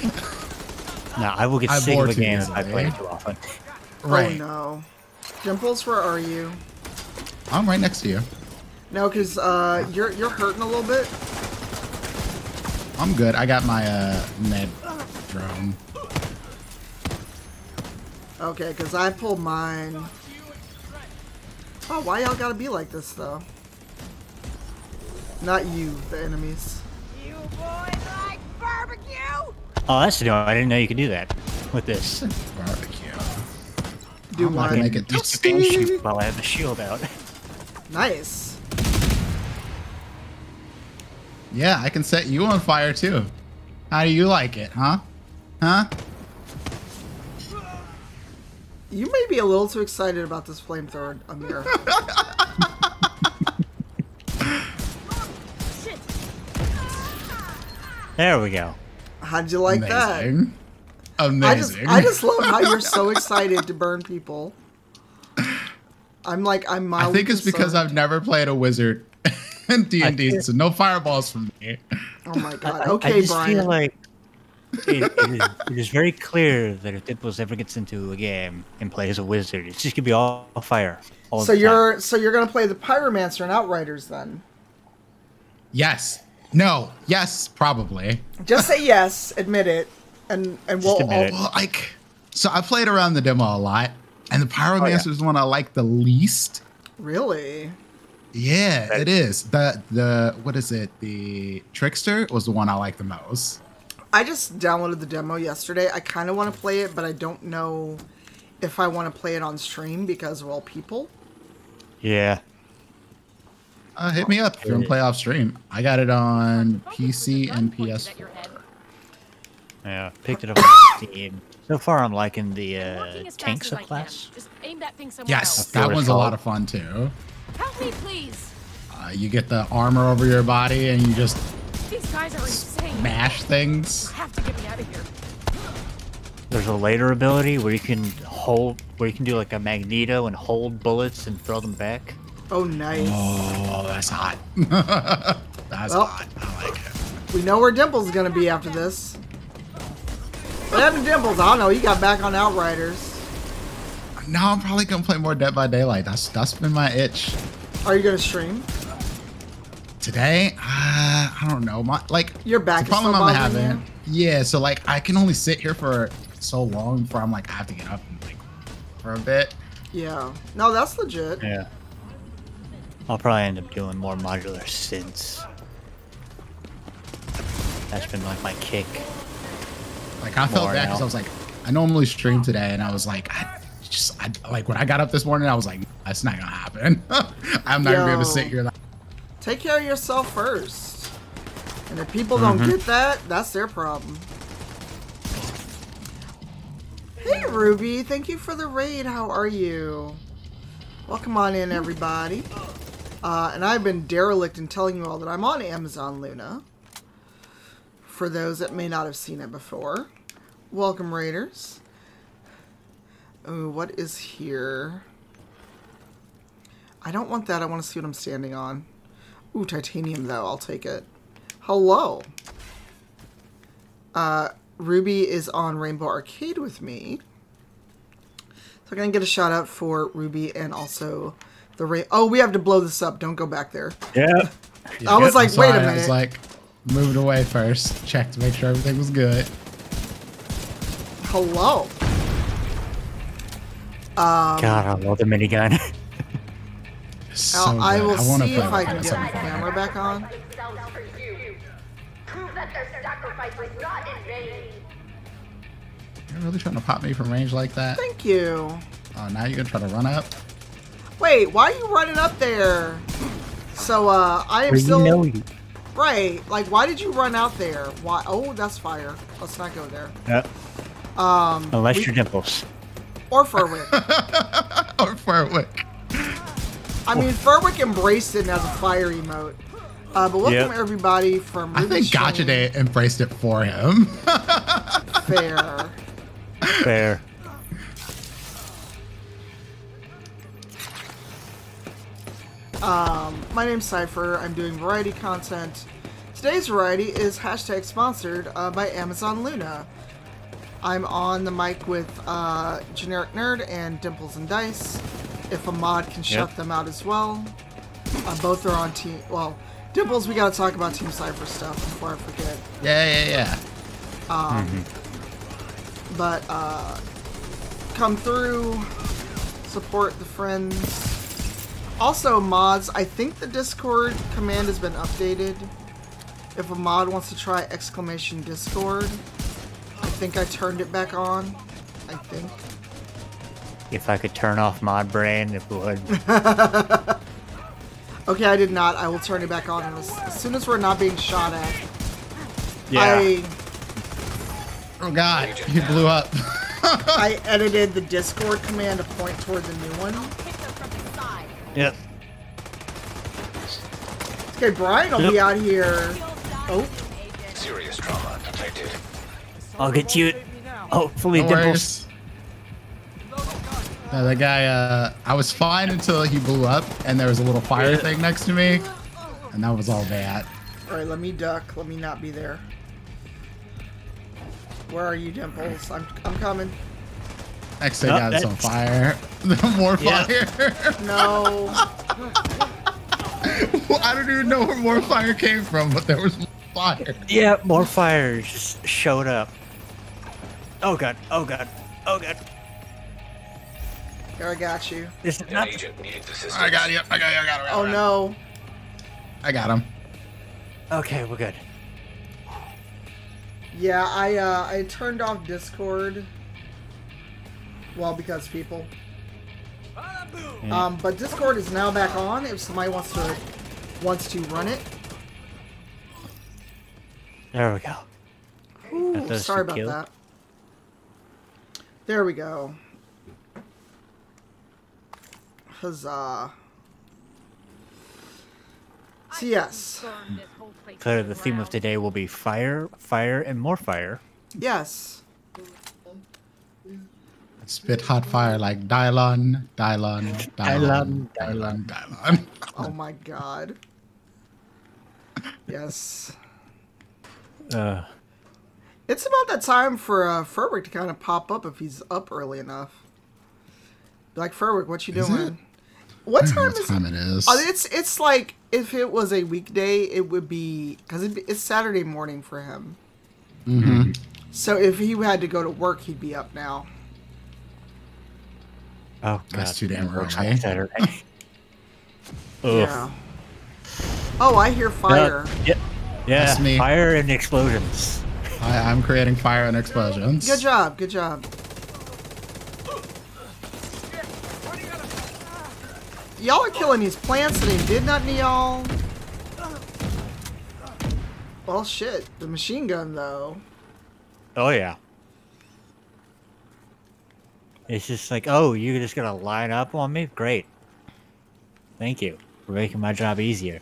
No, I will get I sick of a too game I play it too often. Oh, right. Oh no. Dimples, where are you? I'm right next to you. No, because uh, you're you're hurting a little bit. I'm good. I got my uh med drone. Okay, because I pulled mine. Oh, why y'all gotta be like this, though? Not you, the enemies. You boys like barbecue? Oh, that's new. I didn't know you could do that with this. Barbecue. Do I'm not mine. gonna make it Just can while I have the shield out. Nice. Yeah, I can set you on fire too. How do you like it, huh? Huh? You may be a little too excited about this flamethrower, Amir. There we go. How'd you like that? Amazing. I just, Amazing. I just love how you're so excited to burn people. I'm like, I'm I think it's because. I've never played a wizard in D and D, so no fireballs from me. Oh my god. Okay, I just Brian. feel like it, it, is, it is very clear that if Dimples ever gets into a game and plays a wizard, it's just gonna be all fire. All so the time. you're, so you're gonna play the Pyromancer and Outriders then? Yes. No. Yes. Probably. Just say yes, admit it, and and we'll all. Well, like, so I played around the demo a lot, and the Oh, Pyromancer is the one I like the least. really. Yeah, it is. The the what is it? The Trickster was the one I like the most. I just downloaded the demo yesterday. I kind of want to play it, but I don't know if I want to play it on stream because of all people. yeah. Uh, hit me up if you want to play off stream. I got it on PC and PS4. Yeah, picked it up on Steam. So far, I'm liking the uh, Working as fast tank as I can. subclass. That Yes, else. that what one's a lot of fun too. Help me, please. Uh, you get the armor over your body and you just These guys are insane. mash things. You have to get me out of here. There's a later ability where you can hold, where you can do like a magneto and hold bullets and throw them back. Oh, nice. Oh, that's hot. that's Well. hot. I like it. We know where Dimple's gonna be after this. What happened to Dimples? I don't know. He got back on Outriders. Now I'm probably gonna play more Dead by Daylight. That's that's been my itch. Are you gonna stream? Today, uh, I don't know. My like Your back the problem I'm bothering having. Yeah, so like I can only sit here for so long before I'm like I have to get up and like for a bit. Yeah. No, that's legit. Yeah. I'll probably end up doing more modular synths. That's been like my kick. Like I felt bad because. I was like, I normally stream today, and I was like, I just I, like when I got up this morning, I was like, that's not gonna happen. I'm not gonna be able to sit here. Like, Take care of yourself first. And if people don't Mm-hmm. get that, that's their problem. Hey, Ruby. Thank you for the raid. How are you? Welcome on in, everybody. Uh, and I've been derelict in telling you all that I'm on Amazon Luna. For those that may not have seen it before. Welcome, Raiders. Ooh, what is here? I don't want that. I want to see what I'm standing on. Ooh, titanium though. I'll take it. Hello. Uh, Ruby is on Rainbow Arcade with me. So I'm gonna get a shout out for Ruby and also the Ray. Oh, we have to blow this up. Don't go back there. Yeah. I was like, I'm wait a sorry, I minute. was like, moved away first, check to make sure everything was good. Hello. God, I love the minigun. So I'll- I will wanna see if I can get my camera back on. Prove that their sacrifice was not in vain. You're really trying to pop me from range like that? Thank you. Oh, now you're gonna try to run up? Wait, why are you running up there? So, uh, I am Where you still know you. Right. Like, why did you run out there? Why? Oh, that's fire. Let's not go there. Yep. Um, Unless we- you're dimples. or Furwick. or Furwick. I mean, Furwick embraced it as a fire emote. Uh, but welcome Yep. everybody from. I think Stream. Gotcha Day embraced it for him. Fair. Fair. Um, my name's Cypher. I'm doing variety content. Today's variety is hashtag sponsored uh, by Amazon Luna. I'm on the mic with uh, Generic Nerd and Dimples and Dice. If a mod can shut Yep. them out as well. Uh, both are on team. Well, Dimples, we gotta talk about Team Cypher stuff before I forget. Yeah, yeah, yeah. Um, But uh, come through, support the friends. Also, mods, I think the Discord command has been updated. If a mod wants to try exclamation Discord, I think I turned it back on. I think. If I could turn off mod brain, it would. Okay, I did not. I will turn it back on as, as soon as we're not being shot at. Yeah. I Oh god, he blew up. I edited the Discord command to point toward the new one. Yep. Okay, Brian I'll be Yep. out here. Oh, Serious trauma detected. I'll get you. Hopefully, No Dimples. worries. No, that guy, uh, I was fine until he blew up and there was a little fire thing next to me. And that was all that. all right. Let me duck. Let me not be there. Where are you, Dimples? I'm I'm coming. Next thing Oh, got us on fire. More fire. No. Well, I don't even know where more fire came from, but there was more fire. Yeah, more fires just showed up. Oh god, oh god, oh god. Here I got you. This is not. agent needs. I got you. I got you. I got you. I got Oh you. no. I got him. Okay, we're good. Yeah, I uh I turned off Discord. Well, because people. Um, but Discord is now back on. If somebody wants to wants to run it. There we go. Ooh, sorry about kill. that. There we go. Huzzah. So yes, So the theme of today will be fire, fire, and more fire. yes. Spit hot fire like Dylon, Dylon, Dylon, Dylon, Dylon. Oh my god. Yes. Uh, It's about that time for uh, Furwick to kind of pop up if he's up early enough. Like Furwick, what you doing? it? What I don't know time what is time it is. Oh, it's it's like if it was a weekday, it would be because it's Saturday morning for him. Mm-hmm. So if he had to go to work, he'd be up now. Oh That's too damn it works early. on Saturday. Ugh. Yeah. Oh, I hear fire. Uh, yeah, yeah. That's me. Fire and explosions. I, I'm creating fire and explosions. Good job. Good job. Y'all are killing these plants that he did not y'all. Well, shit. The machine gun, though. Oh yeah. It's just like, oh, you're just gonna line up on me? Great. Thank you for making my job easier.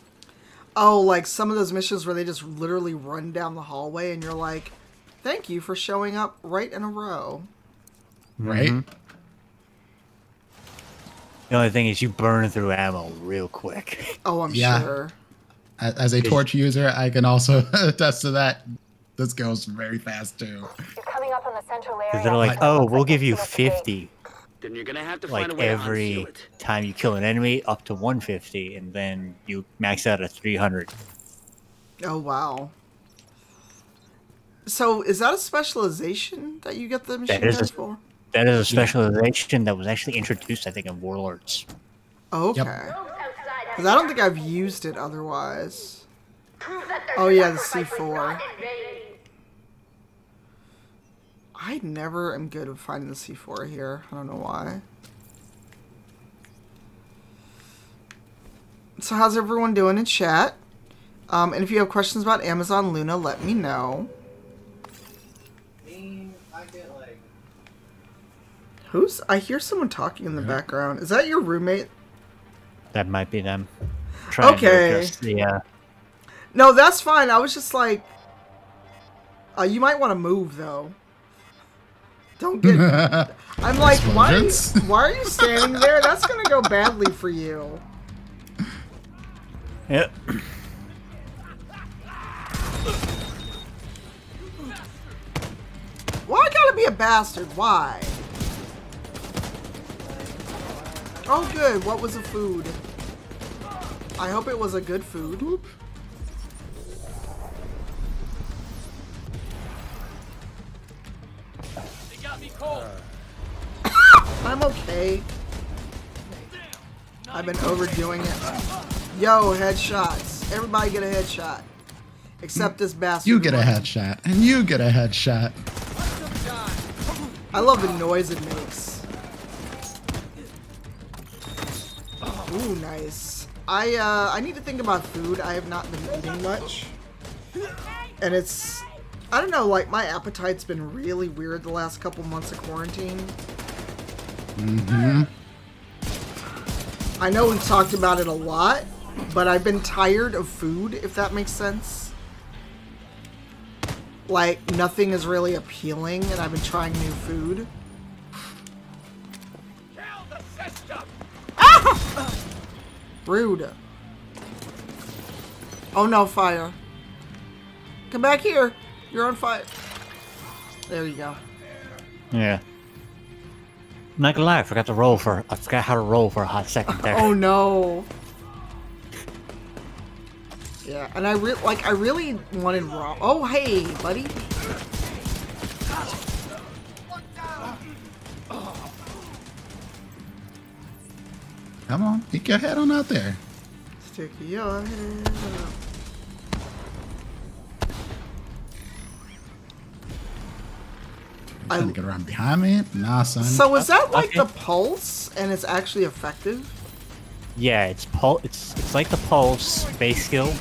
Oh, like some of those missions where they just literally run down the hallway and you're like, thank you for showing up right in a row. Right? Mhm. The only thing is, you burn through ammo real quick. Oh, I'm Yeah. sure. A- As a torch user, I can also attest to that. This goes very fast too. You're coming up on the central area. Because they're like, oh, we'll give you 50 Then you're gonna have to like find a way every unseal it. time you kill an enemy up to 150, and then you max out at 300. Oh, wow. So, is that a specialization that you get the machine That is guns a- for? That is a specialization that was actually introduced, I think, in Warlords. Okay. Yep. Because I don't think I've used it otherwise. Oh, yeah, the C4. I never am good at finding the C4 here. I don't know why. So, how's everyone doing in chat? Um, and if you have questions about Amazon Luna, let me know. Who's? I hear someone talking in the background. Is that your roommate? That might be them. Trying Okay. To the, uh, No, that's fine. I was just like, uh, you might want to move though. Don't get. I'm like, why are, you, why are you standing there? That's gonna go badly for you. Yep. Why I gotta be a bastard? Why? Oh, good. What was the food? I hope it was a good food. got I'm okay. I've been overdoing it. Yo, headshots. Everybody get a headshot. Except this bastard. You get a headshot, and you get a headshot. I love the noise it makes. Ooh, nice. I uh, I need to think about food. I have not been eating much, and it's I don't know. Like my appetite's been really weird the last couple months of quarantine. Mm-hmm. I know we've talked about it a lot, but I've been tired of food. If that makes sense. Like nothing is really appealing, and I've been trying new food. Ah! Rude. Oh no, fire. Come back here. You're on fire. There you go. Yeah. I'm not gonna lie, I forgot to roll for I forgot how to roll for a hot second there. Oh no. Yeah, and I re like I really wanted raw. Oh hey, buddy. Come on, stick your head on out there. Stick your head up. Trying to get around behind me? Nah, son. So is that like Okay. the pulse, and it's actually effective? Yeah, it's pul it's it's like the pulse base skill,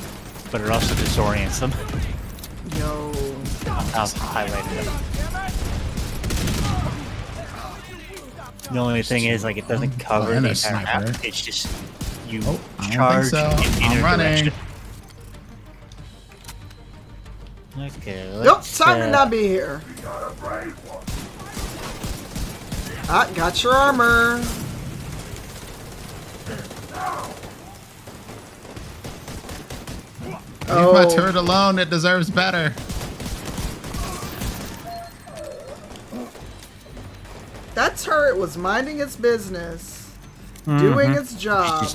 but it also disorients them. Yo. I've highlighted it. The only thing is, like, it doesn't cover the a entire map. sniper. It's just you Oh, I don't charge think so. in I'm either running. direction. Okay, Nope, let's, time uh, to not be here. Ah, got your armor. Leave my turret alone. It deserves better. That turret was minding its business, doing its job.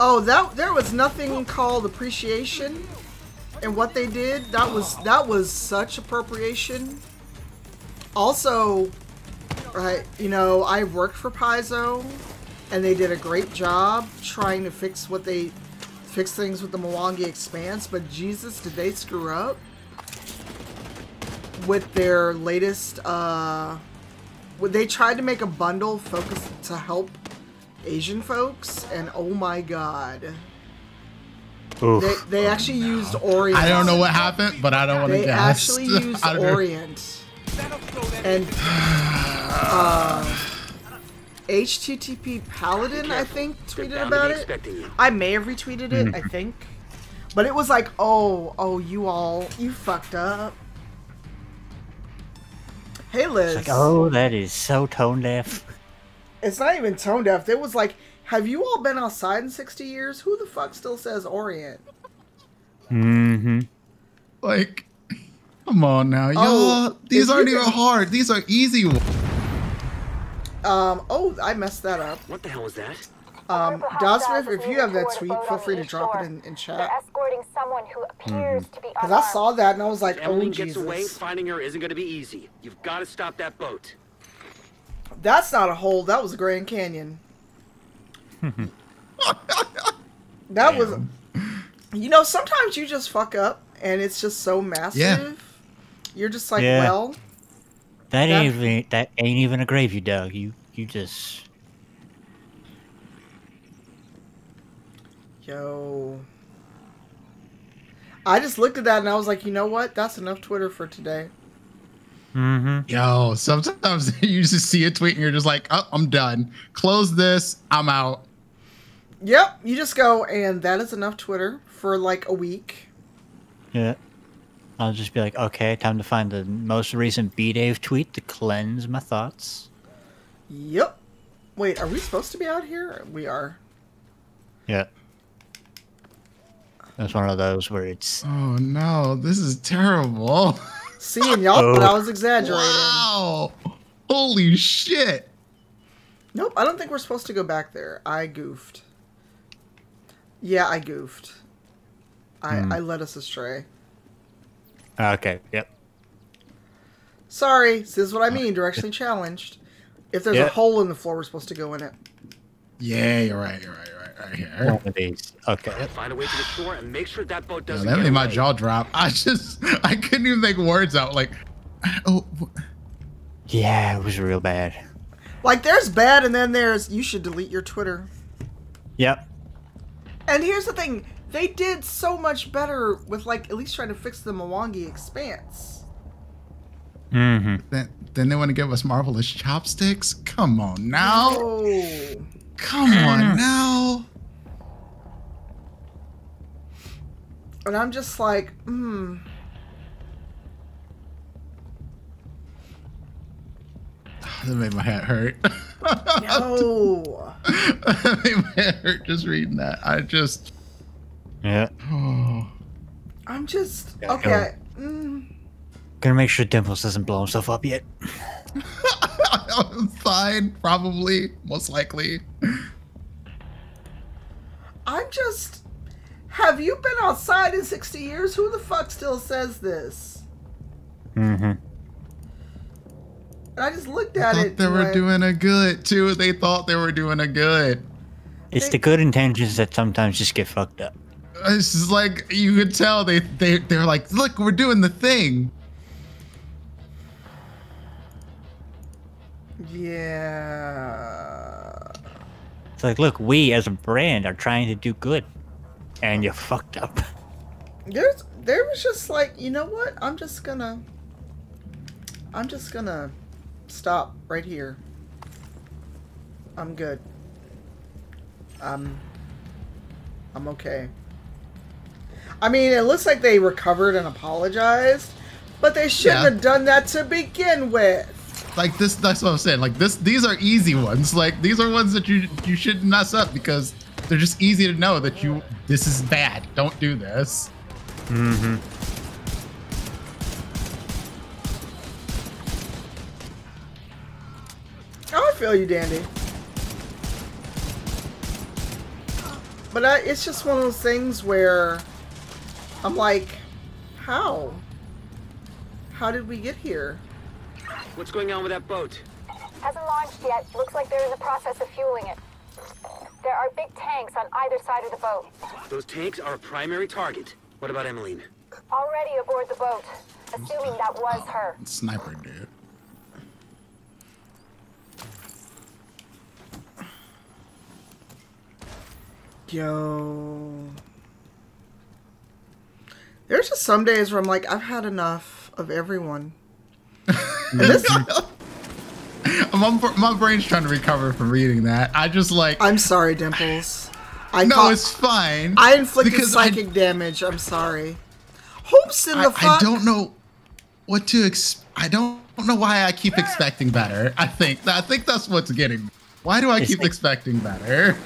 Oh, that there was nothing called appreciation and what they did. That was that was such appropriation. Also, right, you know, I worked for Paizo, and they did a great job trying to fix what they fix things with the Mwangi Expanse. But Jesus, did they screw up? with their latest uh they tried to make a bundle focused to help Asian folks and oh my god Oof. they they actually used Orient I don't know what happened, but I don't want to guess. they guess. actually used I don't know. Orient and uh HTTP Paladin I think tweeted about it. I may have retweeted it I think but it was like oh oh you all you fucked up Hey Liz. It's like, oh, that is so tone deaf. It's not even tone deaf. It was like, have you all been outside in 60 years? Who the fuck still says Orient? Mm-hmm. Like, come on now, y'all. Oh, These aren't even hard. These are easy ones. Um, oh, I messed that up. What the hell was that? Um, Group Dosmith, if you have that tweet, feel free to drop it in, in They're chat. escorting someone who appears to be Because I saw that and I was like, If oh, Emily gets away, Jesus. finding her isn't going to be easy. You've got to stop that boat. That's not a hole. That was a Grand Canyon. that was. You know, sometimes you just fuck up and it's just so massive. You're just like, Yeah. well, That That- ain't even that ain't even a grave you dug. You you just Yo. I just looked at that and I was like, you know what? That's enough Twitter for today. mm-hmm. Yo, sometimes you just see a tweet and you're just like, oh, I'm done. Close this. I'm out. Yep, you just go, and that is enough Twitter for like a week. Yeah. I'll just be like, okay, time to find the most recent B Dave tweet to cleanse my thoughts. Yep. Wait, are we supposed to be out here? We are. Yeah. That's one of those where it's Oh no, this is terrible. See, and y'all thought I was exaggerating. wow. Holy shit. Nope, I don't think we're supposed to go back there. I goofed. Yeah, I goofed. I, hmm. I led us astray. Okay. Yep. Sorry, this is what I uh, mean. Directionally challenged. If there's a hole in the floor, we're supposed to go in it. Yeah, you're right. You're right. You're right. Right here. One of these. Okay. Find a way to the shore and make sure that boat doesn't that get made my jaw drop. I just, I couldn't even make words out. Like, oh, Yeah, it was real bad. Like there's bad, and then there's you should delete your Twitter. Yep. And here's the thing: they did so much better with like at least trying to fix the Mwangi expanse. Mm-hmm. then, then they want to give us marvelous chopsticks. Come on now. Oh, Come on now. and I'm just like, hmm. That made my head hurt. No. that made my head hurt just reading that. I just, Yeah. I'm just Yeah, okay. Mm, Gonna make sure Dimples doesn't blow himself up yet. I'm fine, probably, most likely. I'm just. Have you been outside in 60 years? Who the fuck still says this? Mm-hmm. I just looked I at thought it. they were went, doing a good too. They thought they were doing a good. It's They- the good intentions that sometimes just get fucked up. It's just like you could tell they they they're like, look, we're doing the thing. Yeah. It's like, look, we as a brand are trying to do good, and you fucked up. There's there was just like, you know what? I'm just gonna I'm just gonna stop right here. I'm good. Um I'm okay. I mean, it looks like they recovered and apologized, but they shouldn't Yeah. have done that to begin with. Like this, that's what I'm saying. Like this, these are easy ones. Like these are ones that you you shouldn't mess up because they're just easy to know that you this is bad. Don't do this. Mm-hmm. Oh, I feel you, Dandy. But I, it's just one of those things where I'm like, how? How did we get here? What's going on with that boat? Hasn't launched yet. Looks like they're in the process of fueling it. There are big tanks on either side of the boat. Those tanks are a primary target. What about Emeline? Already aboard the boat. Assuming that was her. Sniper dude. Yo. There's just some days where I'm like, I've had enough of everyone. This, my, my brain's trying to recover from reading that. I just like I'm sorry, Dimples. I no, caught- it's fine. I inflicted because I- psychic damage. I'm sorry. Hopes in I, the fuck. I don't know what to ex. I don't know why I keep expecting better. I think I think that's what's getting. me. Why do I keep expecting better?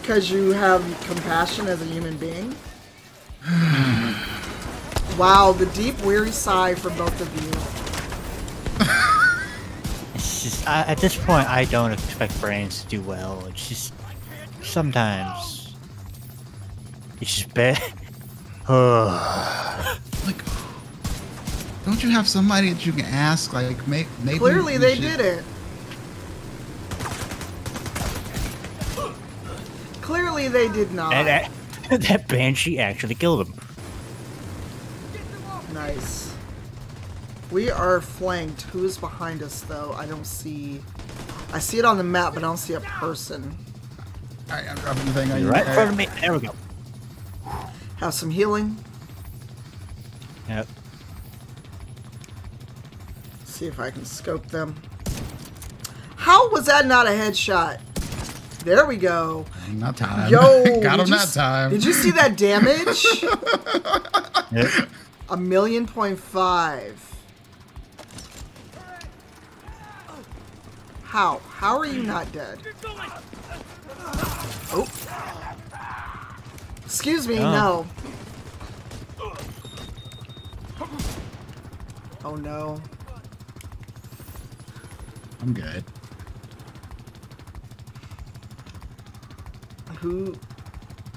Because you have compassion as a human being? Wow, the deep, weary sigh from both of you. It's just I, at this point, I don't expect brains to do well. It's just sometimes it's just bad. Like, don't you have somebody that you can ask? Like, may, maybe Clearly, they should- did it. Clearly, they did not. and that, that banshee actually killed him. Nice. We are flanked. Who is behind us, though? I don't see. I see it on the map, but I don't see a person. All right, I'm dropping the thing on you. Right in front of me. There we go. Have some healing. Yep. See if I can scope them. How was that not a headshot? There we go. Not time. Yo, got him you that time. Did you see that damage? Yep. A million point five. How? How are you not dead? Oh. Excuse me, Oh. no. Oh no. I'm good. Who?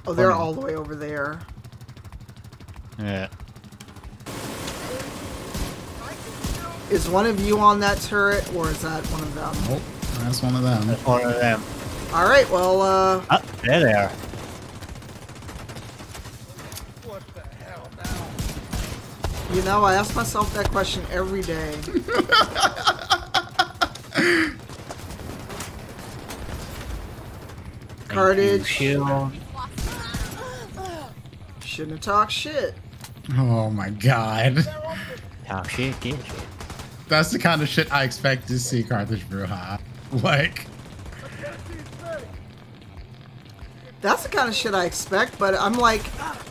Oh, they're Funny. all the way over there. Yeah. Is one of you on that turret, or is that one of them? Oh, that's one of them. That's one of them. All right, well, uh, Oh, there they are. What the hell now? You know, I ask myself that question every day. Cartage. Shield. Shouldn't have talked shit. Oh my god. Oh shit, give shit. That's the kind of shit I expect to see Carthage Bruja. Like, That's the kind of shit I expect, but I'm like,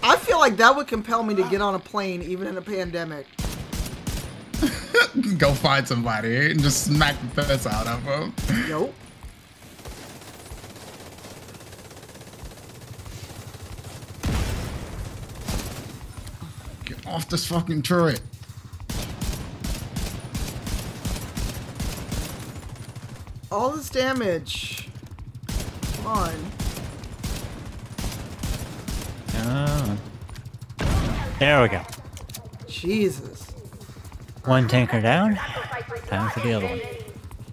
I feel like that would compel me to get on a plane even in a pandemic. go find somebody and just smack the piss out of them. Nope. Get off this fucking turret. All this damage. Come on. Oh. There we go. Jesus. One tanker down. Time for the other one.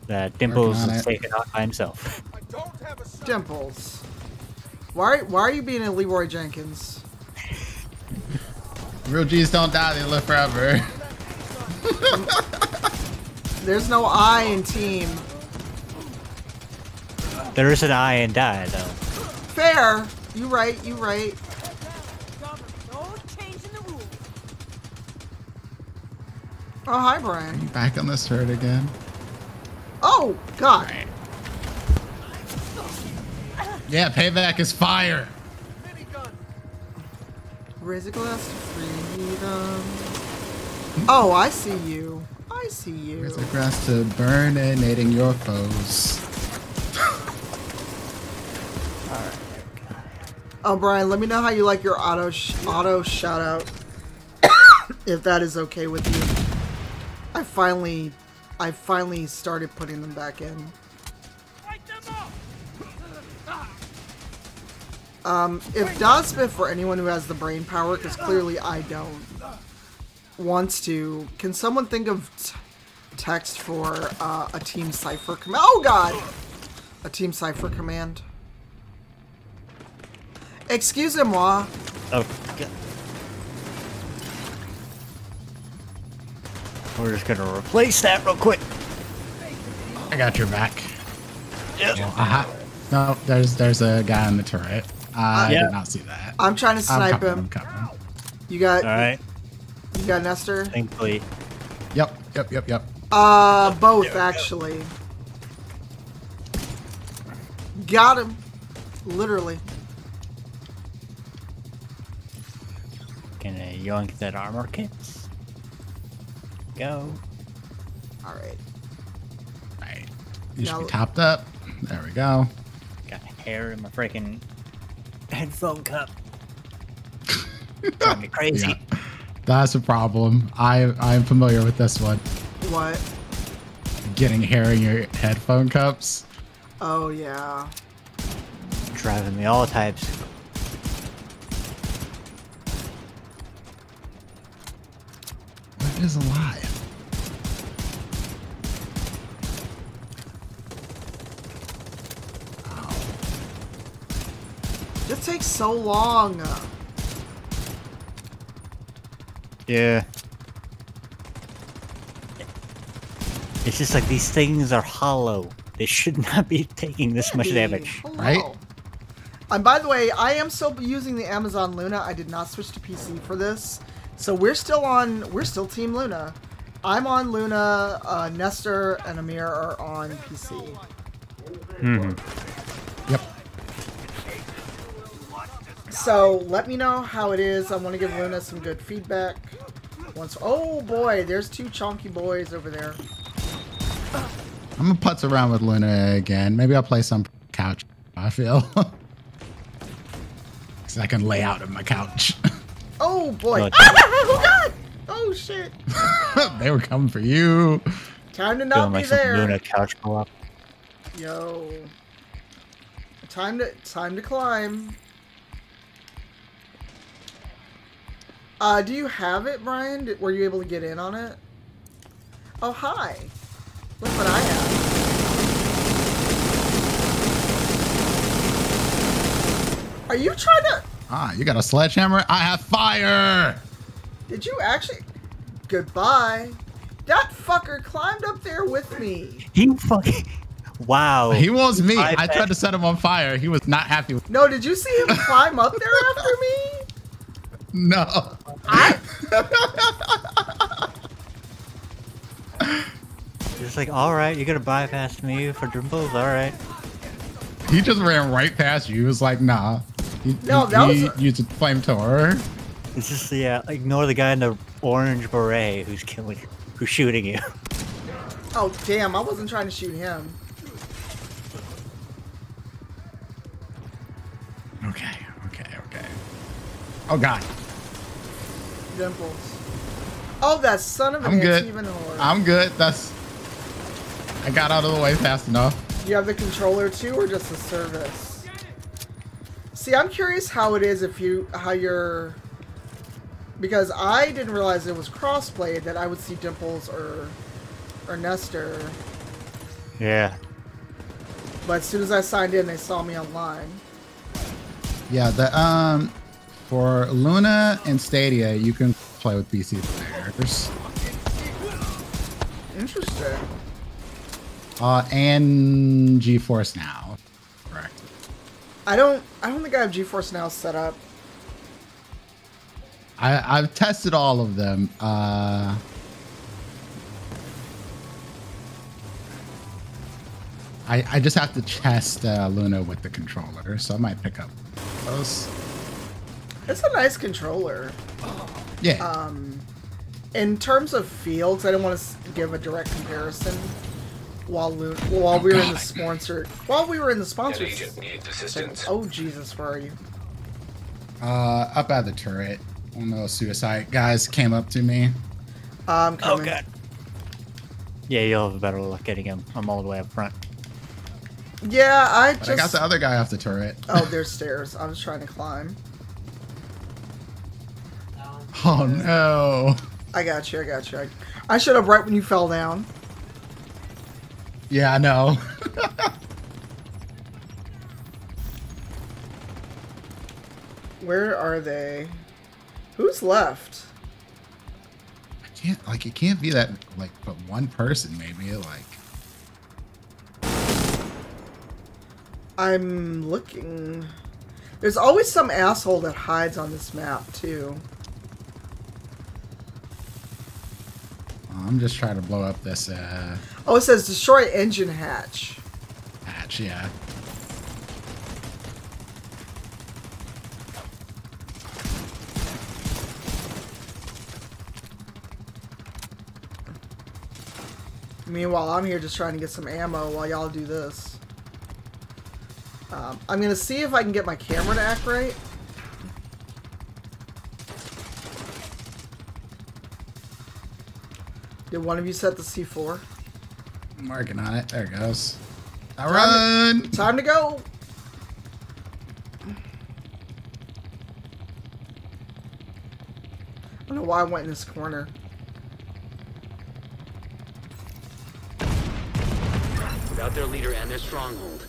That Dimples Working is it. taken out by himself. Dimples. Why, why are you being a Leroy Jenkins? Real G's don't die, they live forever. There's no I in team. There is an I and die though. Fair. You right, you right. No change in the rules. Oh, hi, Brian. Back on this turret again. Oh, God. Yeah, payback is fire. Raise a glass to freedom. Oh, I see you. I see you. There's a grass to burninating your foes. Oh, Brian, let me know how you like your auto sh- auto shout out. if that is okay with you. I finally, I finally started putting them back in. Um, if Dodsmith, for anyone who has the brain power, because clearly I don't, wants to, can someone think of t- text for uh, a Team Cypher command? Oh God, a Team Cypher command. Excusez-moi. Oh, God. We're just gonna replace that real quick. I got your back. Yep. Well, aha. No, there's there's a guy on the turret. I Yeah. did not see that. I'm trying to I'm snipe coming, him. I'm coming. You got, All right. you got Nestor. Thankfully, Yep, yep, yep, yep. Uh, both actually. Got him. Literally. Gonna yoink that armor kit. Go. All right. Right. You should be topped up. There we go. Got hair in my freaking headphone cup. Drive me crazy. Yeah. That's a problem. I I'm familiar with this one. What? Getting hair in your headphone cups. Oh yeah. Driving me all types. What is alive? This takes so long. Yeah. It's just like these things are hollow. They should not be taking this much damage. Oh, hello. Right? And by the way, I am still using the Amazon Luna. I did not switch to PC for this, so we're still on. We're still Team Luna. I'm on Luna. Uh, Nestor and Amir are on PC. hmm Yep. So let me know how it is. I want to give Luna some good feedback. Once, oh boy, there's two chonky boys over there. I'm gonna putz around with Luna again. Maybe I'll play some couch. I feel. Cause I can lay out on my couch. Oh boy! Like- oh god! Oh shit! they were coming for you. Time to Feeling not be like some there. Luna couch co-op. Yo. Time to time to climb. Uh, do you have it, Brian? Did- Were you able to get in on it? Oh, hi. Look what I have. Are you trying to... Ah, you got a sledgehammer? I have fire! Did you actually... Goodbye. That fucker climbed up there with me. He fucking. Wow. He was me. I I tried to set him on fire. He was not happy with No, did you see him climb up there after me? No. It's like, all right, you're gonna bypass me for dimples, all right. He just ran right past you. He was like, nah. He, No, he, that he was- used a flamethrower. It's just yeah, ignore the guy in the orange beret who's killing, who's shooting you. Oh, damn. I wasn't trying to shoot him. Okay, okay, okay. Oh god. Dimples. Oh, that son of an I'm good. even whore. I'm good. That's. I got out of the way fast enough. You have the controller too, or just the service? See, I'm curious how it is if you how you're because I didn't realize it was crossplay that I would see Dimples or or Nestor, Yeah. but as soon as I signed in, they saw me online. Yeah, the um, for Luna and Stadia, you can play with PC players. Interesting. Uh, and GeForce Now. I don't I don't think I have GeForce Now set up. I I've tested all of them. Uh. I, I just have to test uh, Luna with the controller, so I might pick up those. It's a nice controller. Yeah. Um, in terms of fields, I don't want to give a direct comparison. While Lu- while we were in the sponsor, while we were in the sponsor. agent needs assistance. Oh Jesus, where are you? Uh, up at the turret. One of those suicide guys came up to me. Um, Oh coming. god. Yeah, you'll have a better luck getting him. I'm all the way up front. Yeah, I But just. I got the other guy off the turret. Oh, there's stairs. I was trying to climb. Oh no. I got you. I got you. I, I showed up right when you fell down. Yeah, I know. Where are they? Who's left? I can't like it can't be that like but one person maybe like I'm looking. There's always some asshole that hides on this map too. I'm just trying to blow up this uh Oh, it says destroy engine hatch. hatch, yeah. Meanwhile, I'm here just trying to get some ammo while y'all do this. Um, I'm gonna see if I can get my camera to act right. Did one of you set the C4? I'm working on it. There it goes. I Time run. To, time to go. I don't know why I went in this corner. Without their leader and their stronghold,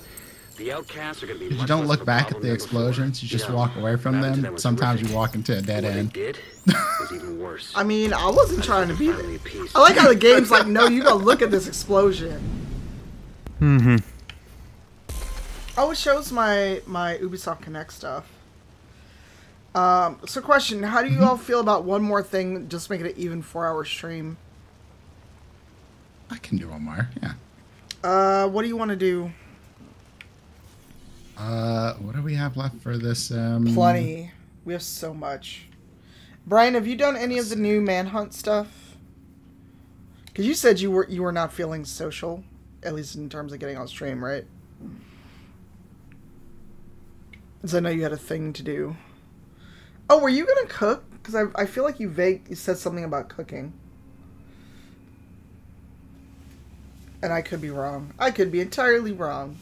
the outcasts are going to be. If you don't look back at the explosions, you just know, walk away from what them. was Sometimes you walk into a dead end. did was even worse. I mean, I wasn't trying to be there. Finally. I like how the game's like, no, you gotta look at this explosion. Mm-hmm. Oh, it shows my my Ubisoft Connect stuff. Um, so question: How do you all feel about one more thing? Just make it an even four-hour stream. I can do one more. Yeah. Uh, what do you want to do? Uh, what do we have left for this? Um, Plenty. We have so much. Brian, have you done any of the new Manhunt stuff? Because you said you were you were not feeling social, at least in terms of getting on stream, right? Because I know you had a thing to do. Oh, were you gonna cook? Because I, I feel like you vague you said something about cooking. And I could be wrong. I could be entirely wrong.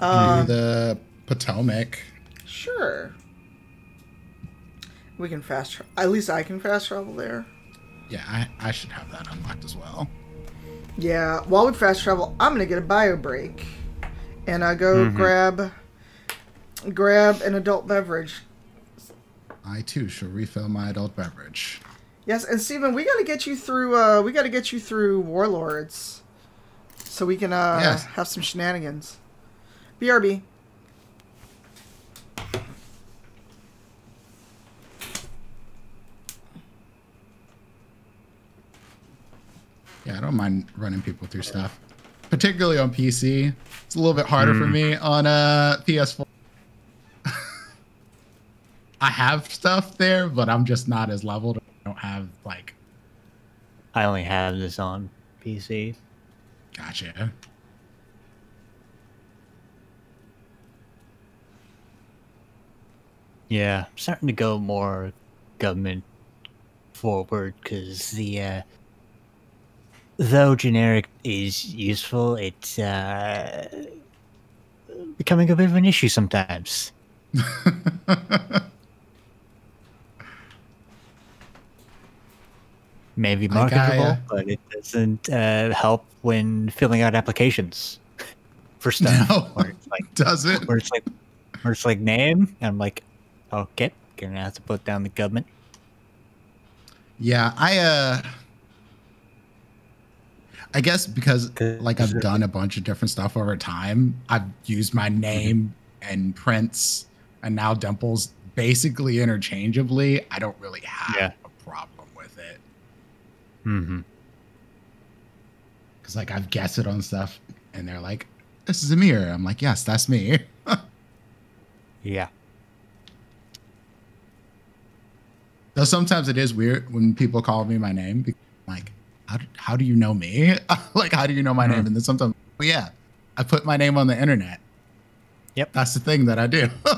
Do Um, the Potomac. Sure. We can fast travel. At least I can fast travel there. Yeah, I, I should have that unlocked as well. Yeah, while we fast travel, I'm gonna get a bio break, and I go Mhm. grab grab an adult beverage. I too shall refill my adult beverage. Yes, and Steven, we gotta get you through. Uh, we gotta get you through Warlords, so we can uh, Yes. have some shenanigans. BRB. Yeah, I don't mind running people through stuff, particularly on PC. It's a little bit harder for Mm. me on uh, PS4. I have stuff there, but I'm just not as leveled. I don't have like. I only have this on PC. Gotcha. Yeah, I'm starting to go more government forward because the uh, though generic is useful, it's uh, becoming a bit of an issue sometimes. Maybe marketable, but it doesn't uh, help when filling out applications for stuff. No, where it's like, does it? Where it's like, where it's like name, and I'm like, okay, gonna have to put down the government. Yeah, I uh I guess because like I've done a bunch of different stuff over time, I've used my name and Prince and now Dimples basically interchangeably. I don't really have Yeah. a problem with it. Mm-hmm. Cause like I've guessed it on stuff and they're like, This is Amir. I'm like, Yes, that's me. Yeah. Though sometimes it is weird when people call me my name. Because I'm like, how do, how do you know me? like, how do you know my name? Mm-hmm. And then sometimes, well, yeah, I put my name on the internet. Yep. That's the thing that I do.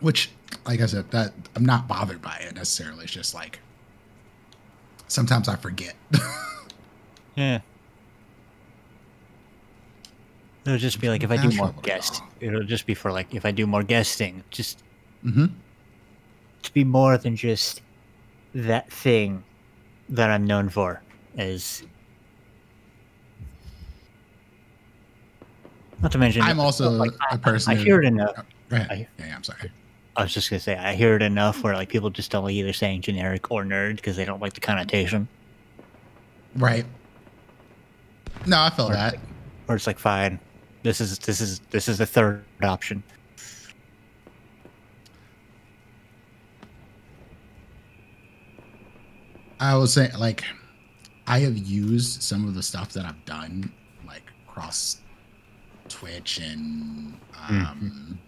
Which, like I said, that I'm not bothered by it necessarily. It's just like sometimes I forget. Yeah. It'll just be like if I do more guest, it'll just be for like if I do more guesting, just hmm to be more than just that thing that I'm known for as. Not to mention, I'm also like, I- a person. I who- hear it enough. Oh. I- yeah, yeah, I'm sorry. I was just gonna say I hear it enough where like people just don't like either saying generic or nerd because they don't like the connotation. Right. No, I feel Or that. like- Or it's like fine, this is this is this is the third option. I was saying, like, I have used some of the stuff that I've done, like cross Twitch and um,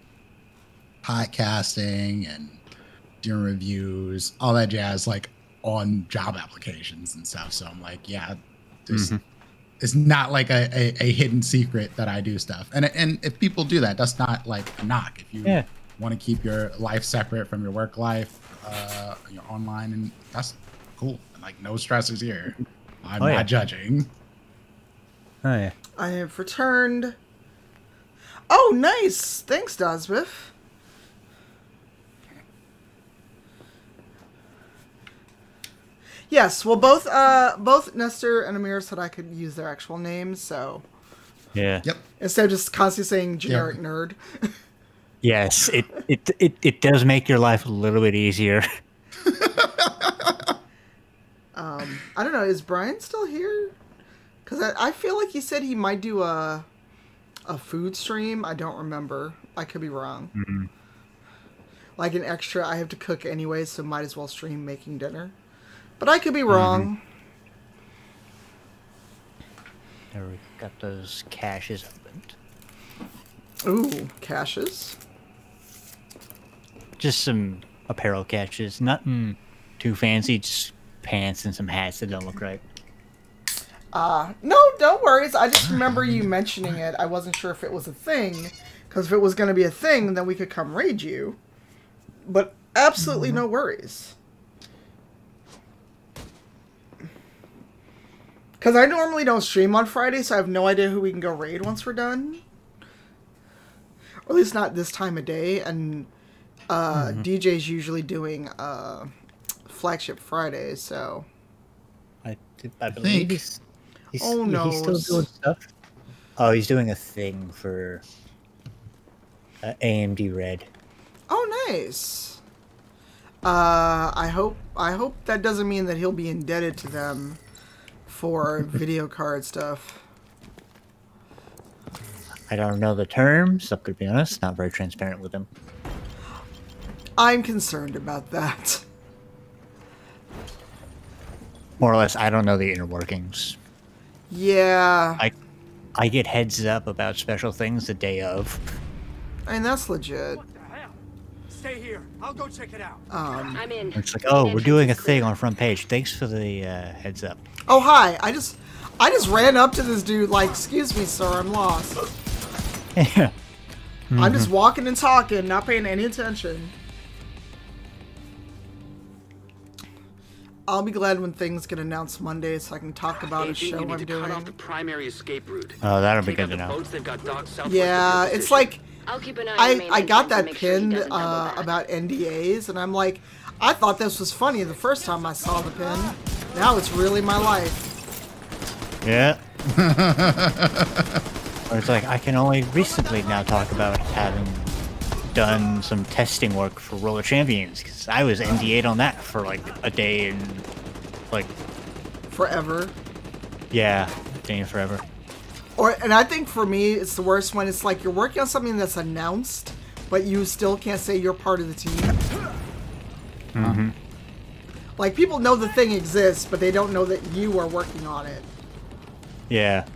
podcasting and doing reviews, all that jazz, like on job applications and stuff. So I'm like, yeah, there's, Mhm. It's not like a, a, a hidden secret that I do stuff. And and if people do that, that's not like a knock. If you Yeah. want to keep your life separate from your work life, uh, you're online, and that's cool. And like no stressors here. I'm Oh, not yeah. judging. Oh yeah. I have returned. Oh, nice! Thanks, Dosbiff. Yes, well, both uh, both Nestor and Amir said I could use their actual names, so Yeah. Yep. instead of just constantly saying generic nerd. Yes, it, it it it does make your life a little bit easier. Um, I don't know. Is Brian still here? Because I, I feel like he said he might do a a food stream. I don't remember. I could be wrong. Mhm. Like an extra, I have to cook anyway, so might as well stream making dinner. But I could be mm-hmm. wrong. There we got those caches opened. Ooh, caches. Just some apparel caches, nothing hmm. too fancy. Just pants and some hats that don't look right. Uh, no, no worries. I just remember you mentioning it. I wasn't sure if it was a thing. Because if it was going to be a thing, then we could come raid you. But absolutely mm-hmm. no worries. Because I normally don't stream on Friday, so I have no idea who we can go raid once we're done. Or at least not this time of day. And uh, Mhm. DJ's usually doing uh, flagship Friday, so I, I believe think- he's, he's, Oh, he's still doing stuff. Oh, he's doing a thing for uh, AMD Red. oh nice. Uh, I hope I hope that doesn't mean that he'll be indebted to them for video card stuff. I don't know the terms. I'm gonna be honest, not very transparent with them. I'm concerned about that. More or less, I don't know the inner workings. Yeah, I I get heads up about special things the day of. I mean that's legit. What the hell? Stay here. I'll go check it out. Um, I'm in. It's like, oh, we're doing a thing on front page. Thanks for the uh, heads up. Oh hi, I just I just ran up to this dude like, excuse me, sir, I'm lost. yeah. I'm just walking and talking, not paying any attention. I'll be glad when things get announced Monday so I can talk about a show you need I'm to doing. cut off the primary escape route. Oh, that'll be Take good to know. boats they've got docked southwest Yeah, it's like I'll keep an eye on I, the main I got that make sure pinned uh, about NDAs, and I'm like, I thought this was funny the first time I saw the pin. Now it's really my life. Yeah. or it's like I can only recently now talk about having done some testing work for Roller Champions because I was NDA'd on that for like a day and like Forever. yeah, a day and forever. Or and I think for me it's the worst when it's like you're working on something that's announced, but you still can't say you're part of the team. Mm-hmm. Like people know the thing exists, but they don't know that you are working on it. Yeah.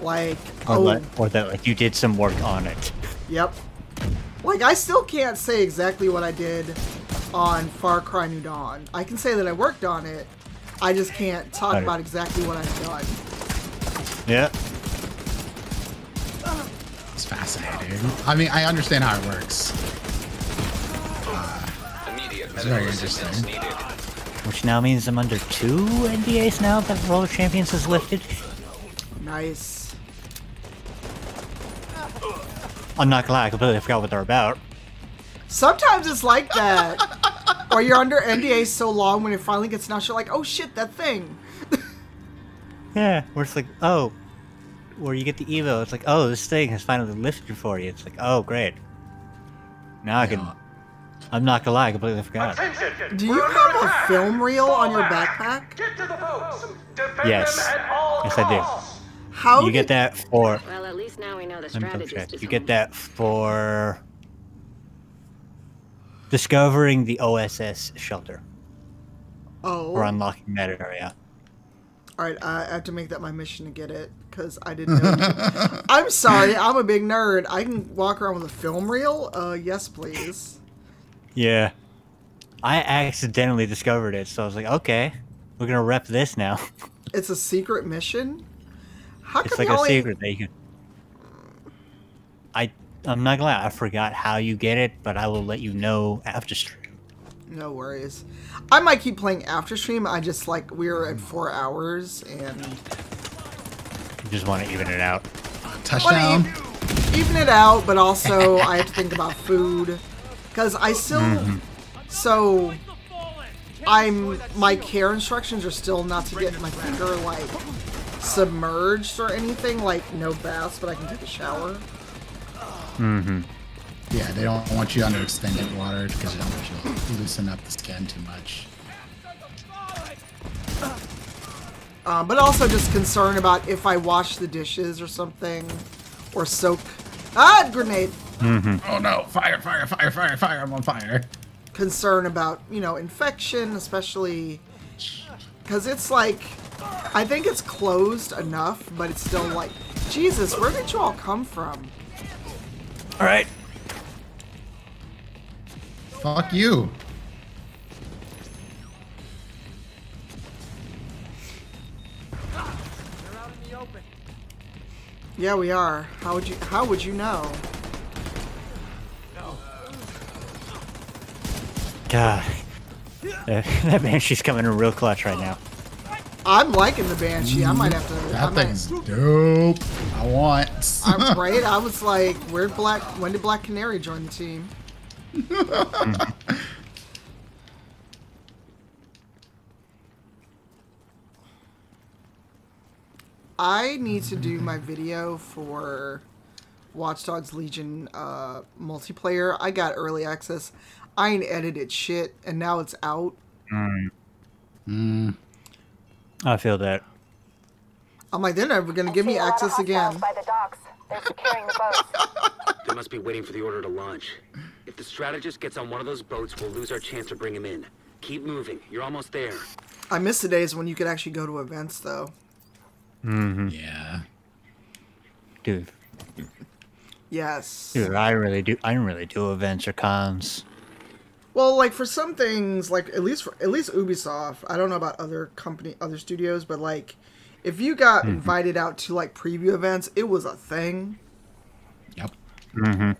Like Or, oh, that, or that like you did some work on it. yep. Like I still can't say exactly what I did on Far Cry New Dawn. I can say that I worked on it. I just can't talk Got about exactly what I've done. Yeah. It's fascinating. I mean, I understand how it works. Immediate It's very interesting. Which now means I'm under two NDAs now that Roller Champions has lifted. Nice. I'm not gonna lie, I completely forgot what they're about. Sometimes it's like that. or you're under NDA so long when it finally gets announced, you're like, oh shit, that thing. Yeah, where it's like, oh, where you get the Evo, it's like, oh, this thing has finally lifted for you. It's like, oh, great. Now I can. I'm not gonna lie, I completely forgot. Do you have a film reel on your backpack? Yes. Yes, I do. How You get that for. Well, at least now we know the Let me strategist check. You get that for. Discovering the OSS shelter. Oh. Or unlocking that area. All right, I have to make that my mission to get it because I didn't know. I'm sorry, I'm a big nerd. I can walk around with a film reel. Uh, yes, please. Yeah. I accidentally discovered it, so I was like, okay, we're gonna rep this now. It's a secret mission. How it's come like a only? secret that you can. I I'm not glad I forgot how you get it, but I will let you know after stream. No worries. I might keep playing after stream. I just like we're at four hours and I just want to even it out. Touchdown. even it out, but also I have to think about food because I still. Mhm. So I'm my care instructions are still not to get my finger like submerged or anything. Like no baths, but I can take a shower. Mm-hmm. Yeah, they don't want you under extended water because they don't want you to loosen up the skin too much. Uh, but also just concern about if I wash the dishes or something, or soak. Ah, grenade. Mm-hmm. Oh no! Fire! Fire! Fire! Fire! Fire! I'm on fire. Concern about you know infection, especially because it's like I think it's closed enough, but it's still like Jesus. Where did you all come from? All right. Fuck you. They're out in the open. Yeah, we are. How would you? How would you know? God. Uh, that banshee's coming in real clutch right now. I'm liking the Banshee. I might have to. I That might- thing's dope. I want. I'm right. I was like, where Black? When did Black Canary join the team? I need to do my video for Watch Dogs Legion uh, multiplayer. I got early access. I ain't edited shit, and now it's out. Mm. I feel that. I'm like, they're never gonna give me See a lot of access again. hostiles By the docks. They're securing the boats. They must be waiting for the order to launch. If the strategist gets on one of those boats, we'll lose our chance to bring him in. Keep moving. You're almost there. I miss the days when you could actually go to events, though. Mm-hmm. Yeah. Dude, Yes. dude, I really do. I don't really do events or cons. Well, like for some things, like at least for at least Ubisoft, I don't know about other company, other studios, but like if you got Mhm. invited out to like preview events, it was a thing. Yep. Mm-hmm.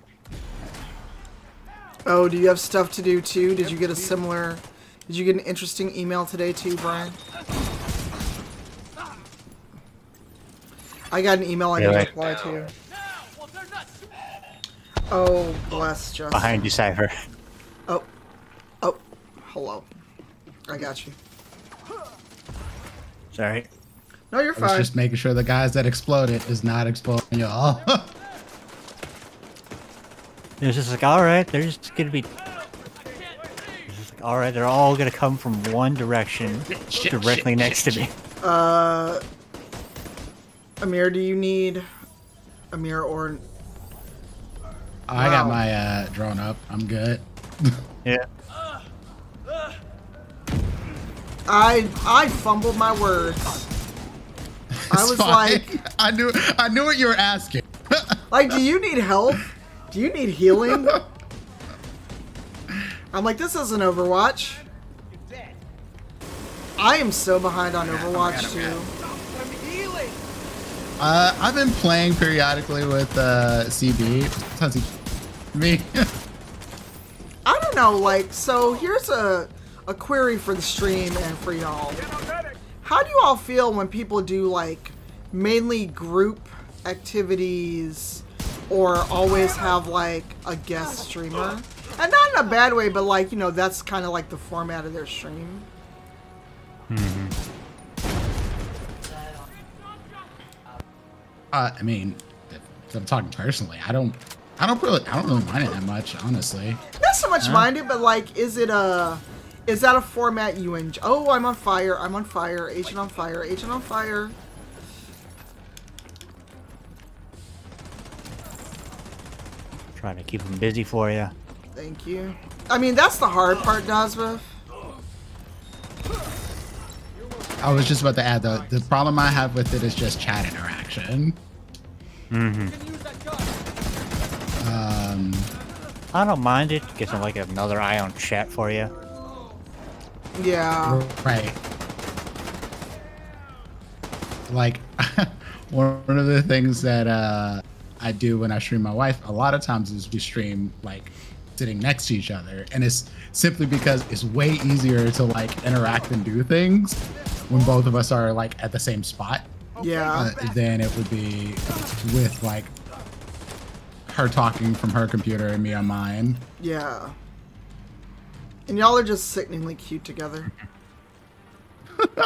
Oh, do you have stuff to do too? Did you get a similar? Did you get an interesting email today too, Brian? I got an email I need to Really? reply to. Oh, bless Justin. Behind you, Cypher. Hello. I got you. Sorry. No, you're I was fine. just making sure the guys that exploded is not exploding y'all. It was just like, all right, they're just gonna be. It's just like, all right, they're all gonna come from one direction, Shit, directly shit, next shit, to me. Uh, Amir, do you need Amir or I got my uh, drone up. I'm good. Yeah. I I fumbled my words. I was fine. like, I knew I knew what you were asking. like, do you need help? Do you need healing? I'm like, this isn't Overwatch. I am so behind on Overwatch too. Uh, I've been playing periodically with uh, CB. Me. I don't know, like, so here's a a query for the stream and for y'all. How do you all feel when people do like mainly group activities or always have like a guest streamer? And not in a bad way, but like, you know, that's kind of like the format of their stream. uh, I mean, I'm talking personally. I don't. I don't really. I don't really mind it that much, honestly. Not so much Huh? minded, but like, is it a, is that a format you enjoy? Oh, I'm on fire! I'm on fire! Agent on fire! Agent on fire! Trying to keep them busy for you. Thank you. I mean, that's the hard part, Dazva. I was just about to add the the problem I have with it is just chat interaction. Mm-hmm. Um, I don't mind it. Get some like another eye on chat for you. Yeah. Right. Like one of the things that uh, I do when I stream my wife a lot of times is we stream like sitting next to each other, and it's simply because it's way easier to like interact and do things when both of us are like at the same spot. Yeah. uh, than it would be with like her talking from her computer and me on mine. Yeah. And y'all are just sickeningly cute together.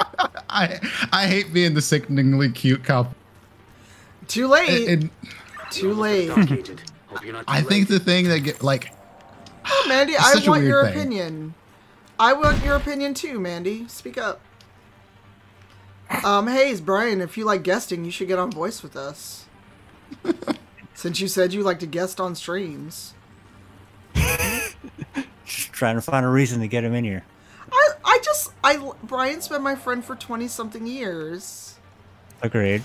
I I hate being the sickeningly cute couple. Too late. And- and Too late. Hope you're not I think the thing that get like Oh, Mandy, I want your thing. opinion. I want your opinion too, Mandy. Speak up. Um, hey, it's Brian. If you like guesting, you should get on voice with us. Since you said you like to guest on streams. Just trying to find a reason to get him in here. I, I just, I, Brian's been my friend for 20 something years. Agreed.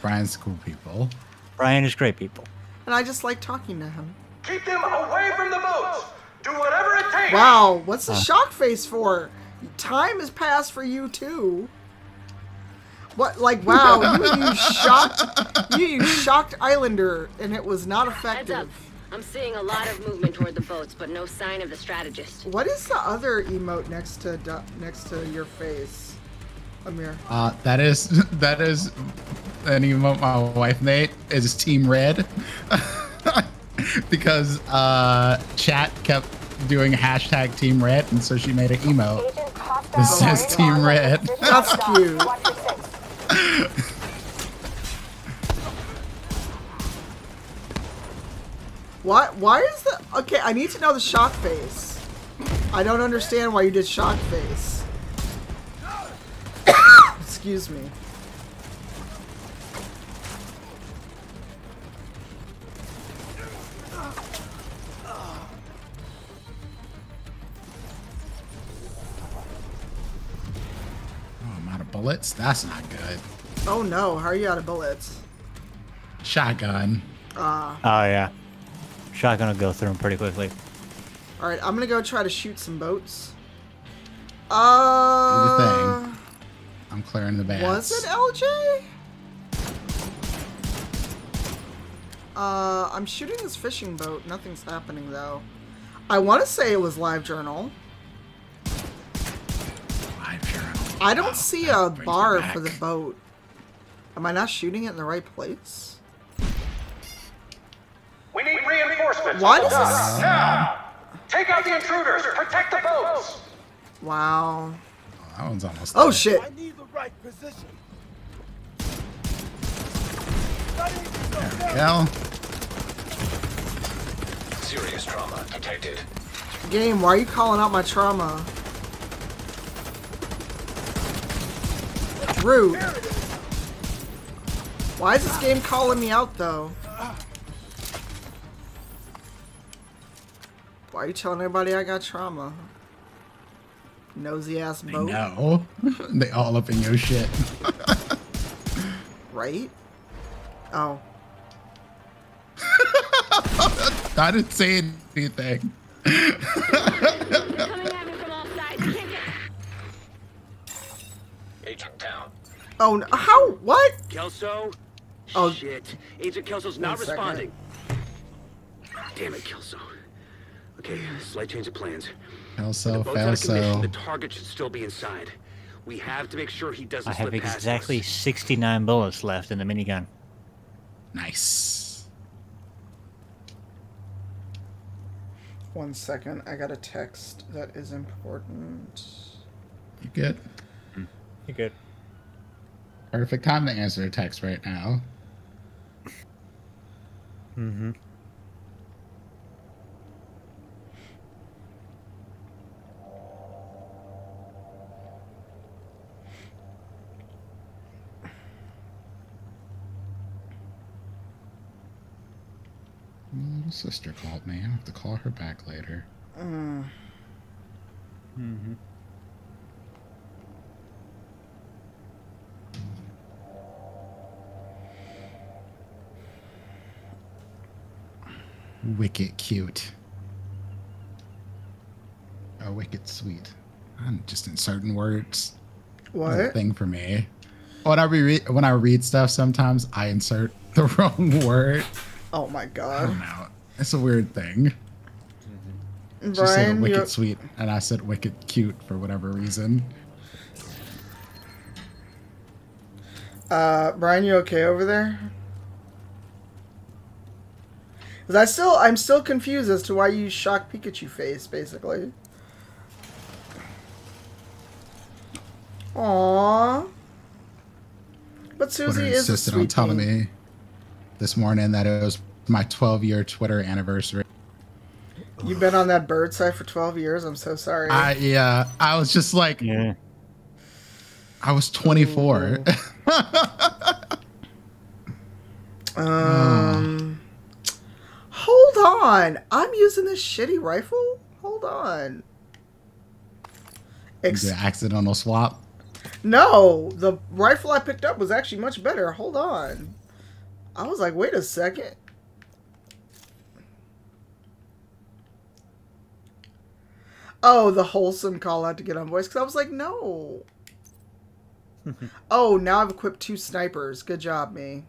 Brian's cool people. Brian is great people. And I just like talking to him. Keep them away from the boats. Do whatever it takes. Wow, what's the Huh. shock face for? Time has passed for you too. What, like, wow, you used shocked, you used shocked Islander, and it was not Heads up. effective. I'm seeing a lot of movement toward the boats, but no sign of the strategist. What is the other emote next to next to your face? Amir. Uh, that is that is an emote my wife made is Team Red because uh, chat kept doing hashtag Team Red, and so she made an emote Agent that says Team Red. That's cute. Watch your six. Why? Why is the? Okay, I need to know the shock face. I don't understand why you did shock face. Excuse me. Oh, I'm out of bullets. That's not good. Oh no, how are you out of bullets? Shotgun. Ah. Oh yeah. Shotgun will go through them pretty quickly. All right, I'm gonna go try to shoot some boats. Do Uh, the thing. I'm clearing the bats. was it LJ? Uh, I'm shooting this fishing boat. Nothing's happening though. I want to say it was live journal. Live journal. I don't Wow, see a bar for the boat. Am I not shooting it in the right place? We need reinforcements. Why on the does dock. this- Now! Take out the intruders! Protect the boats! Wow. Oh, that one's almost. Oh dead. shit. I need the right position. Well, Serious trauma detected. Game, why are you calling out my trauma? Rude. Why is this game calling me out though? Why are you telling everybody I got trauma? Nosy ass they boat, know. they all up in your shit. right? Oh. I didn't say anything. Coming at me from all sides. Can't get. Agent down. Oh, no. how? What? Kelso? Oh. Shit. Agent Kelso's not responding. Damn it, Kelso. Okay, slight change of plans. Also, The boat's out of commission. Felso. The target should still be inside. We have to make sure he doesn't I have slip past exactly us. 69 bullets left in the minigun. Nice. One second. I got a text that is important. You good? You good? Perfect time to answer a text right now. Mm-hmm. Sister called me. I have to call her back later. Mm. Mm-hmm. Wicked cute. Oh, wicked sweet. I'm just inserting words. What? thing for me. When I read when I read stuff, sometimes I insert the wrong word. Oh my I god. It's a weird thing. She said Brian, wicked you sweet, and I said wicked cute for whatever reason. uh Brian, you okay over there? Cause I still I'm still confused as to why you shock Pikachu face, basically. Aww. But Susie is a insisted on telling me this morning that it was my 12 year Twitter anniversary. You've been on that bird site for 12 years. I'm so sorry. I yeah, I was just like, Yeah. I was 24. Um. Hold on. I'm using this shitty rifle? Hold on. Ex- the accidental swap. no, the rifle I picked up was actually much better. Hold on. I was like, wait a second. Oh, the wholesome call out to get on voice. Because I was like, no. oh, now I've equipped two snipers. Good job, me.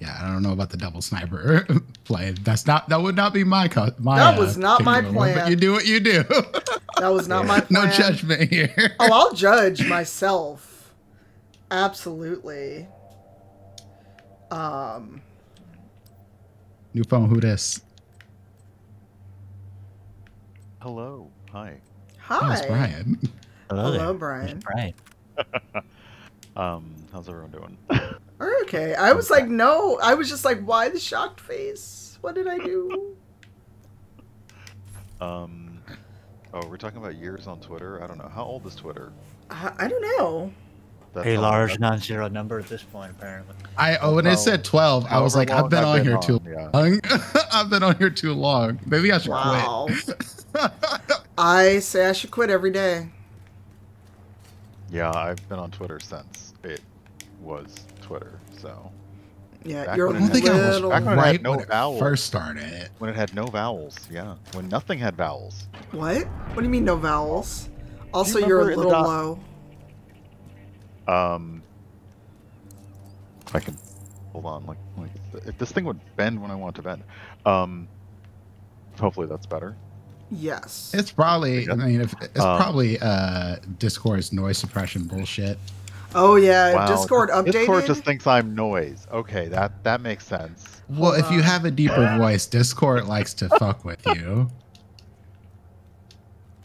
Yeah, I don't know about the double sniper play. That's not that would not be my co- my. That uh, was not my particular one, plan. but you do what you do. That was not my no judgment here. Oh, I'll judge myself. Absolutely. Um, New phone. Who this? Hello. Hi. Oh, it's. Brian. Hello, Hello, there. Brian. Brian. Um, how's everyone doing? Okay, I was like, no. I was just like, why the shocked face? What did I do? um, oh, we're talking about years on Twitter. I don't know. How old is Twitter? I, I don't know. That's A large that- non-zero number at this point, apparently. I oh, when it said twelve, I was like, I've been on been here on, too yeah. long. I've been on here too long. Maybe I should Wow. quit. I say I should quit every day. Yeah, I've been on Twitter since it was Twitter. So Yeah, Back you're when a it I think I was little. Back when right had no when it vowels. first started. when it had no vowels, yeah, when nothing had vowels. What? What do you mean no vowels? Also, you you're a little low. Um, if I can hold on, like, like if this thing would bend when I want it to bend. Um, hopefully that's better. Yes. It's probably. I mean, if, it's Um, probably uh Discord's noise suppression bullshit. Oh yeah, Wow, Discord updated. Discord just thinks I'm noise. Okay, that that makes sense. Well, Hold if you have a deeper voice, Discord likes to fuck with you.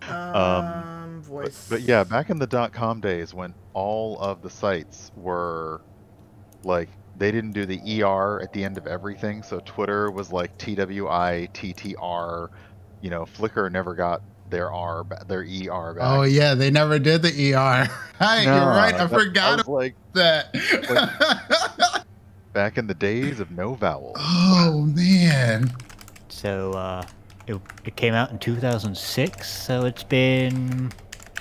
um, voice. But yeah, back in the dot com days when all of the sites were like they didn't do the ER at the end of everything, so Twitter was like TWI TTR, you know, Flickr never got their R their ER back. Oh yeah, they never did the ER. Hey, you're right. I that- forgot that was like that. back in the days of no vowels. oh man. So uh, it, it came out in 2006. So it's been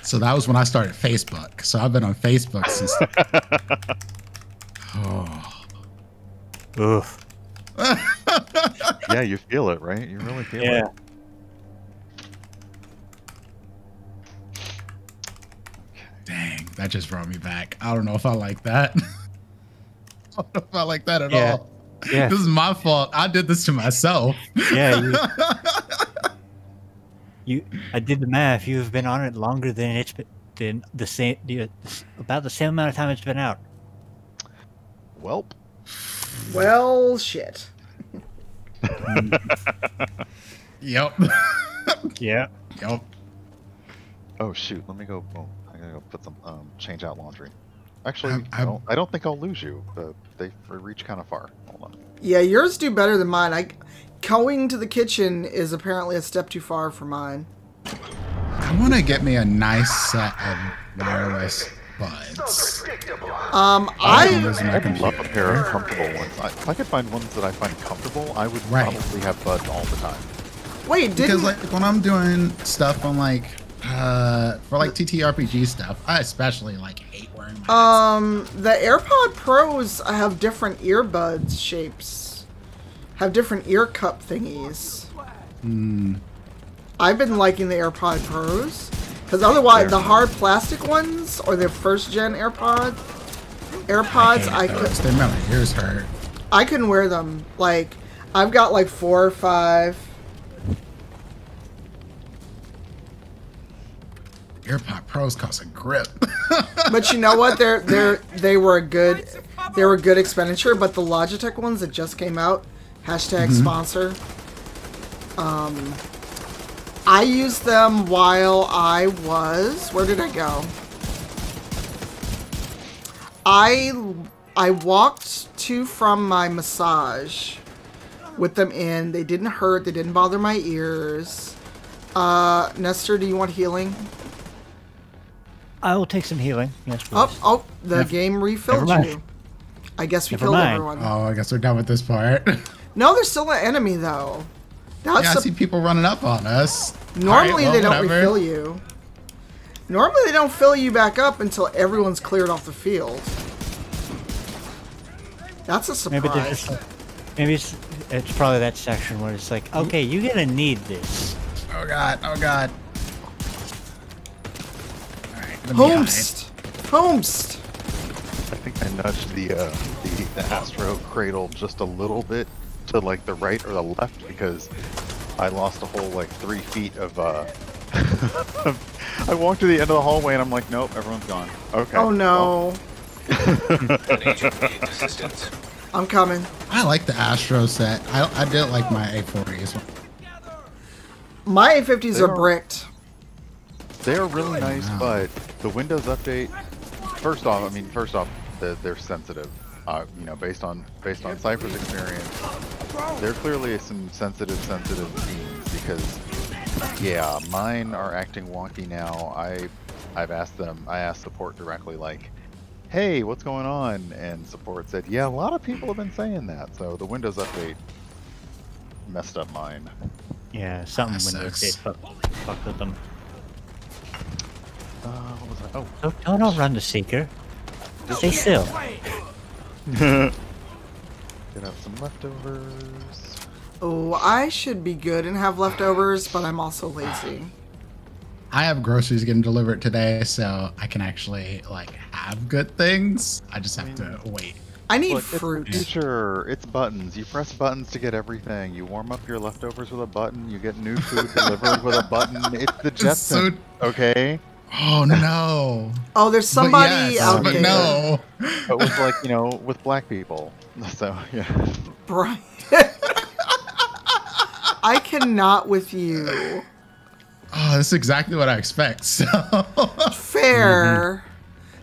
So that was when I started Facebook. So I've been on Facebook since. oh. oof. yeah, you feel it, right? You really feel Yeah. it. Dang, that just brought me back. I don't know if I like that. I don't know if I like that at Yeah. all. Yeah. This is my fault. I did this to myself. Yeah. You, you, I did the math. You've been on it longer than it's been than the same, the, about the same amount of time it's been out. Welp. well, shit. yep. Yeah. Yep. Oh shoot, let me go. Oh, I gotta go put some um, change out laundry. Actually, I'm- I, I'm- don't, I don't think I'll lose you. Uh, they reach kind of far. Hold on. Yeah, yours do better than mine. I going to the kitchen is apparently a step too far for mine. I want to get me a nice set of wireless buds. Um, I I was my I'd love a pair of comfortable ones. I, if I could find ones that I find comfortable, I would Right. probably have buds all the time. wait. Because Didn't like when I'm doing stuff on like uh for like TTRPG stuff, I especially like hate wearing my um the AirPod Pros have different earbuds shapes, have different ear cup thingies. Hmm. I've been liking the AirPod Pros because otherwise the hard plastic ones or the first gen AirPod AirPods I, I could. They make my ears hurt. I couldn't wear them. Like I've got like four or five. AirPod Pros cost a grip. But you know what? They're they're they were a good they were a good expenditure. But the Logitech ones that just came out, hashtag Mhm. sponsor. Um, I used them while I was. Where did I go? I I walked to from my massage with them in. They didn't hurt. They didn't bother my ears. Uh, Nestor, do you want healing? I will take some healing. Yes, please. Oh, oh, the Never- game refilled you. I guess we Never killed mind. everyone. oh, I guess we're done with this part. No, there's still an enemy though. That's yeah, I the- see people running up on us. normally Alright, they don't whatever. refill you. Normally they don't fill you back up until everyone's cleared off the field. That's a Maybe surprise. they're just maybe it's it's probably that section where it's like, okay, you're gonna need this. Oh god, oh god. Alright, let me hide. Homest! Homest! I think I nudged the, uh, the the Astro cradle just a little bit to like the right or the left because I lost a whole like three feet of. uh I walked to the end of the hallway and I'm like, nope, everyone's gone. Okay. Oh no. An agent needs assistance. I'm coming. I like the Astro set. I, I didn't like my A40s. My A50s They are are- bricked. They are really nice, Wow. but the Windows update. First off, I mean, first off, they're, they're sensitive. Uh, you know, based on based on Cypher's experience, they're clearly some sensitive, sensitive beings because, yeah, mine are acting wonky now. I, I've asked them. I asked support directly, like, "Hey, what's going on?" And support said, "Yeah, a lot of people have been saying that." So the Windows update messed up mine. Yeah, something That Windows sucks. 8 fuck, fucked with them. Uh, what was that? Oh, Don't, don't outrun the Seeker. Stay still. Gonna have some leftovers. Oh, I should be good and have leftovers, but I'm also lazy. I have groceries getting delivered today, so I can actually like have good things. I just have to mm. wait. I need Look, fruit. It's future. It's buttons. You press buttons to get everything. You warm up your leftovers with a button. You get new food delivered with a button. It's the It's so- Jetson. Okay. Oh no! Oh, there's But somebody yes, out but there. no. But with like you know with black people. So yeah. Brian. I cannot with you. Oh, that's exactly what I expect. So Fair. Mm-hmm.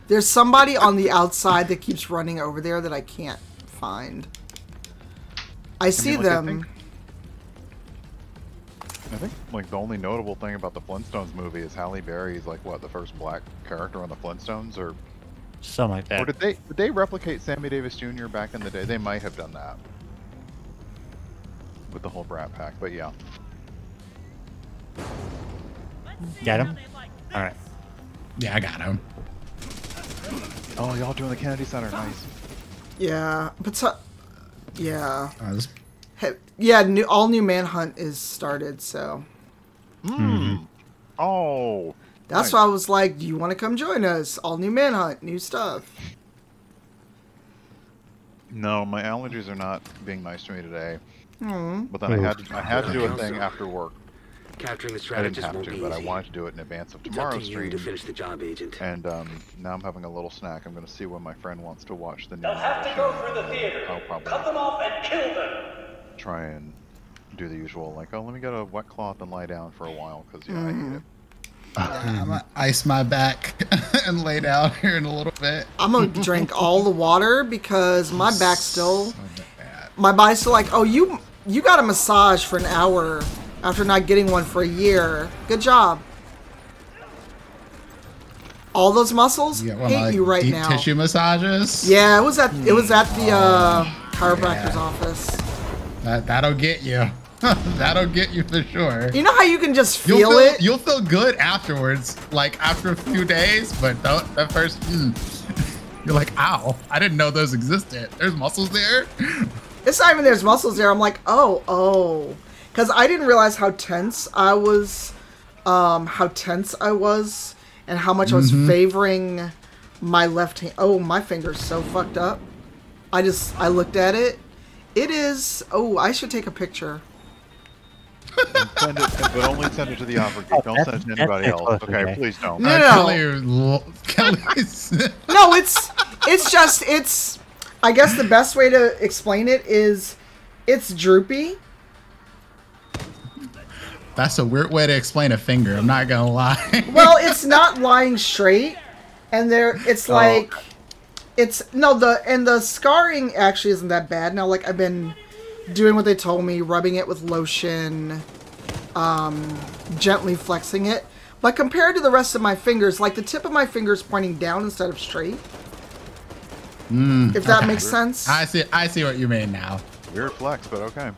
There's somebody on the outside that keeps running over there that I can't find. I see like, I them. think- I think like the only notable thing about the Flintstones movie is Halle Berry's like what the first black character on the Flintstones, or Something like that. or did they did they replicate Sammy Davis Jr. back in the day? They might have done that with the whole Brat Pack, but yeah. Get him? Alright. yeah, I got him. Oh, y'all doing the Kennedy Center? Nice. Yeah, but so, yeah, Uh, this, He- yeah. New, all new Manhunt is started, so Mm. Oh. that's nice. why I was like, "Do you want to come join us? All new Manhunt, new stuff." No, my allergies are not being nice to me today. Hmm. But then I had to, I had to do a thing after work. Capturing the I didn't have to, be but I wanted to do it in advance of It's tomorrow's to stream. to finish the job, Agent. And um, now I'm having a little snack. I'm going to see when my friend wants to watch the new They'll have to go show. through the theater. I'll probably Cut them off and kill them. Try and do the usual, like, oh, let me get a wet cloth and lie down for a while, because, yeah, I Mm-hmm. hate it. I'm gonna ice my back and lay down here in a little bit. I'm gonna drink all the water because my back still, my body's still like, "Oh, you you got a massage for an hour after not getting one for a year. Good job." All those muscles You got hate like, you right deep now. tissue massages. Yeah, it was at it was at the uh, chiropractor's office. That that'll get you. that'll get you for sure. You know how you can just You'll feel, feel it? You'll feel good afterwards, like after a few days. But don't, that first, mm, you're like, "Ow! I didn't know those existed. There's muscles there." It's not even there's muscles there. I'm like, oh, oh, because I didn't realize how tense I was, um, how tense I was, and how much I was Mhm. favoring my left hand. Oh, my finger's so fucked up. I just I looked at it. It is. Oh, I should take a picture. Send it, but only send it to the Opera Geek. Don't send it to anybody else. Okay, okay. please don't. No, Uh, no. Kelly's. No, it's it's just it's. I guess the best way to explain it is, it's droopy. That's a weird way to explain a finger. I'm not gonna lie. well, it's not lying straight, and there it's Oh. Like it's no the and the scarring actually isn't that bad now. Like I've been doing what they told me, rubbing it with lotion, um, gently flexing it. But compared to the rest of my fingers, like the tip of my fingers pointing down instead of straight. Mm, If that okay. makes sense. I see. I see what you mean now. Weird flex, but okay.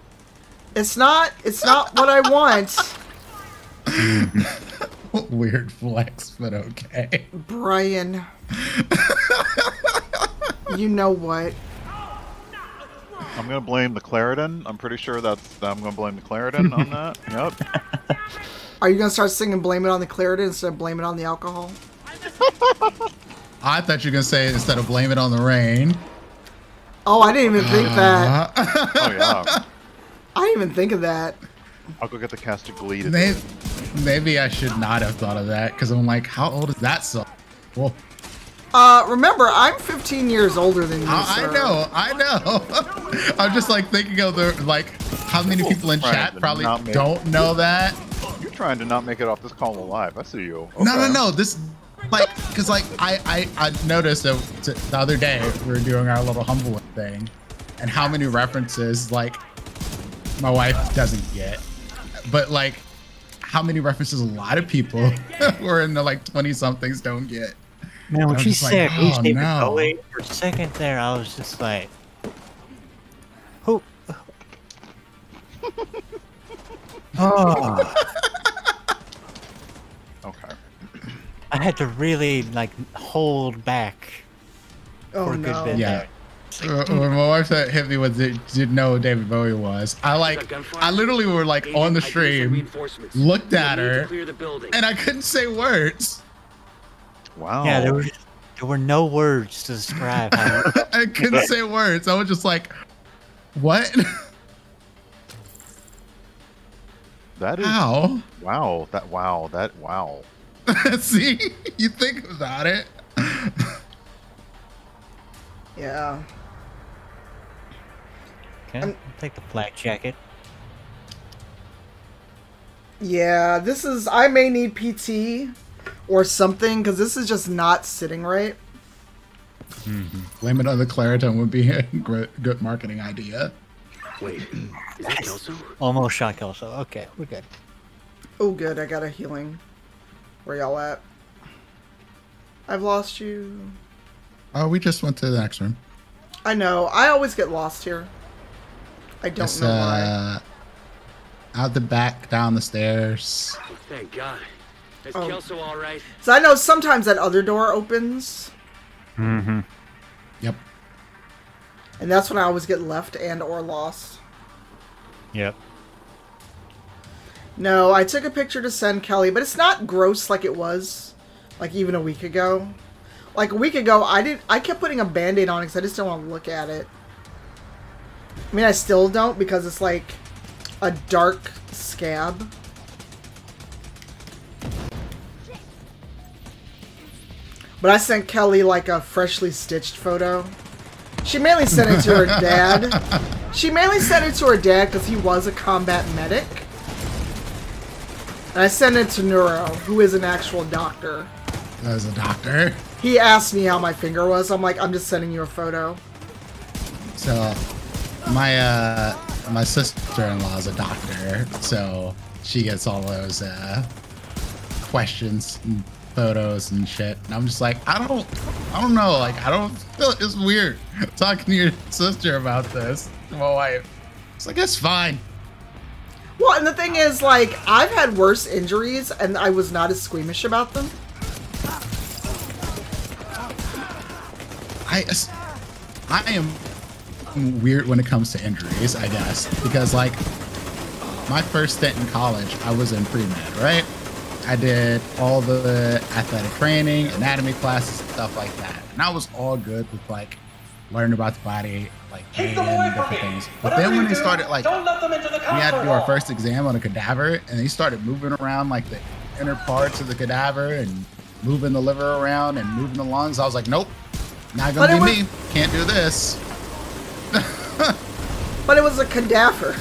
It's not. It's not what I want, Weird flex, but okay. Brian. you know what? I'm gonna blame the Claritin. I'm pretty sure that's. I'm gonna blame the Claritin on that. Yep. Are you gonna start singing "Blame It on the Claritin" instead of "Blame It on the Alcohol"? I thought you were gonna say instead of blame it on the rain. Oh, I didn't even think that. Uh, Oh yeah. I didn't even think of that. I'll go get the cast of Glee to maybe, maybe I should not have thought of that because I'm like, how old is that song? Well, Uh, remember, I'm 15 years older than you. I, I know, I know. I'm just like thinking of the like how many people in chat probably don't know that. You're trying to not make it off this call alive. I see you. No, no, no. This, like, because like I, I, I noticed that the other day we were doing our little humble thing, and how many references like my wife doesn't get, but like how many references a lot of people who are in the like twenty somethings don't get. Man, when I'm she just like, said who's oh, David no. Bowie for a second there, I was just like, who? Oh, Okay. I had to really like hold back Oh for a good no. bit Yeah. there. Uh, When my wife said, hit me with it, didn't know who David Bowie was. I like, I literally were like on the stream, looked at her, and I couldn't say words. Wow. Yeah, there were there were no words to describe. I couldn't say words. I was just like, what? That is. How? Wow. That. Wow. That. Wow. See, you think about it. Yeah. Okay, um, I'll take the flak jacket. Yeah, this is. I may need PT or something because this is just not sitting right. Blame it on the Claritin would be a gr- good marketing idea. Wait, is that Kelso? Almost shot Kelso. Okay, we're good. Oh, good. I got a healing. Where y'all at? I've lost you. Oh, we just went to the next room. I know. I always get lost here. I don't It's, know why. uh, out the back, down the stairs. Oh, thank God. Is Oh. Kelso all right? So I know sometimes that other door opens, Mm-hmm. Yep. and that's when I always get left and or lost. Yep. No, I took a picture to send Kelly, but it's not gross like it was, like even a week ago. Like a week ago, I did. I kept putting a band-aid on it because I just don't want to look at it. I mean, I still don't because it's like a dark scab. But I sent Kelly like a freshly stitched photo. She mainly sent it to her dad. She mainly sent it to her dad because he was a combat medic. And I sent it to Neuro, who is an actual doctor. As a doctor. He asked me how my finger was. I'm like, I'm just sending you a photo. So, my uh, my sister-in-law is a doctor, so she gets all those uh, questions photos and shit. And I'm just like, I don't, I don't know. Like, I don't feel it's weird talking to your sister about this. My wife. It's like it's fine. Well, and the thing is, like, I've had worse injuries, and I was not as squeamish about them. I, I am weird when it comes to injuries, I guess, because like my first stint in college, I was in pre med, right? I did all the athletic training, anatomy classes, stuff like that, and I was all good with like learning about the body, like pain and different things. But then when they started like, we Don't let them into the had to do our first exam on a cadaver, and they started moving around like the inner parts of the cadaver and moving the liver around and moving the lungs. I was like, nope, not gonna it be was- me. Can't do this. But it was a cadaver.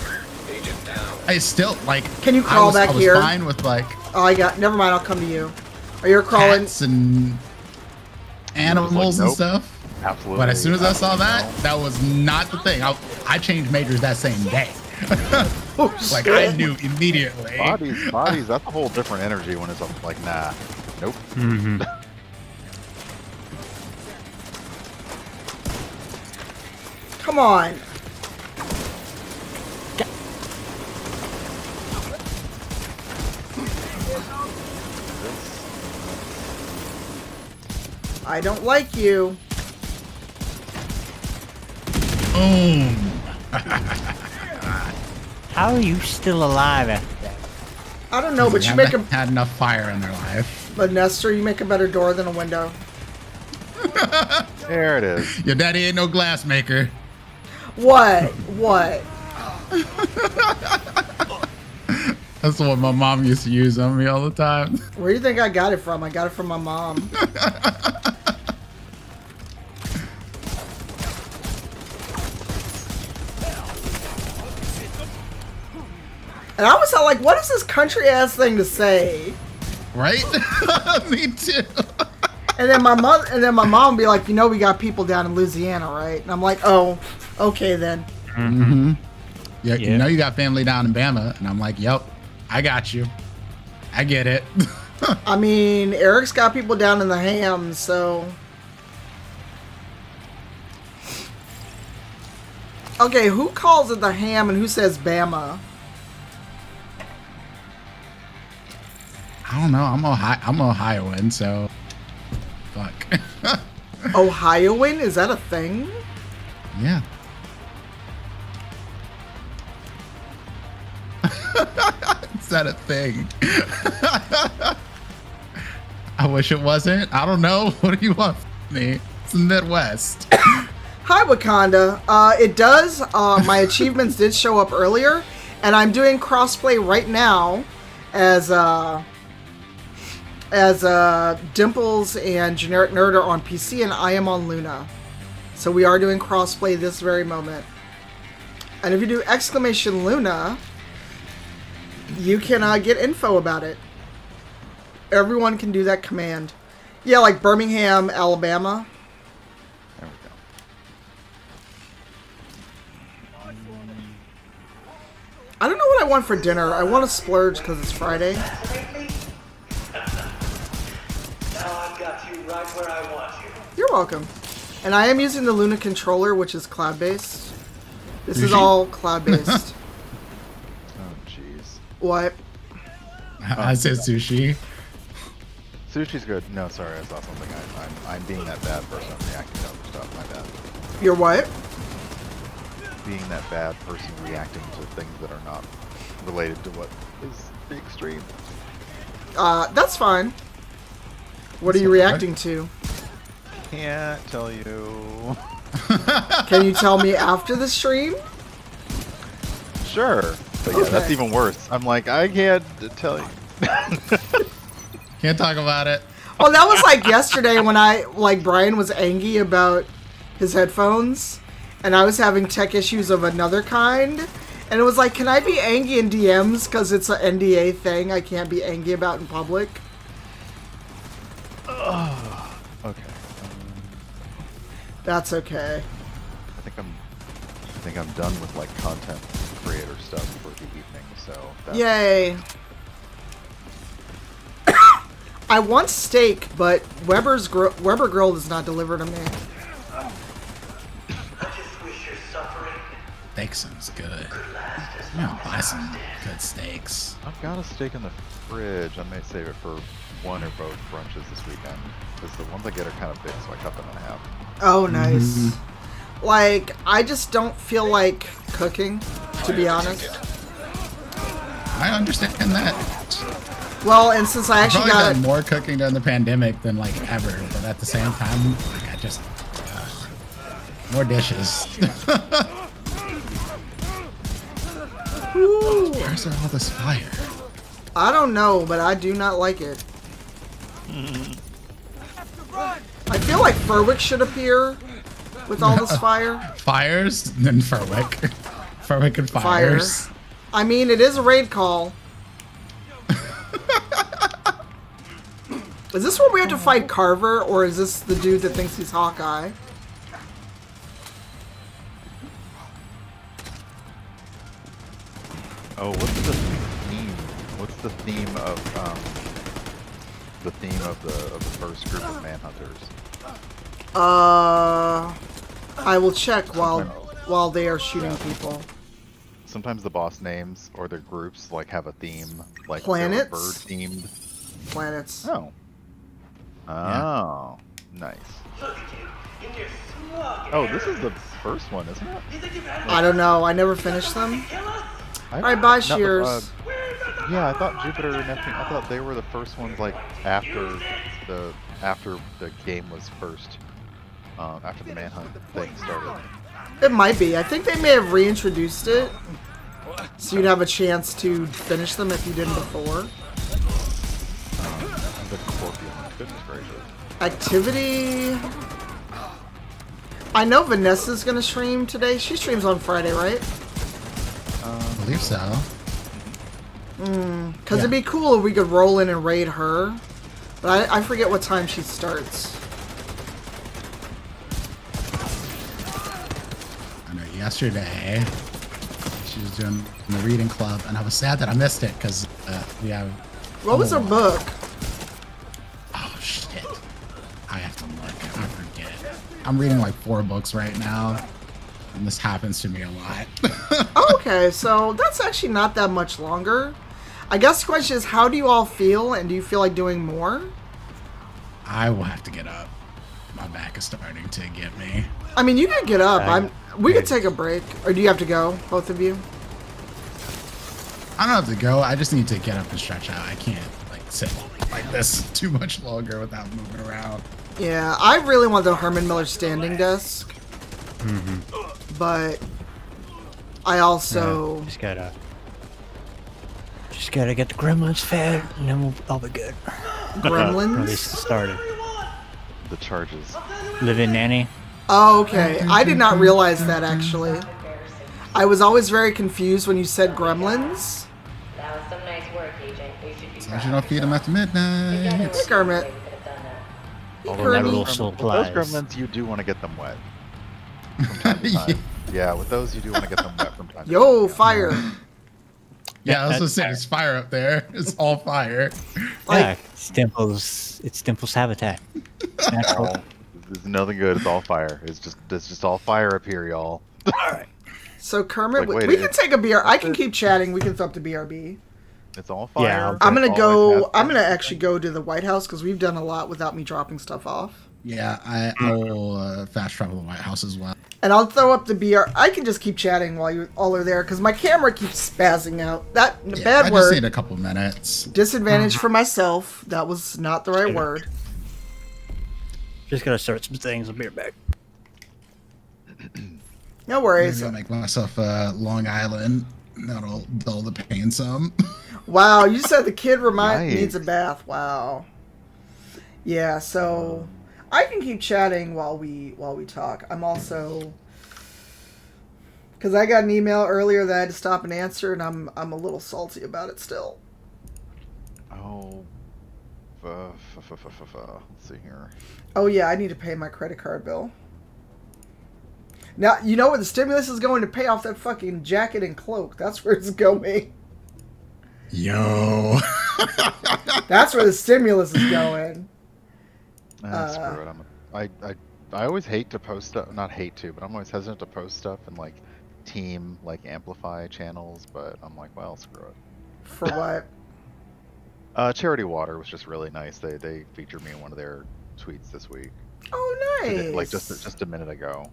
I still like. Can you I crawl was, back I was here? Fine with like Oh, I got. Never mind. I'll come to you. Are you crawling? cats and animals and nope. stuff. Absolutely. But as soon as I saw that, that was not the thing. I, I changed majors that same day. Oh, like shit. I knew immediately. Bodies, bodies, that's a whole different energy when it's like, nah. Nope. Mm-hmm. Come on. I don't like you. Boom. How are you still alive after that? I don't know, but you make a had enough fire in their life. but Nestor, you make a better door than a window. There it is. Your daddy ain't no glass maker. What? What? That's the one my mom used to use on me all the time. Where do you think I got it from? I got it from my mom. And I was like, what is this country ass thing to say? Right? Me too. And then my mother, and then my mom would be like, you know, we got people down in Louisiana, right? And I'm like, oh, okay then. Mm-hmm. Yeah, Yeah. you know you got family down in Bama, and I'm like, yep, I got you. I get it. I mean, Eric's got people down in the ham, so. Okay, who calls it the ham and who says Bama? I don't know. I'm Ohio. I'm Ohioan, so fuck. Ohioan? Is that a thing? yeah. Is that a thing? I wish it wasn't. I don't know. What do you want from me? It's the Midwest. Hi, Wakanda. Uh, it does. Uh, my achievements did show up earlier, and I'm doing crossplay right now as uh, as uh, Dimples and Generic Nerd are on PC, and I am on Luna. So we are doing crossplay this very moment. And if you do exclamation Luna, you can uh, get info about it. Everyone can do that command. Yeah, like Birmingham, Alabama. There we go. I don't know what I want for dinner. I want to splurge because it's Friday. Now I've got you right where I want you. You're welcome. And I am using the Luna controller, which is cloud-based. This is Sushi? all cloud-based. Oh, jeez. what? I said sushi. Sushi's good. No, sorry, I saw something. I, I'm, I'm being that bad person reacting to other stuff. My bad. You're what? Being that bad person reacting to things that are not related to what is the extreme. Uh, that's fine. What are you reacting to? Can't tell you. Can you tell me after the stream? Sure. But yeah, that's even worse. I'm like, I can't tell you. Can't talk about it. Well, that was like yesterday when I like Brian was angry about his headphones, and I was having tech issues of another kind. And it was like, can I be angry in DMs because it's an NDA thing I can't be angry about in public? Okay. Um, that's okay. I think I'm. I think I'm done with like content creator stuff for the evening. So. That's, Yay. I want steak, but Weber's gr- Weber Grill does not deliver to me. I just wish your suffering Steak sounds good. I'm gonna buy some good steaks. I've got a steak in the fridge. I may save it for one or both brunches this weekend. Because the ones I get are kind of big, so I cut them in half. Oh, nice. Like, I just don't feel like cooking, to be honest. I understand that. Well, and since I actually got done more cooking during the pandemic than like ever, but at the same time, like I just uh, more dishes. Where's all this fire? I don't know, but I do not like it. I feel like Furwick should appear with all this fire. Fires, then Furwick. Furwick and Fire. fires. I mean, it is a raid call. is this where we have to fight Carver, or is this the dude that thinks he's Hawkeye? Oh, what's the theme? What's the theme of um, the theme of the of the first group of manhunters? Uh, I will check while while they are shooting people. Sometimes the boss names or their groups like have a theme, like Planets? bird themed. Planets. Oh. Oh, nice. Oh, this is the first one, isn't it? I don't know. I never finished them. I, Alright, bye, no, Shears. Yeah, I thought Jupiter and Neptune. I thought they were the first ones, like after the after the game was first um, after the manhunt thing started. It might be. I think they may have reintroduced it, so you'd have a chance to finish them if you didn't before. The Scorpion, goodness gracious. Activity. I know Vanessa's gonna stream today. She streams on Friday, right? I believe so. Mm, Cause Yeah. it'd be cool if we could roll in and raid her. But I, I forget what time she starts. I know yesterday she was doing the reading club, and I was sad that I missed it because uh, we have. What was her book? Oh shit! I have to look. I forget. I'm reading like four books right now, and this happens to me a lot. okay, so that's actually not that much longer. I guess the question is, how do you all feel, and do you feel like doing more? I will have to get up. My back is starting to get me. I mean, you can get up. I- I'm. We could take a break, or do you have to go, both of you? I don't have to go. I just need to get up and stretch out. I can't like sit like this too much longer without moving around. Yeah, I really want the Herman Miller standing desk, Mm-hmm. but I also just gotta, just gotta get the gremlins fed, and then we'll all be good. Gremlins? Or at least it started. The charges. Live-in nanny. Oh, okay. I did not realize that actually. I was always very confused when you said gremlins. That was some nice work, Agent. You should be As long as you don't feed them after midnight. Hey, Kermit. Although Kermit. with Never those still gremlins- those gremlins, you do want to get them wet. From time to time. yeah, with those, you do want to get them wet from time to time. Yo, fire. Yeah, I was gonna say there's fire up there. It's all fire. yeah, it's Dimple's. It's Dimple's habitat. Natural. There's nothing good. It's all fire. It's just it's just all fire up here, y'all. All right. So Kermit, Like, we- wait, we can take a BR. I can keep chatting. We can throw up the BRB. It's all fire. Yeah, I'm gonna It's always has go. I'm gonna actually go to the White House because we've done a lot without me dropping stuff off. Yeah, I, I will uh, fast travel to the White House as well. And I'll throw up the BR. I can just keep chatting while you all are there because my camera keeps spazzing out. That Yeah, bad I word. just need a couple minutes. Disadvantage uh-huh. for myself. That was not the right Sure. word. Just gotta start some things. I'll be right back. No I'm worries. gonna make myself a Long Island. That'll dull the pain some. Wow, you said the kid remind Yikes. needs a bath. Wow. Yeah, so I can keep chatting while we while we talk. I'm also because I got an email earlier that I had to stop and answer, and I'm I'm a little salty about it still. Oh. Uh, f- f- f- f- f- let's see here. Oh yeah, I need to pay my credit card bill. Now you know where the stimulus is going to pay off that fucking jacket and cloak. That's where it's going. Yo. That's where the stimulus is going. Ah, Uh, screw it. I'm, I, I, I always hate to post stuff. Not hate to, but I'm always hesitant to post stuff in like team like amplify channels. But I'm like, well, screw it. For what? Uh, Charity Water was just really nice. They they featured me in one of their tweets this week. Oh, Today- nice. Like just just a minute ago.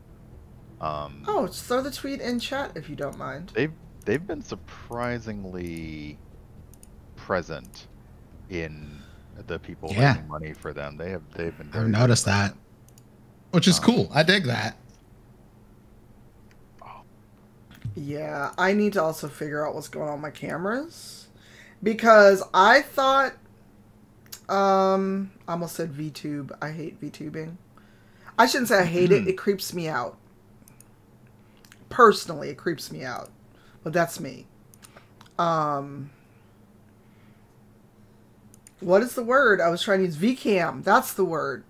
Um, Oh, just throw the tweet in chat if you don't mind. they've they've been surprisingly present in the people Yeah. raising money for them. They have they've been. I've very noticed that, which is Um, cool. I dig that. Yeah, I need to also figure out what's going on with my cameras because I thought um I almost said VTube. I hate VTubing. I shouldn't say I hate it. It creeps me out. Personally, it creeps me out. But that's me. Um What is the word? I was trying to use VCam. That's the word.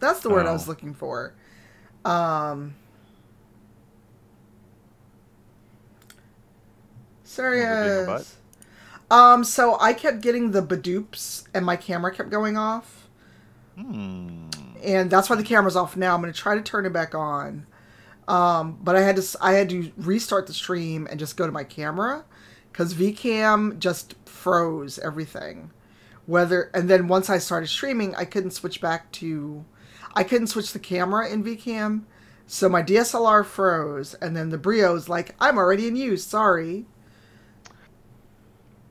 That's the word I was Oh. looking for. Um being a butt? Serious. Um, so I kept getting the badoops and my camera kept going off. Hmm. And that's why the camera's off now. I'm gonna try to turn it back on. Um, but I had to I had to restart the stream and just go to my camera because VCam just froze everything. Whether and then once I started streaming, I couldn't switch back to I couldn't switch the camera in VCam. So my DSLR froze and then the Brio's like, I'm already in use, sorry.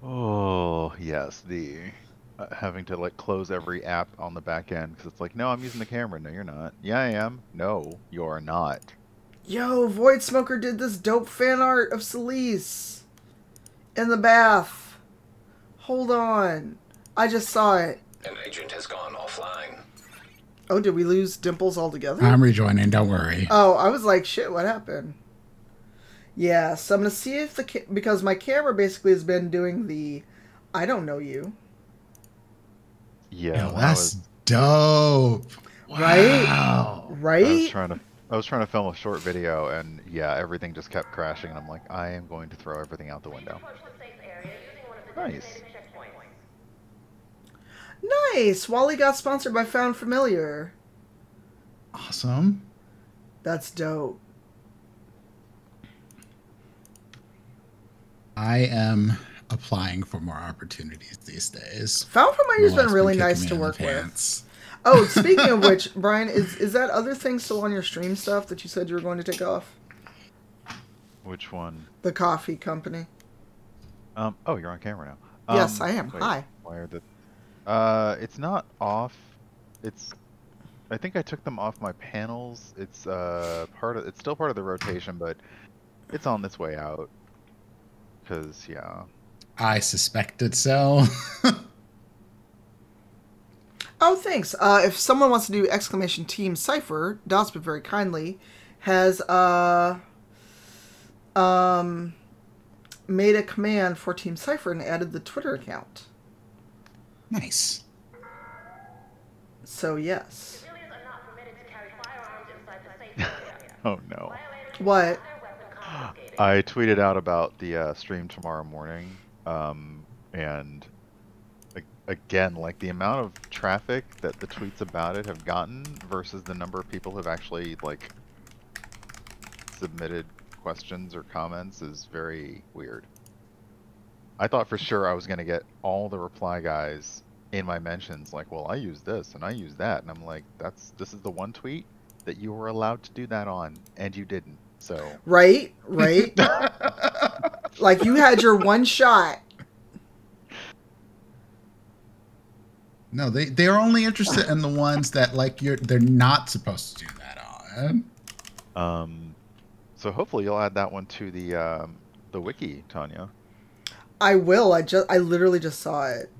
Oh yes, the uh, having to like close every app on the back end because it's like, no, I'm using the camera. No, you're not. Yeah, I am. No, you're not. Yo, Void Smoker did this dope fan art of Celise in the bath. Hold on. I just saw it. An agent has gone offline. Oh, did we lose Dimples altogether? I'm rejoining. Don't worry. Oh, I was like, shit, what happened? Yeah, so I'm gonna see if the ca- because my camera basically has been doing the I don't know you. Yeah, Yo, when I that's was- dope. Right? Wow. I was Right? trying to I was trying to film a short video and yeah, everything just kept crashing and I'm like, I am going to throw everything out the window. Nice. Nice. Wally got sponsored by Found Familiar. Awesome. That's dope. I am applying for more opportunities these days. Found Familiar's been really kicking nice to work with. Oh, speaking of which, Brian, is is that other thing still on your stream stuff that you said you were going to take off? Which one? The coffee company. Um oh you're on camera now. Yes, Um, I am. wait, Hi. Why are the uh it's not off. It's I think I took them off my panels. It's uh part of it's still part of the rotation, but it's on its way out. Cause yeah. I suspected so. Oh, thanks. Uh, if someone wants to do exclamation team cypher, Dosbit very kindly has uh, um, made a command for Team Cypher and added the Twitter account. Nice. So yes. Oh no. What? I tweeted out about the uh, stream tomorrow morning, um, and a- again, like the amount of traffic that the tweets about it have gotten versus the number of people who've actually like submitted questions or comments is very weird. I thought for sure I was gonna get all the reply guys in my mentions like, well, I use this and I use that, and I'm like, that's this is the one tweet that you were allowed to do that on, and you didn't. So Right? Right? like you had your one shot. No, they they're only interested in the ones that like you're they're not supposed to do that on. Um, so hopefully you'll add that one to the um, the wiki, Tanya. I will. I just I literally just saw it.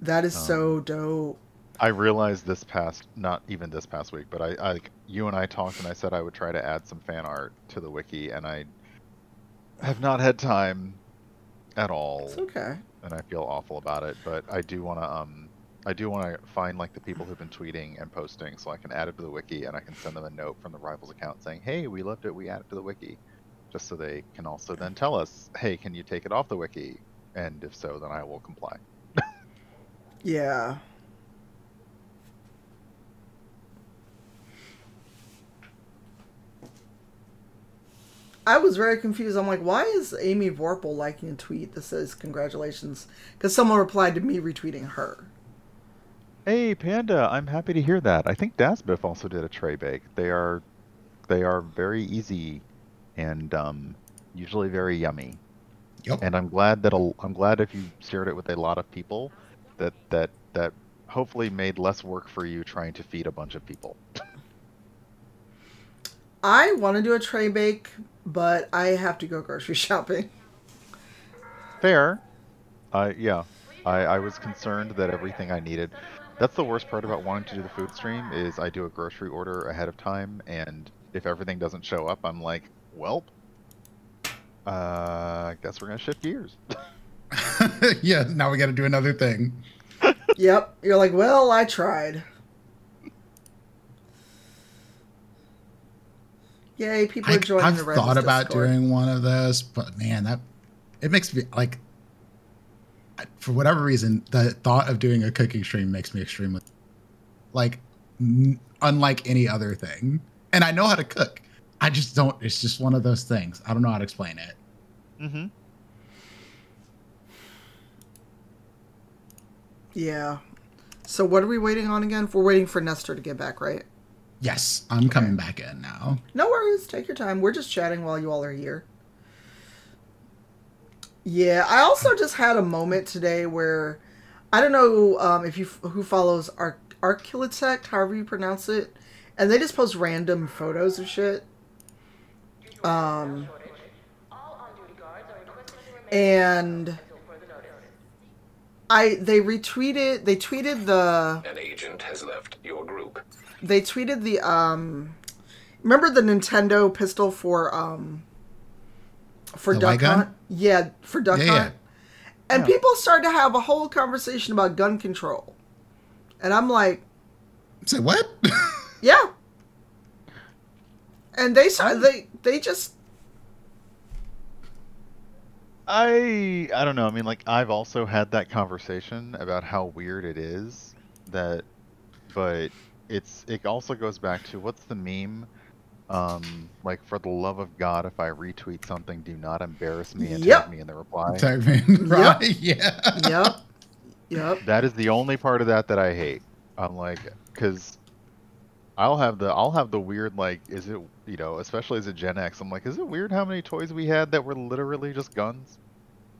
That is so dope. I realized this past, not even this past week, but I, I, you and I talked, and I said I would try to add some fan art to the wiki, and I have not had time at all, It's okay. and I feel awful about it. But I do want to, um, I do want to find like the people who've been tweeting and posting, so I can add it to the wiki, and I can send them a note from the Rivals account saying, "Hey, we loved it. We added it to the wiki," just so they can also then tell us, "Hey, can you take it off the wiki?" And if so, then I will comply. Yeah. I was very confused. I'm like, why is Amy Vorpahl liking a tweet that says congratulations? Because someone replied to me retweeting her. Hey Panda, I'm happy to hear that. I think Dasbiff also did a tray bake. They are they are very easy and um, usually very yummy. Yep. And I'm glad that a, I'm glad if you shared it with a lot of people that that that hopefully made less work for you trying to feed a bunch of people. I want to do a tray bake, but I have to go grocery shopping. Fair. Uh, yeah. I, I was concerned that everything I needed. That's the worst part about wanting to do the food stream is I do a grocery order ahead of time, and if everything doesn't show up, I'm like, well, uh, I guess we're gonna shift gears. yeah, now we got to do another thing. yep. You're like, well, I tried. Yay, people I, are joining I've the Rivals thought about Discord. doing one of those, but man, that it makes me like for whatever reason, the thought of doing a cooking stream makes me extremely like n- unlike any other thing. And I know how to cook. I just don't. It's just one of those things. I don't know how to explain it. Mm-hmm. Yeah. So what are we waiting on again? We're waiting for Nestor to get back, right? Yes, I'm coming back in now. No worries. Take your time. We're just chatting while you all are here. Yeah, I also just had a moment today where I don't know um, if you who follows Arc Arculitect, however you pronounce it, and they just post random photos of shit. Um, and I they retweeted they tweeted the An agent has left your group. they tweeted the um remember the Nintendo pistol for um for The duck light gun? hunt? Yeah, for duck Yeah, yeah. hunt. And people started to have a whole conversation about gun control. And I'm like, Say what? yeah. And they saw they they just I I don't know. I mean, like I've also had that conversation about how weird it is that, but it's it also goes back to what's the meme? Um, like for the love of God, if I retweet something, do not embarrass me and Yep. tag me in the reply. Tag me in- right, yeah. Yep. Yep. That is the only part of that that I hate. I'm like, because I'll have the I'll have the weird like, is it you know, especially as a Gen X, I'm like, is it weird how many toys we had that were literally just guns?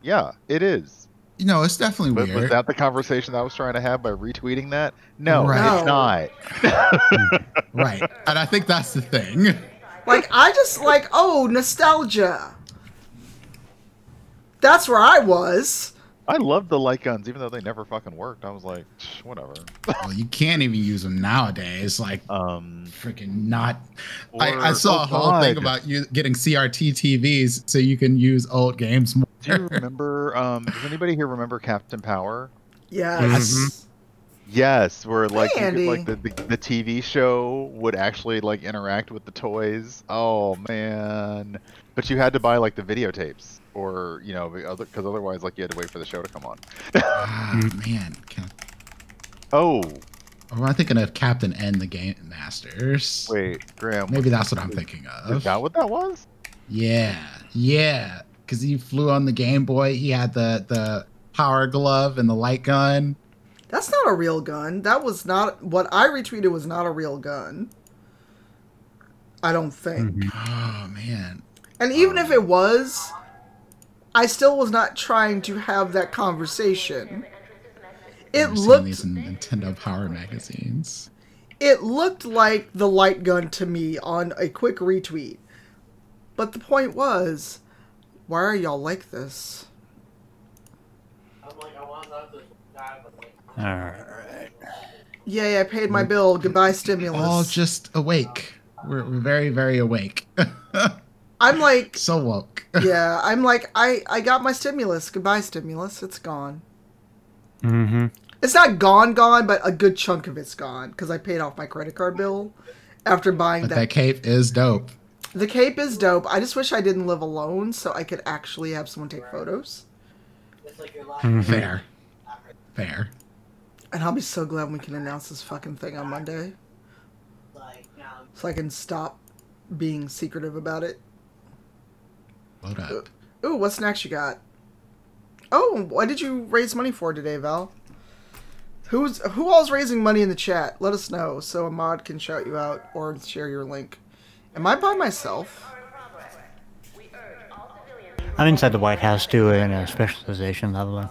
Yeah, it is. You know, it's definitely But weird. was that the conversation I was trying to have by retweeting that? No, Right. it's not. right. And I think that's the thing. Like I just like, oh, nostalgia. That's where I was. I loved the light guns, even though they never fucking worked. I was like, whatever. well, you can't even use them nowadays. Like, um, freaking not. I, I saw oh, a whole thing about you getting CRT TVs so you can use old games more. Do you remember? Um, does anybody here remember Captain Power? Yes. Yes, where like you could, like the, the the TV show would actually like interact with the toys. Oh man! But you had to buy like the videotapes, or you know, because otherwise, like you had to wait for the show to come on. ah, man. Cap- oh, Or am I thinking of Captain N the Game Masters? wait, Graham. Maybe that's what I'm thinking of. Is of. that what that was? Yeah, yeah. Because he flew on the Game Boy. He had the the power glove and the light gun. That's not a real gun. That was not what I retweeted was not a real gun. I don't think. Oh man. And even if it was, I still was not trying to have that conversation. It looked these in Nintendo Power magazines. it looked like the light gun to me on a quick retweet. But the point was, why are y'all like this? I'm like, I want another guy. Alright. Yay, I paid my bill. Goodbye stimulus. All just awake. We're, we're very very awake. I'm like, so woke. yeah, I'm like, I I got my stimulus. Goodbye stimulus. It's gone. Mm-hmm. It's not gone, gone, but a good chunk of it's gone because I paid off my credit card bill after buying But that. that cape is dope. The cape is dope. I just wish I didn't live alone so I could actually have someone take photos. Fair. Fair. And I'll be so glad when we can announce this fucking thing on Monday. Like so I can stop being secretive about it. Load up. Ooh, what's next you got? Oh, what did you raise money for today, Val? Who's who all's raising money in the chat? Let us know so a mod can shout you out or share your link. Am I by myself? I'm inside the White House doing a specialization level.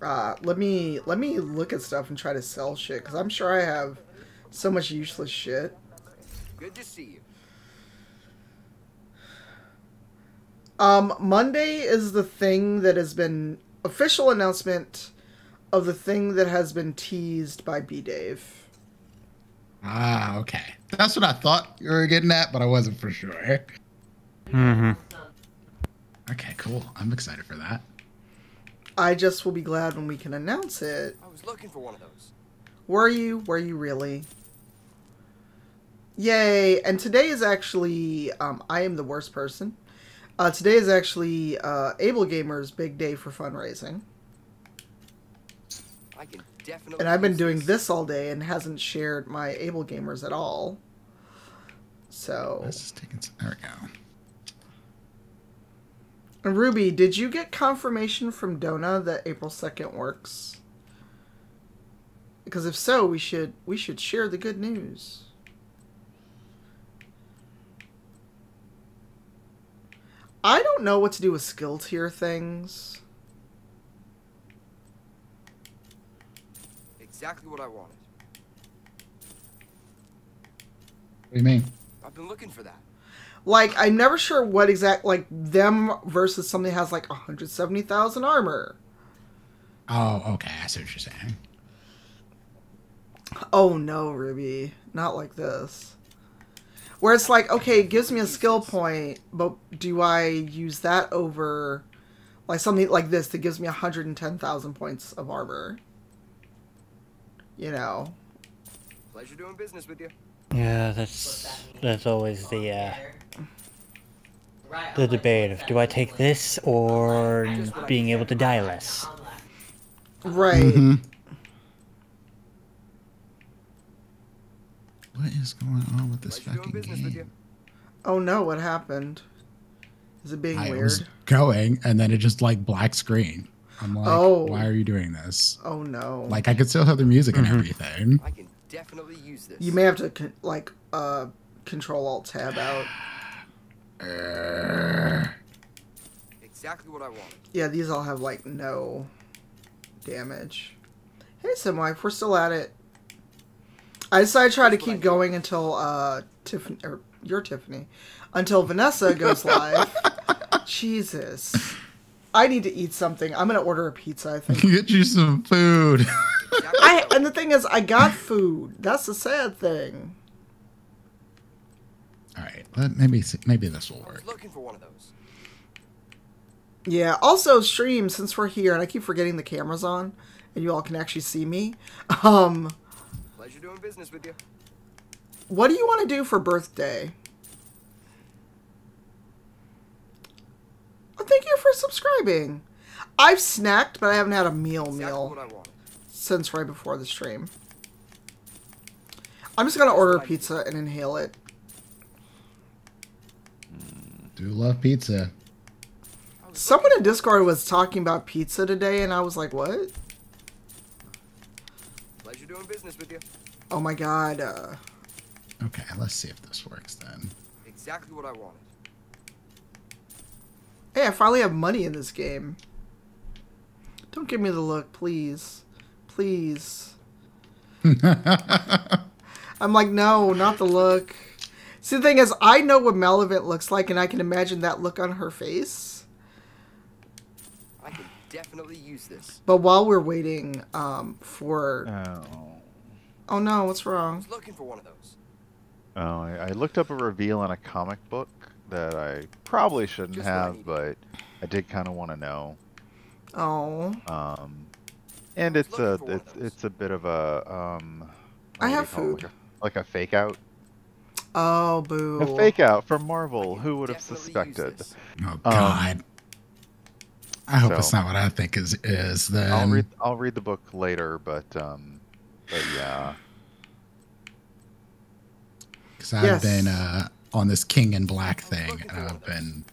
Uh, let me let me look at stuff and try to sell shit because I'm sure I have so much useless shit. Good to see you. Um, Monday is the thing that has been official announcement of the thing that has been teased by B Dave. Ah, okay. That's what I thought you were getting at, but I wasn't for sure. Mm-hmm. Okay, cool. I'm excited for that. I just will be glad when we can announce it. I was looking for one of those. Were you? Were you really? Yay! And today is actually, um, I am the worst person. Uh, today is actually uh, Able Gamer's big day for fundraising. I can definitely. And I've been doing this. this all day and hasn't shared my Able Gamers at all. So, This is taking some. There we go. And Ruby, did you get confirmation from Dona that April 2nd works? Because if so, we should we should share the good news. I don't know what to do with skill tier things. Exactly what I wanted. What do you mean? I've been looking for that. Like, I'm never sure what exact, like, them versus somebody has, like, 170,000 armor. Oh, okay. I see what you're saying. Oh no, Ruby. Not like this. Where it's like, okay, it gives me a skill point, but do I use that over like something like this that gives me 110,000 points of armor? You know. Pleasure doing business with you. Yeah, that's that's always the uh, the debate of do I take this or being able to die less. Right. Mhm. What is going on with this Pleasure fucking business with you. game? Oh no, what happened? Is it being I weird? was going, and then it just like black screen. I'm like, Oh. why are you doing this? Oh no. Like I could still have the music and everything. I can definitely use this. you may have to con- like uh control alt tab out. Exactly what I want. Yeah, these all have like no damage. Hey, Simwife, we're still at it. I decided to try to keep going until uh Tiffany or your Tiffany until Vanessa goes live. Jesus. I need to eat something. I'm gonna order a pizza, I think. Get you some food. I and the thing is I got food. That's the sad thing. All right, let, maybe maybe this will work. Looking for one of those. Yeah. Also, stream since we're here, and I keep forgetting the camera's on, and you all can actually see me. Um, Pleasure doing business with you. what do you want to do for birthday? Oh, thank you for subscribing. I've snacked, but I haven't had a meal Exactly meal what since right before the stream. I'm just gonna order a pizza and inhale it. Mm, do love pizza. Someone in Discord was talking about pizza today, and I was like, "What? Pleasure doing business with you. Oh my god!" Uh, Okay, let's see if this works then. Exactly what I wanted. hey, I finally have money in this game. Don't give me the look, please, please. I'm like, no, not the look. See, the thing is, I know what Malevent looks like, and I can imagine that look on her face. I can definitely use this. But while we're waiting um, for, Oh. Oh no, what's wrong? was looking for one of those. Oh, I, I looked up a reveal in a comic book that I probably shouldn't Just what I have, but I did kind of want to know. Oh, Um, and it's a looking for one of it's it's a bit of a um. I what do you have call it? food. Like a, like a fake out. oh, boo. A fake out from Marvel. Who would have suspected? Oh God. I hope it's not what I think is is then. I'll read I'll read the book later, but um, but yeah. Because I've Yes. been uh, on this King in Black thing, and I've been.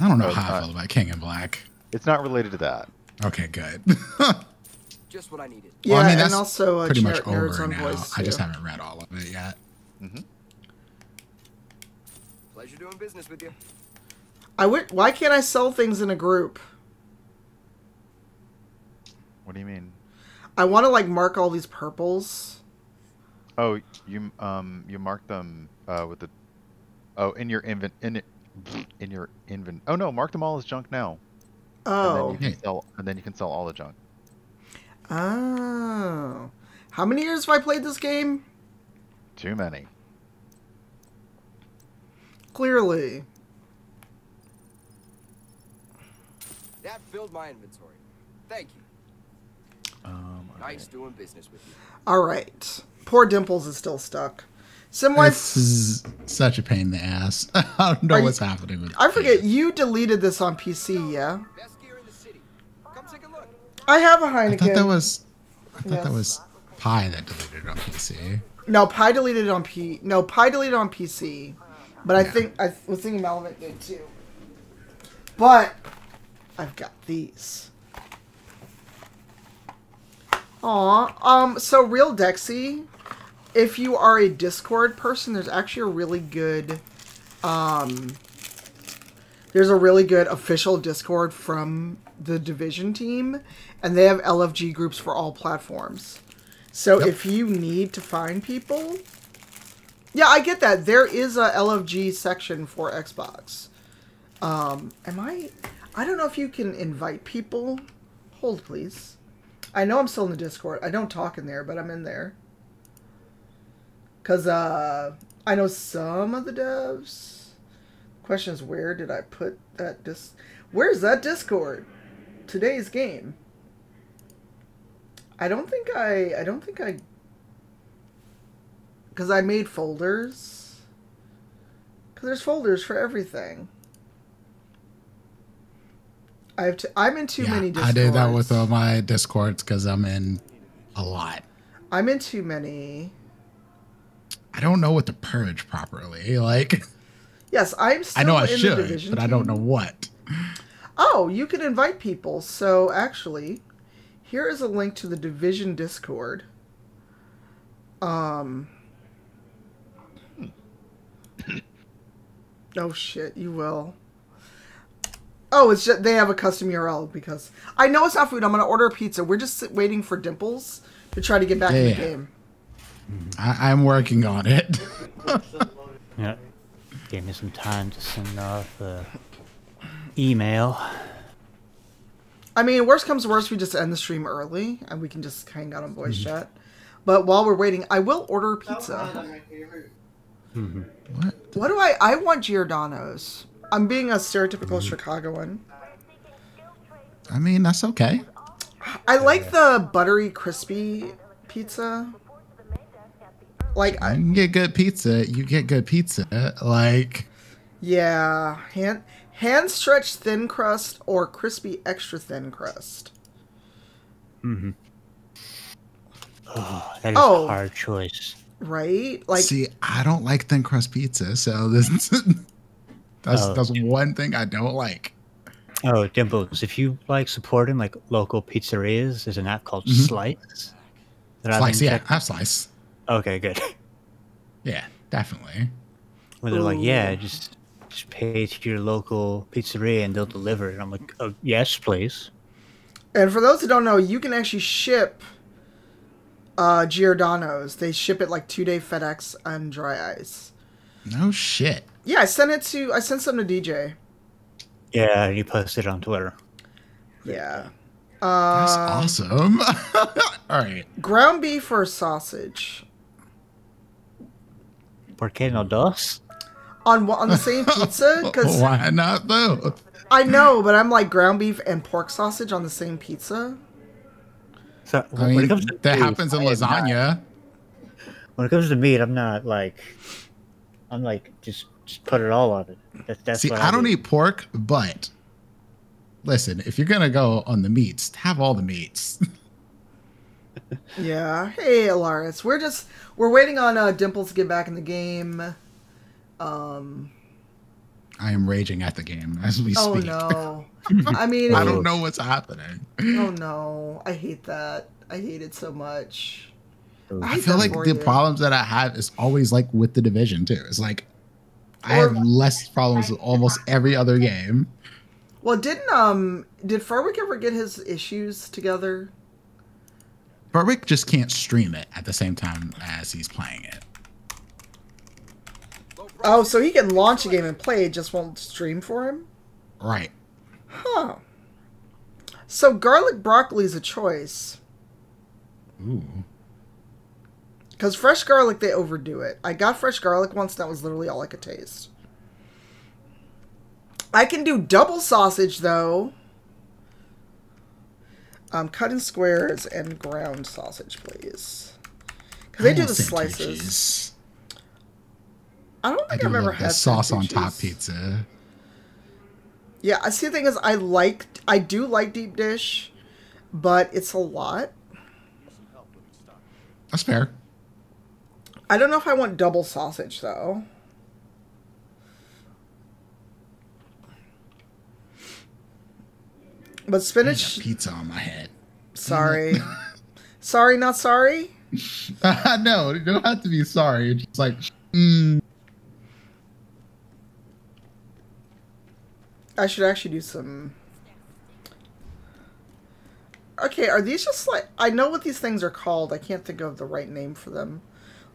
I don't know Oh, how I feel about King in Black. It's not related to that. Okay, good. Just what I needed. Yeah, well, I mean, and that's also uh, pretty much over on now. voice I just too. haven't read all of it yet. Mm -hmm. Pleasure doing business with you. I would. Why can't I sell things in a group? What do you mean? I want to like mark all these purples. Oh, you um you mark them uh with the oh in your invent in in your invent. Oh no, mark them all as junk now. Oh. And then you can sell and then you can sell all the junk. Oh. How many years have I played this game? Too many. Clearly. That filled my inventory. Thank you. Um, Nice doing business with you. All right. Poor Dimples is still stuck. Simwife, This is such a pain in the ass. I don't know Are you- what's happening with. I forget you deleted this on PC, yeah? Best gear in the city. Come take a look. I have a I Heineken. thought that was. I thought Yes. that was Pi that deleted it on PC. No, Pi deleted it on P. No, Pi deleted it on PC. But I think I was thinking Malevent did too. But I've got these. Aw, um, so Real Dexy, if you are a Discord person, there's actually a really good, um, there's a really good official Discord from the Division team, and they have LFG groups for all platforms. So if you need to find people, yeah, I get that. There is a LFG section for Xbox. Um, am I? I don't know if you can invite people. Hold, please. I know I'm still in the Discord. I don't talk in there, but I'm in there. Cause uh, I know some of the devs. Question is, where did I put that dis? Where's that Discord? Today's game. I don't think I. I don't think I. Because I made folders. Because there's folders for everything. I have to. I'm in too Yeah, many. I Discords. did that with all my discords because I'm in a lot. I'm in too many. I don't know what to purge properly. Like Yes, I'm still I know I should, division. but I don't know what. Oh, you can invite people. So actually, here is a link to the division Discord. Um. Oh shit, you will. Oh, it's just they have a custom URL because I know it's not food. I'm gonna order a pizza. We're just waiting for Dimples to try to get back in the game. I, I'm working on it. Yeah. Gave me some time to send off the email. I mean, worst comes to worst, we just end the stream early and we can just hang out on voice mm-hmm. chat. But while we're waiting, I will order a pizza. Mm-hmm. What? What do I? I want Giordano's. I'm being a stereotypical mm-hmm. Chicagoan. I mean, that's okay. I like the buttery, crispy pizza. Like, I can get good pizza. You get good pizza. Like, yeah, hand hand stretched thin crust or crispy extra thin crust. Mm-hmm. Oh, that is Oh. a hard choice. Right? Like, see, I don't like thin crust pizza, so this that's Oh. that's one thing I don't like. Oh, Dimples, if you like supporting like local pizzerias, there's an app called Mhm. Slice. that I've Slice, yeah, I have slice. Okay, good. Yeah, definitely. Where they're like, yeah, just just pay to your local pizzeria and they'll deliver it. I'm like, oh, yes, please. and for those who don't know, you can actually ship uh, Giordano's. They ship it like two day FedEx on dry ice. No shit. Yeah, I sent it to. I sent some to DJ. Yeah, you posted it on Twitter. Yeah. That's Um, awesome. All right. Ground beef or sausage ¿Por qué no dos? on wha- on the same pizza? Because Why not though? I know, but I'm like ground beef and pork sausage on the same pizza. So, I when mean, it comes to that beef, happens in I am not- lasagna. when it comes to meat, I'm not like, I'm like, just just put it all on it. That, that's See, what I don't do. eat pork, but listen, if you're gonna go on the meats, have all the meats. Yeah. Hey, Alaris. We're just we're waiting on uh, Dimples to get back in the game. Um. I am raging at the game as we Oh speak. no. I mean, I don't know what's happening. Oh no. I hate that. I hate it so much. I hate feel like the you. problems that I have is always like with the division too. It's like I have less problems with almost every other game. Well, didn't um did Furwick ever get his issues together? But Rick just can't stream it at the same time as he's playing it. Oh, so he can launch a game and play it, just won't stream for him? Right. Huh. So garlic broccoli is a choice. Ooh. Because fresh garlic, they overdo it. I got fresh garlic once, that was literally all I could taste. I can do double sausage, though. Um, cut in squares and ground sausage, please. Because they do the slices. I don't I think do I've ever had sauce on top pizza. Yeah, I see. The thing is, I like, I do like deep dish, but it's a lot. That's fair. I don't know if I want double sausage though. But spinach. pizza on my head. Sorry, sorry, not sorry. no, you don't have to be sorry. It's just like, mm, I should actually do some. okay, are these just like I know what these things are called. I can't think of the right name for them.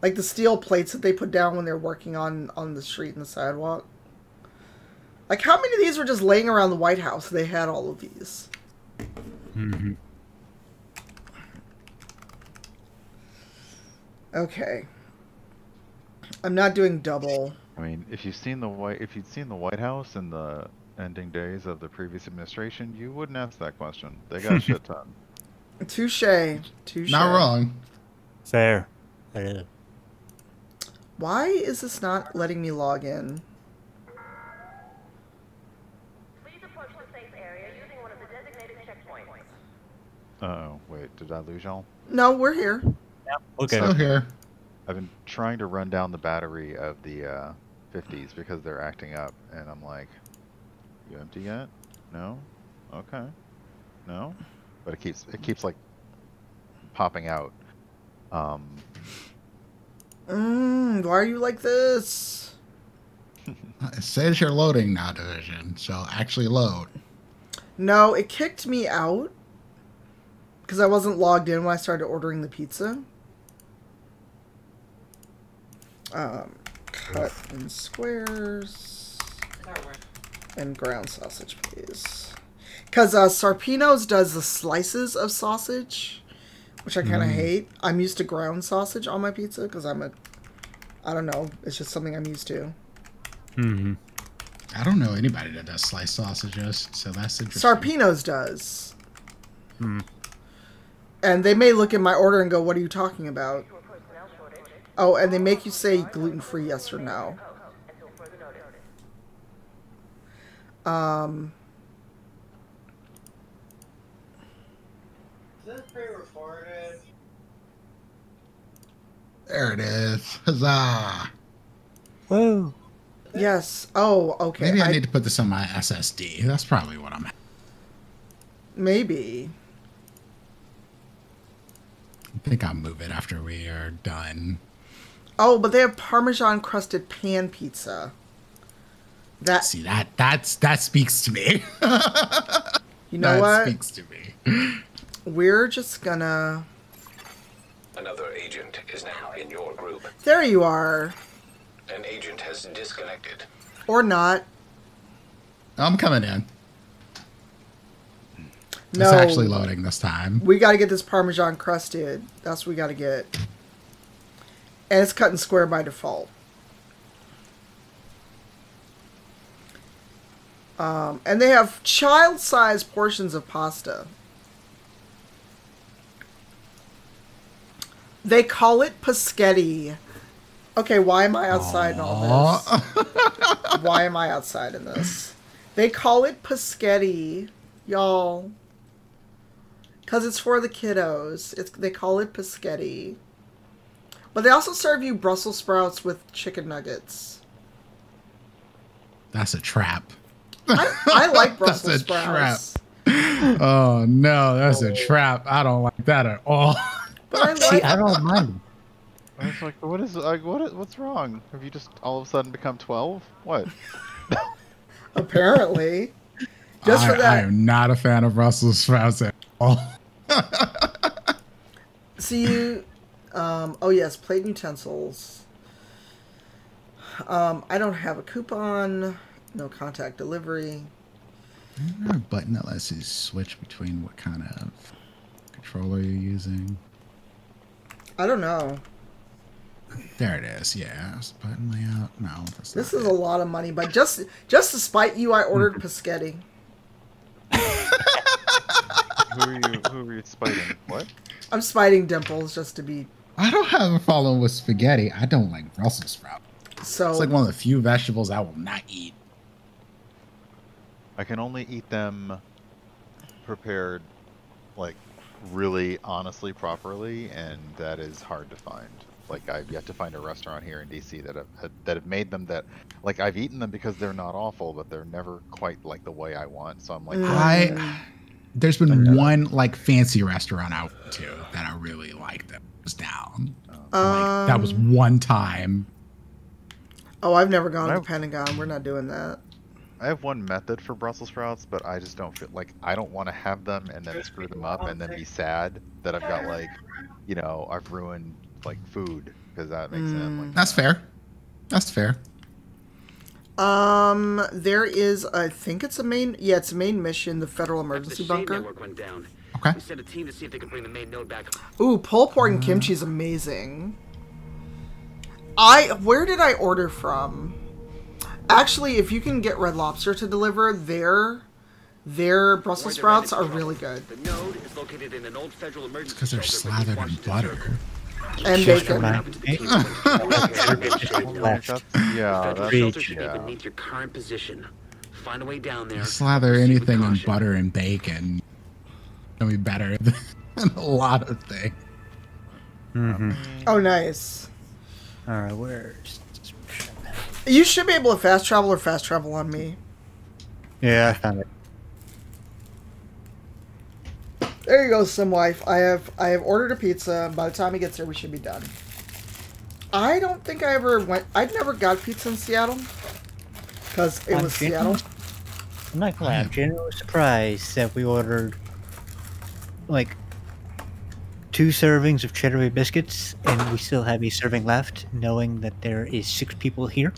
Like the steel plates that they put down when they're working on on the street and the sidewalk. Like how many of these were just laying around the White House? They had all of these. Mm-hmm. Okay. I'm not doing double. I mean, if you've seen the white, if you'd seen the White House in the ending days of the previous administration, you wouldn't ask that question. They got a shit ton. Touche. Touche. Not wrong. Fair. Why is this not letting me log in? Uh oh, wait, did I lose y'all? No, we're here. Yeah, okay. Still here. I've been trying to run down the battery of the uh, 50s because they're acting up, and I'm like, you empty yet? No? Okay. No? But it keeps it keeps like popping out. Um, Mm, why are you like this? It says you're loading now, division. So actually load. No, it kicked me out because I wasn't logged in when I started ordering the pizza. Um, cut in squares and ground sausage, please. Because uh, Sarpino's does the slices of sausage, which I kind of Mm. hate. I'm used to ground sausage on my pizza because I'm a, I don't know, it's just something I'm used to. Mm-hmm. I don't know anybody that does sliced sausages, so that's interesting. Sarpino's does. Hmm. And they may look at my order and go, What are you talking about? Oh, and they make you say gluten free yes or no. Um, Is this pre-recorded? There it is. Huzzah! Whoa. yes. Oh, okay. Maybe I, I- need to put this on my SSD. That's probably what I'm. Maybe. I think I'll move it after we are done. Oh, but they have Parmesan crusted pan pizza. That See that that's that speaks to me. you know that what? speaks to me. We're just gonna. Another agent is now in your group. There you are, An agent has disconnected. or not. I'm coming in. No, It's actually loading this time. We got to get this Parmesan crusted. That's what we got to get. And it's cut and square by default. Um, and they have child-sized portions of pasta. They call it paschetti. Okay, why am I outside in all this? why am I outside in this? They call it paschetti, y'all. Because it's for the kiddos. It's They call it paschetti. But they also serve you Brussels sprouts with chicken nuggets. That's a trap. I, I like That's Brussels a sprouts. Oh no, that's a oh. trap. I don't like that at all. But I See, I don't mind. I was like, what is like, what? Is, what's wrong? Have you just all of a sudden become 12? What? apparently. Just I, for I am not a fan of Brussels sprouts at all. See you. Um, oh yes, plate utensils. Um, I don't have a coupon. No contact delivery. Is there a button that lets you switch between what kind of controller you're using? I don't know. There it is. Yeah, button layout. No, that's This is a lot of money, but just just to spite you, I ordered paschetti. who are you? Who are you spiting? What? I'm spiting Dimples just to be I don't have a problem with spaghetti. I don't like Brussels sprouts. so. It's like one of the few vegetables I will not eat. I can only eat them prepared, like really honestly properly, and that is hard to find. Like I've yet to find a restaurant here in DC that have that have made them that like I've eaten them because they're not awful, but they're never quite like the way I want. So I'm like, Mm. I there's been one like fancy restaurant I went to that I really liked that was down. like that was Um, one time. Oh, I've never gone to I- the Pentagon. We're not doing that. I have one method for Brussels sprouts, but I just don't feel like I don't want to have them and then screw them up and then be sad that I've got like, you know, I've ruined like food because that makes sense. Like, That's fair. That's fair. Um, there is, I think it's a main, yeah, it's a main mission, the Federal Emergency Shade Bunker. network went down. Okay. We sent a team to see if they could bring the main node back. Ooh, pulled pork and kimchi is amazing. I, where did I order from? Actually, if you can get Red Lobster to deliver, their, their Brussels sprouts are really good. The node is located in an old federal emergency Because they're shelter slathered in butter. And Just bacon. remind me. That's, yeah, Federal that's, shelter should be yeah. beneath your current position. Find a way down there. Slather anything in butter and bacon. It'll be better than a lot of things. Mm-hmm. Oh, nice. All right, where's? You should be able to fast travel or fast travel on me. Yeah, I found it. There you go, Sim Wife. I have I have ordered a pizza. By the time he gets here, we should be done. I don't think I ever went. I'd never got pizza in Seattle because it I'm was Seattle. I'm not gonna lie, I'm genuinely surprised that we ordered like two servings of cheddar bay biscuits and we still have a serving left, knowing that there is six people here.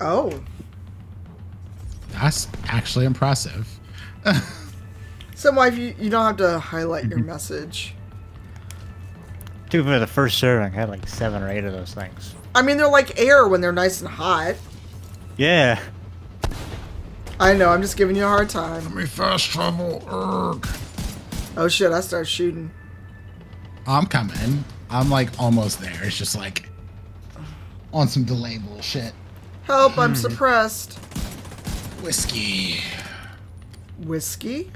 Oh, That's actually impressive. Sim Wife, you, you don't have to highlight your message. Dude, for the first serving, I had like seven or eight of those things. I mean, they're like air when they're nice and hot. Yeah. I know. I'm just giving you a hard time. Let me fast travel. Erg. Oh shit! I start shooting. I'm coming. I'm like almost there. It's just like on some delay bullshit. Help! I'm suppressed. Whiskey. Whiskey.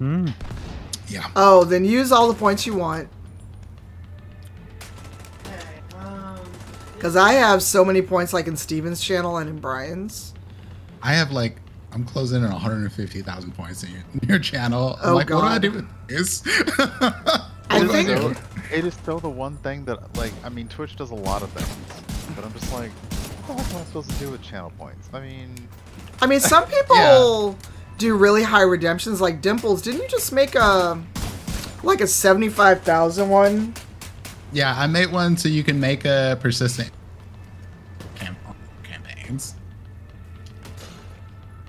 Hmm. Yeah. Oh, then use all the points you want. Because I have so many points, like in Steven's channel and in Brian's. I have like I'm closing in 150,000 points in your, in your channel. I'm Oh, like, what do I God. do with this? I It is think- still- it is still the one thing that, like, I mean, Twitch does a lot of things, but I'm just like, what am I supposed to do with channel points? I mean, I mean, some people do really high redemptions, like Dimples. Didn't you just make a like a seventy-five thousand one? yeah, I made one so you can make a persistent cam- campaigns.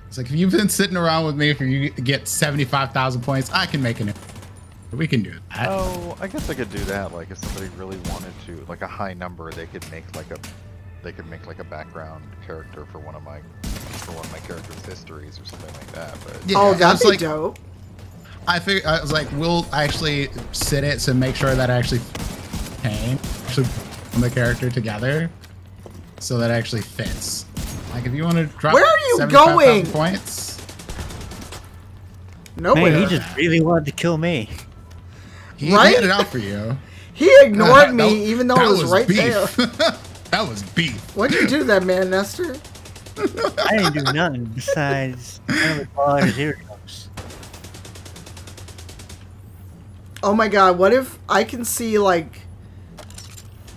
It's like if you've been sitting around with me for you get 75,000 points, I can make an. We can do that. oh, I guess I could do that. Like, if somebody really wanted to, like a high number, they could make like a, they could make like a background character for one of my, for one of my characters' histories or something like that. But Yeah, oh, I that'd be like- dope. I figured I was like, we'll actually sit it to make sure that I actually pain actually put the character together, so that it actually fits. Like if you want to drop, Where are you going? Points. Nowhere. Man, he just really wanted to kill me. He Right? it out for you. He ignored me, That- even though that it was, right beef. there. that was beef. What'd you do to that man, Nestor? I didn't do nothing besides only follow his eardrums. Oh my god, what if I can see like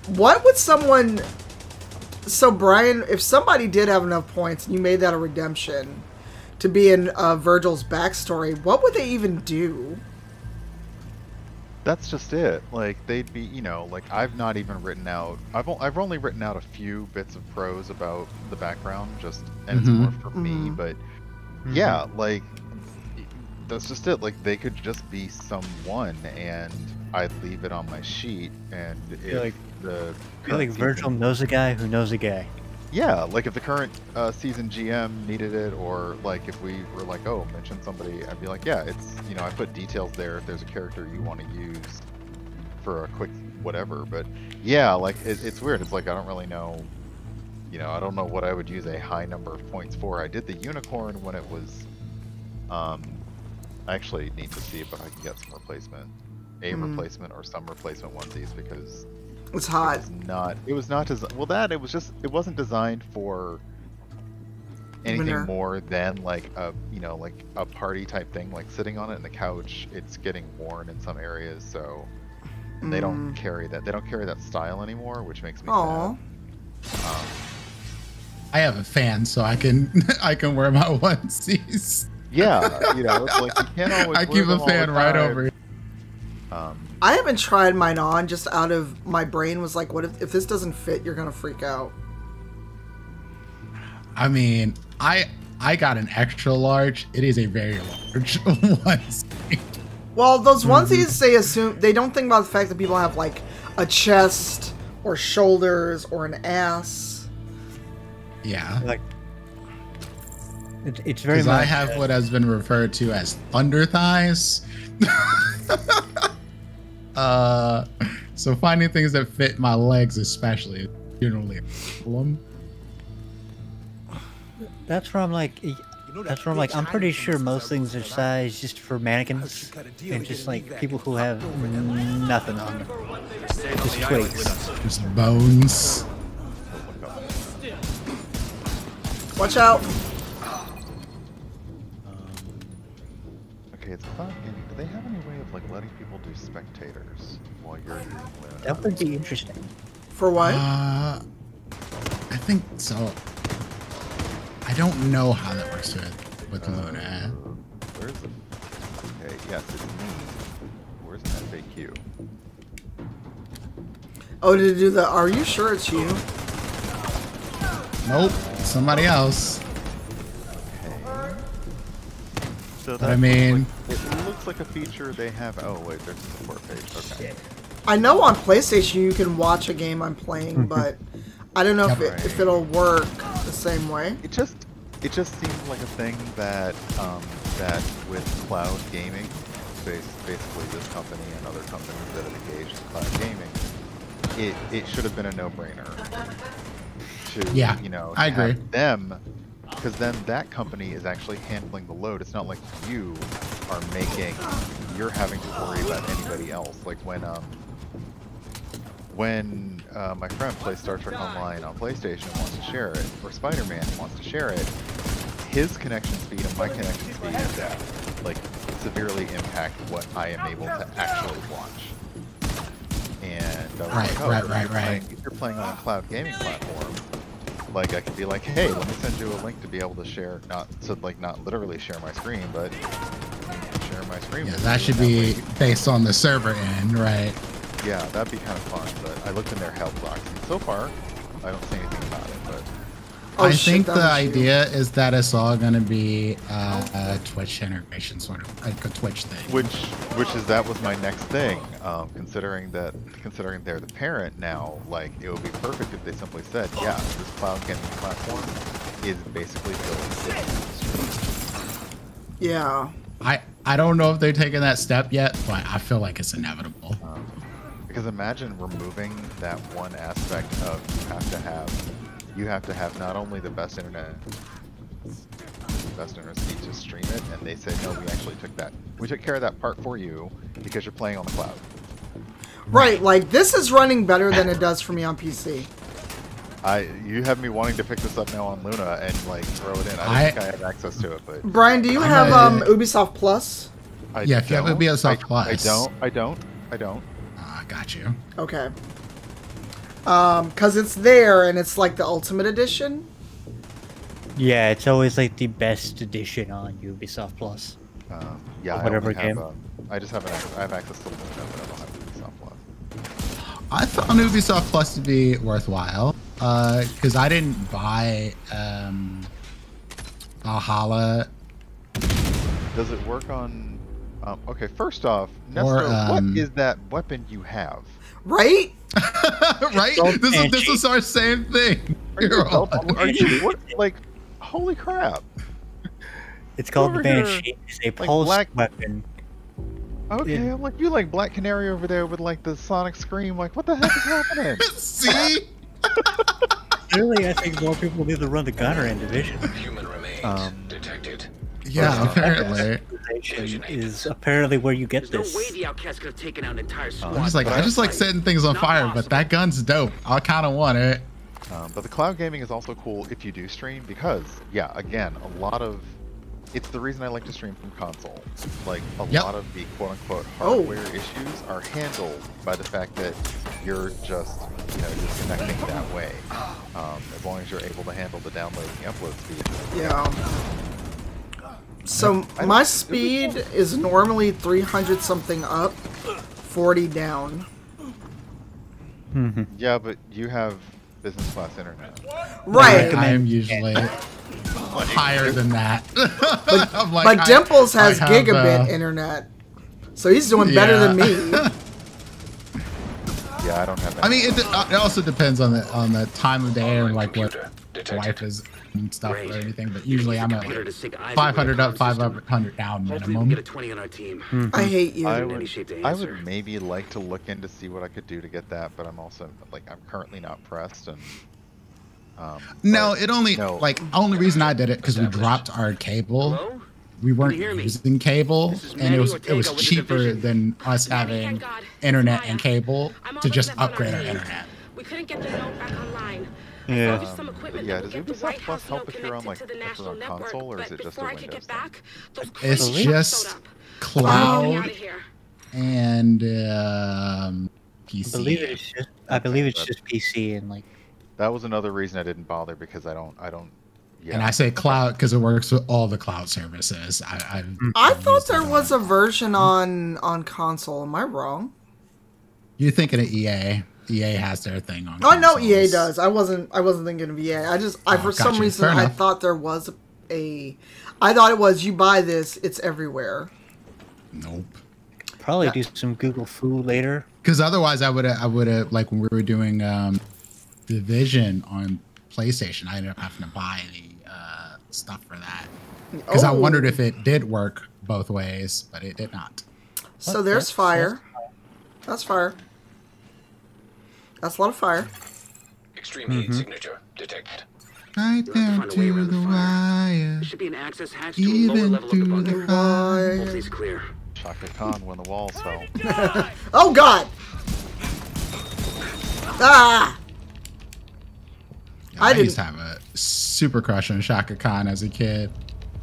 what would someone so Brian, if somebody did have enough points and you made that a redemption to be in uh, Virgil's backstory, what would they even do? That's just it. Like they'd be, you know, like I've not even written out. I've o- I've only written out a few bits of prose about the background, just and it's Mhm. more for me. Mhm. But yeah, like that's just it. Like they could just be someone, and I'd leave it on my sheet, and if like- the I feel like Virgil season- knows a guy who knows a guy. Yeah, like if the current uh, season GM needed it, or like if we were like, oh, mention somebody, I'd be like, yeah, it's you know, I put details there if there's a character you want to use for a quick whatever. But yeah, like it, it's weird. It's like I don't really know. You know, I don't know what I would use a high number of points for. I did the unicorn when it was. Um, I actually need to see if I can get some replacement, a Hmm. replacement or some replacement onesies because It's hot. it was not. It was not designed. Well, that it was just. It wasn't designed for anything Winter. more than like a you know like a party type thing, like sitting on it in the couch. It's getting worn in some areas, so and they don't Mm. carry that. They don't carry that style anymore, which makes me Aw. sad. Um, I have a fan, so I can I can wear my onesies. Yeah, you know, it's like you can't always. I wear keep a them all fan right time. over. Here. Um, I haven't tried mine on just out of my brain was like, what if, if this doesn't fit? You're gonna freak out. I mean, I I got an extra large. It is a very large onesie. Well, those onesies they assume they don't think about the fact that people have like a chest or shoulders or an ass. Yeah. Like, it, it's very Because much. I have what has been referred to as thunder thighs. uh, so finding things that fit my legs, especially, is generally a problem. That's where I'm like. That's where I'm like. I'm pretty sure most things are sized just for mannequins and just like people who have nothing on them. Just twigs. Just bones. Watch out! okay, it's cloud gaming. Do they have any way of like letting people do spectators while you're using Luna? That would be interesting. For what? Uh, I think so. I don't know how that works with with Luna. Where's the? Okay, yes, it's me. Where's the FAQ? Oh, to do the. Are you sure it's you? Nope, somebody else. So But I mean- looks like, it looks like a feature they have. Oh wait, there's a support page. Okay. I know on PlayStation you can watch a game I'm playing, but I don't know if it, if it'll work the same way. It just it just seems like a thing that um, that with cloud gaming, basically this company and other companies that have engaged in cloud gaming, it it should have been a no-brainer. To Yeah, you know, I agree. them because then that company is actually handling the load. It's not like you are making you're having to worry about anybody else. Like when um when uh, my friend plays Star Trek Online on PlayStation and wants to share it, or Spider-Man wants to share it, his connection speed and my connection speed uh, like severely impact what I am able to actually watch. And was Right, like, oh, right, right, right. If you're playing on a cloud gaming platform, like I could be like, hey, let me send you a link to be able to share, not to like not literally share my screen, but share my screen. Yeah, that should be based on the server end, right? yeah, that'd be kind of fun, but I looked in their help box, and so far, I don't see anything about it, but Oh, I shit, think the was you. idea is that it's all going to be uh, a Twitch integration, sort of like a Twitch thing. which, which is, that was my next thing, um, considering that, considering they're the parent now, like, it would be perfect if they simply said, yeah, this cloud gaming platform is basically built with Yeah. I I don't know if they're taking that step yet, but I feel like it's inevitable. Because imagine removing that one aspect of you have to have you have to have not only the best internet best internet speed to stream it, and they say no, we actually took that we took care of that part for you because you're playing on the cloud. Right, like this is running better than it does for me on PC. I you have me wanting to pick this up now on Luna and like throw it in. I don't I- think I have access to it, but Brian, do you I'm have a- um, Ubisoft Plus? I Yeah, if you have don't- Ubisoft I- I don't. I don't. I don't. I got you. Okay. Um, cause it's there and it's like the Ultimate Edition. Yeah, it's always like the best edition on Ubisoft Plus. Um, yeah, I Whatever only have, game. um, I just have an, I have access to Luna, but I don't have Ubisoft Plus. I found Ubisoft Plus to be worthwhile because I didn't buy um, Valhalla. Does it work on? Um, okay, first off, Or, Nestor, um, what is that weapon you have? Right? right? So This is this is our same thing. Are you, You're adult- are you what? Like, holy crap! It's called the Over here, Banshee. It's a like pulse black- weapon. Okay, Yeah. I'm like you like Black Canary over there with like the sonic scream. Like, what the heck is happening? See? Clearly, I think more people need to run the gunner in division. Human remains Um, detected. Yeah, apparently. Is apparently where you get There's no this. way the outcast could have taken out an entire squad. I'm just like I just like setting things on fire, but that gun's dope. I kind of want it. Um, but the cloud gaming is also cool if you do stream because, yeah, again, a lot of it's the reason I like to stream from console. Like a Yep. lot of the quote unquote Oh. hardware issues are handled by the fact that you're just you know you're connecting that way. Um, as long as you're able to handle the download and the upload speed. Yeah. So my speed is normally 300 something up, 40 down. Yeah, but you have business class internet. Right. I am usually higher than that. I'm like, But I- Dimples has have, gigabit uh, internet. So he's doing better than me. Yeah, I don't have. That. I mean, it, uh, it also depends on the on the time of day and like what life is and stuff or anything. But usually I'm at computer to sync either 500 up, 500 down Hopefully minimum. get a 20 on our team. I hate you. I In any would, shape to I would maybe like to look in to see what I could do to get that, but I'm also like I'm currently not pressed and. Um, No, it only no. like only reason I did it because we dropped our cable. We weren't using cable, and it was it was cheaper than us having internet and cable to just upgrade our internet. We couldn't get the node back online. Yeah. Salvaged some But equipment yeah, does would get the Ubisoft Plus help if you're on like to the if you're on network. console, or is it just a before I could Windows get back, It's crazy just cloud Out of here. and um, PC. I believe it's just. I believe it's just PC and like. That was another reason I didn't bother because I don't I don't. Yeah. And I say cloud because it works with all the cloud services. I, I, I thought there was a version on on console. Am I wrong? you're thinking of EA. EA has their thing on. I know EA does. I wasn't. I wasn't thinking of EA. I just. I Oh, for some gotcha. reason Fair I enough. thought there was a. I thought it was you buy this, it's everywhere. Nope. Probably do some Google Foo later. Because otherwise, I would I would have like when we were doing um, Division on PlayStation, I ended up having to buy the uh, stuff for that because I Oh. wondered if it did work both ways, but it did not. So there's fire. That's fire. That's a lot of fire. Extreme heat signature detected. Right down to the wire, There should be an access hatch to a lower even level of the through bunker. the fire. Hopefully it's clear. Chaka Khan when the walls fell. oh God! Ah! I, I used didn't- to have a super crush on Chaka Khan as a kid.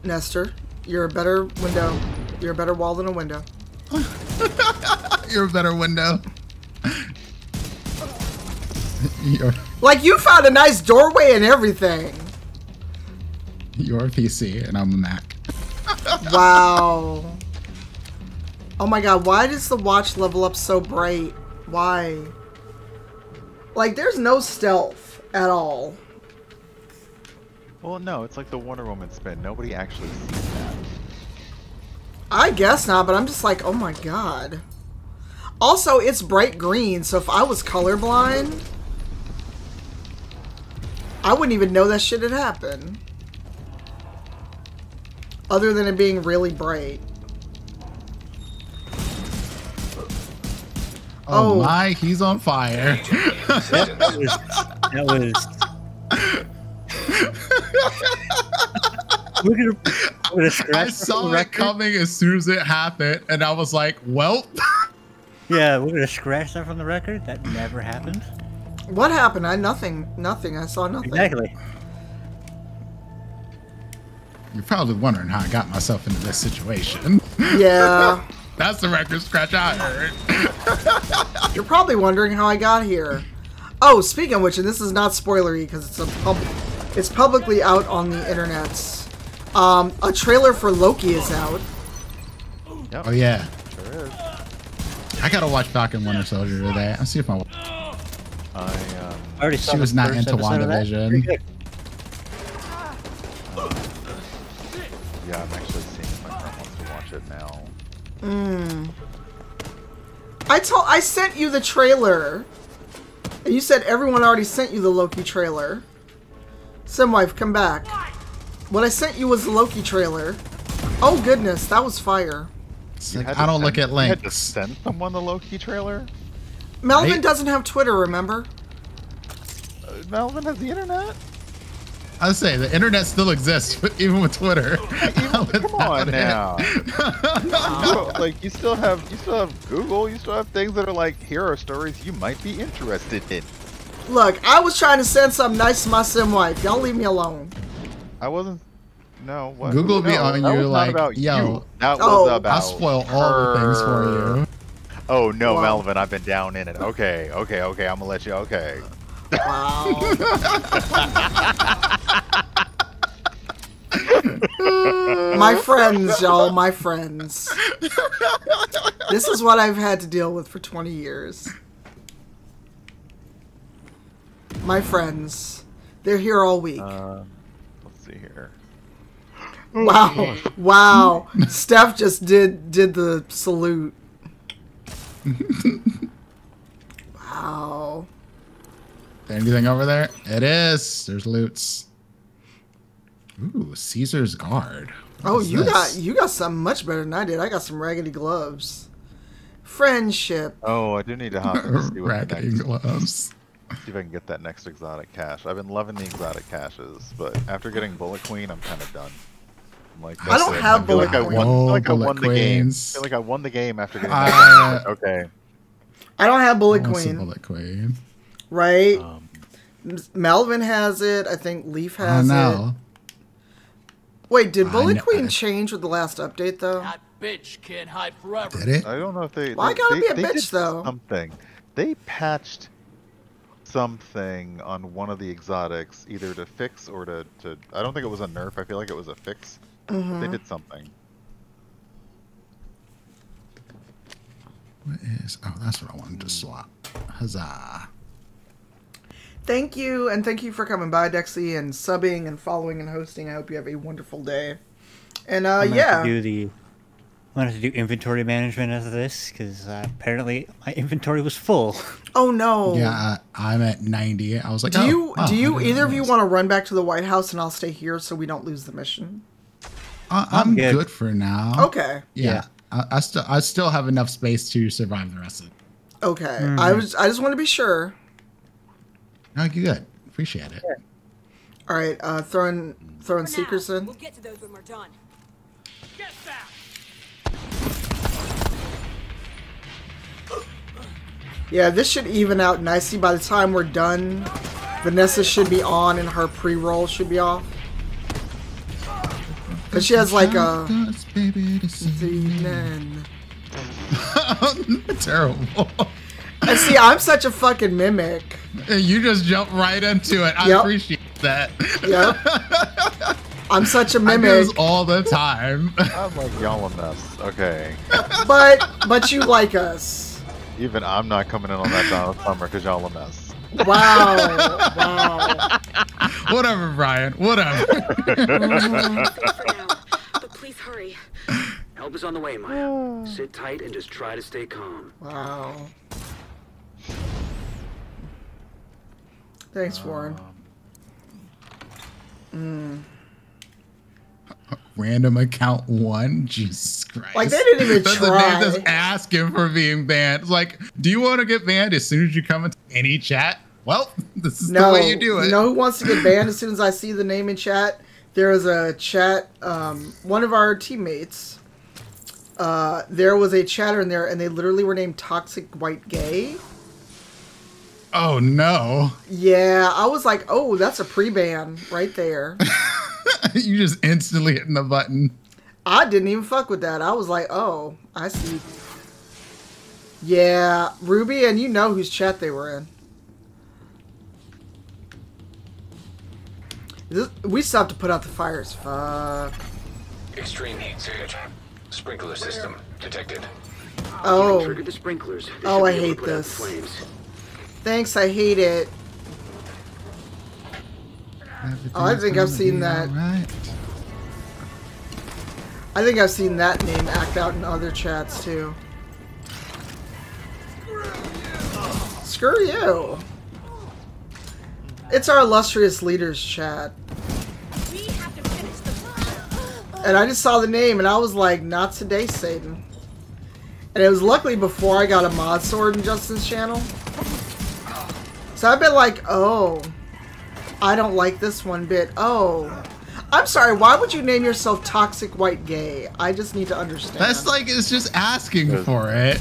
Nestor, you're a better window. You're a better wall than a window. You're a better window. Your Like you found a nice doorway and everything. your PC and I'm a Mac. Wow. Oh my god, why does the watch level up so bright? Why? Like, there's no stealth at all. Well, no, it's like the Wonder Woman spin. Nobody actually sees that. I guess not, but I'm just like, oh my god. Also, it's bright green, so if I was colorblind, I wouldn't even know that shit had happened. Other than it being really bright. Oh, Oh. my, he's on fire. that was. That was. we're gonna. We're gonna scratch I saw it coming as soon as it happened, and I was like, well, Yeah, we're gonna scratch that from the record. That never happened. What happened? I nothing. Nothing. I saw nothing. Exactly. you're probably wondering how I got myself into this situation. Yeah. That's the record scratch I heard. You're probably wondering how I got here. Oh, speaking of which, and this is not spoilery because it's a pub- it's publicly out on the internet. Um, a trailer for Loki is out. Yep. Oh, yeah. Sure is. I gotta watch Falcon Winter Soldier today. I'll see if my I um, I already saw She the was not first into episode of that. WandaVision. Pretty yeah, I'm actually seeing if my friend wants to watch it now. Hmm. I told I sent you the trailer. And you said everyone already sent you the Loki trailer. Simwife, come back. What I sent you was the Loki trailer. Oh goodness, that was fire. Like, I don't look send- at You had to send someone the Loki trailer. Melvin Right? doesn't have Twitter, remember? Uh, Melvin has the internet. I would say the internet still exists, even with Twitter. Come on now. You don't- like you still have you still have Google. You still have things that are like here are stories you might be interested in. Look, I was trying to send something nice to my sim wife. Y'all leave me alone. I wasn't. No, what? Google be No, on you like, yo, you. That Oh. was about I'll spoil all the things for you. Oh no, Wow. Melvin, I've been down in it. Okay, okay, okay. I'm gonna let you. Okay. Wow. my friends, y'all, my friends. This is what I've had to deal with for 20 years. My friends. They're here all week. Uh, let's see here. wow. Wow. Steph just did did the salute. Wow. Anything over there? It is. There's loots. Ooh, Caesar's guard. What Oh, you this? got you got something much better than I did. I got some raggedy gloves. Friendship. Oh, I do need to hop in to see what the raggedy next, gloves. see if I can get that next exotic cache. I've been loving the exotic caches, but after getting Bullet Queen, I'm kind of done. I'm like, I don't it. have I feel like I Bullet won, I feel like I Bullet won the game. I feel like I won the game after getting Uh, that. okay. I don't have Bullet I want some Queen, Bullet Queen. right? Um, Melvin has it. I think Leaf I has it. Wait, did Bullet know- Queen change with the last update though? That bitch can't hide forever. Did it? I don't know if they. Why they, gotta they, be a they bitch, did though? Something. They patched something on one of the exotics, either to fix or to, to. I don't think it was a nerf. I feel like it was a fix. Mm-hmm. They did something. What is? Oh, that's what I wanted to swap. Huzzah! Thank you, and thank you for coming by, Dexy, and subbing and following and hosting. I hope you have a wonderful day. And uh, I'm gonna yeah, have to do the. I'm gonna do inventory management of this because uh, apparently my inventory was full. oh no. Yeah, I, I'm at 90. I was like, Do oh, you wow, do you either of you want to run back to the White House and I'll stay here so we don't lose the mission? I, I'm good. good. for now. Okay. Yeah. Yeah. I, I still I still have enough space to survive the rest of it. Okay. Mm-hmm. I was I just want to be sure. No, you're good. Appreciate it. All right, uh throwing throwing For now. in. We'll get to those when we're done. Get back! Yeah, this should even out nicely by the time we're done. Vanessa should be on and her pre-roll should be off. Cause she has like a Dust, baby, see. and see, I'm such a fucking mimic. you just jumped right into it. I Yep. appreciate that. Yep. I'm such a I do mimic, this all the time. I'm like y'all a mess. Okay. but but you like us. Even I'm not coming in on that Donna Summer because y'all a mess. Wow, wow. Whatever, Brian. Whatever. for now. But please hurry. Help is on the way, Maya. Sit tight and just try to stay calm. Wow. Thanks, Warren. Mm. Random account one. Jesus Christ. Like, they didn't even That's try. The name that's asking for being banned. It's like, do you want to get banned as soon as you come into any chat? Well, this is No, the way you do it. You know who wants to get banned as soon as I see the name in chat? There was a chat. Um, one of our teammates. Uh, there was a chatter in there, and they literally were named Toxic White Gay. Oh no. Yeah, I was like, oh, that's a pre-ban right there. you just instantly hitting the button. I didn't even fuck with that. I was like, oh, I see. Yeah, Ruby, and you know whose chat they were in. This, we still have to put out the fires. Fuck. Extreme heat surge. Sprinkler system detected. Oh. Trigger the sprinklers. They Oh, I be able to hate put out the this. Flames. Thanks, I hate it. Oh, I think I've seen that. Right. I think I've seen that name act out in other chats too. Screw you. It's our illustrious leaders chat. We have to finish the. And I just saw the name and I was like, not today, Satan. And it was luckily before I got a mod sword in Justin's channel. So I've been like, oh, I don't like this one bit. Oh. I'm sorry, why would you name yourself Toxic White Gay? I just need to understand. That's like it's just asking for it.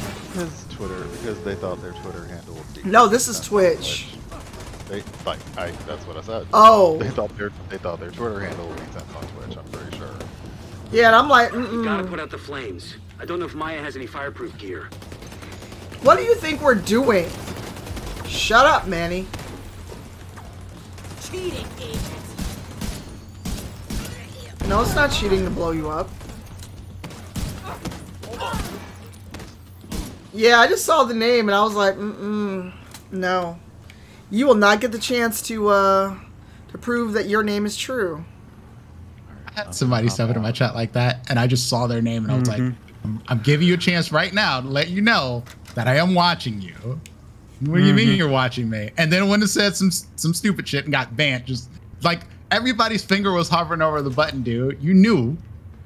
Because Twitter, because they thought their Twitter handle would be. No, this is Twitch. They like I. That's what I said. Oh. They thought their they thought their Twitter handle made sense on Twitch. I'm pretty sure. Yeah, and I'm like, You gotta put out the flames. I don't know if Maya has any fireproof gear. what do you think we're doing? Shut up, Manny. Cheating agent. No, it's not cheating to blow you up. Yeah, I just saw the name and I was like, mm-mm, no. You will not get the chance to, uh, to prove that your name is true. I had somebody step into my chat like that, and I just saw their name, and I was like, I'm, I'm giving you a chance right now to let you know that I am watching you. What do you mean Mhm. you're watching me? And then when it said some some stupid shit and got banned, just like everybody's finger was hovering over the button, dude. You knew.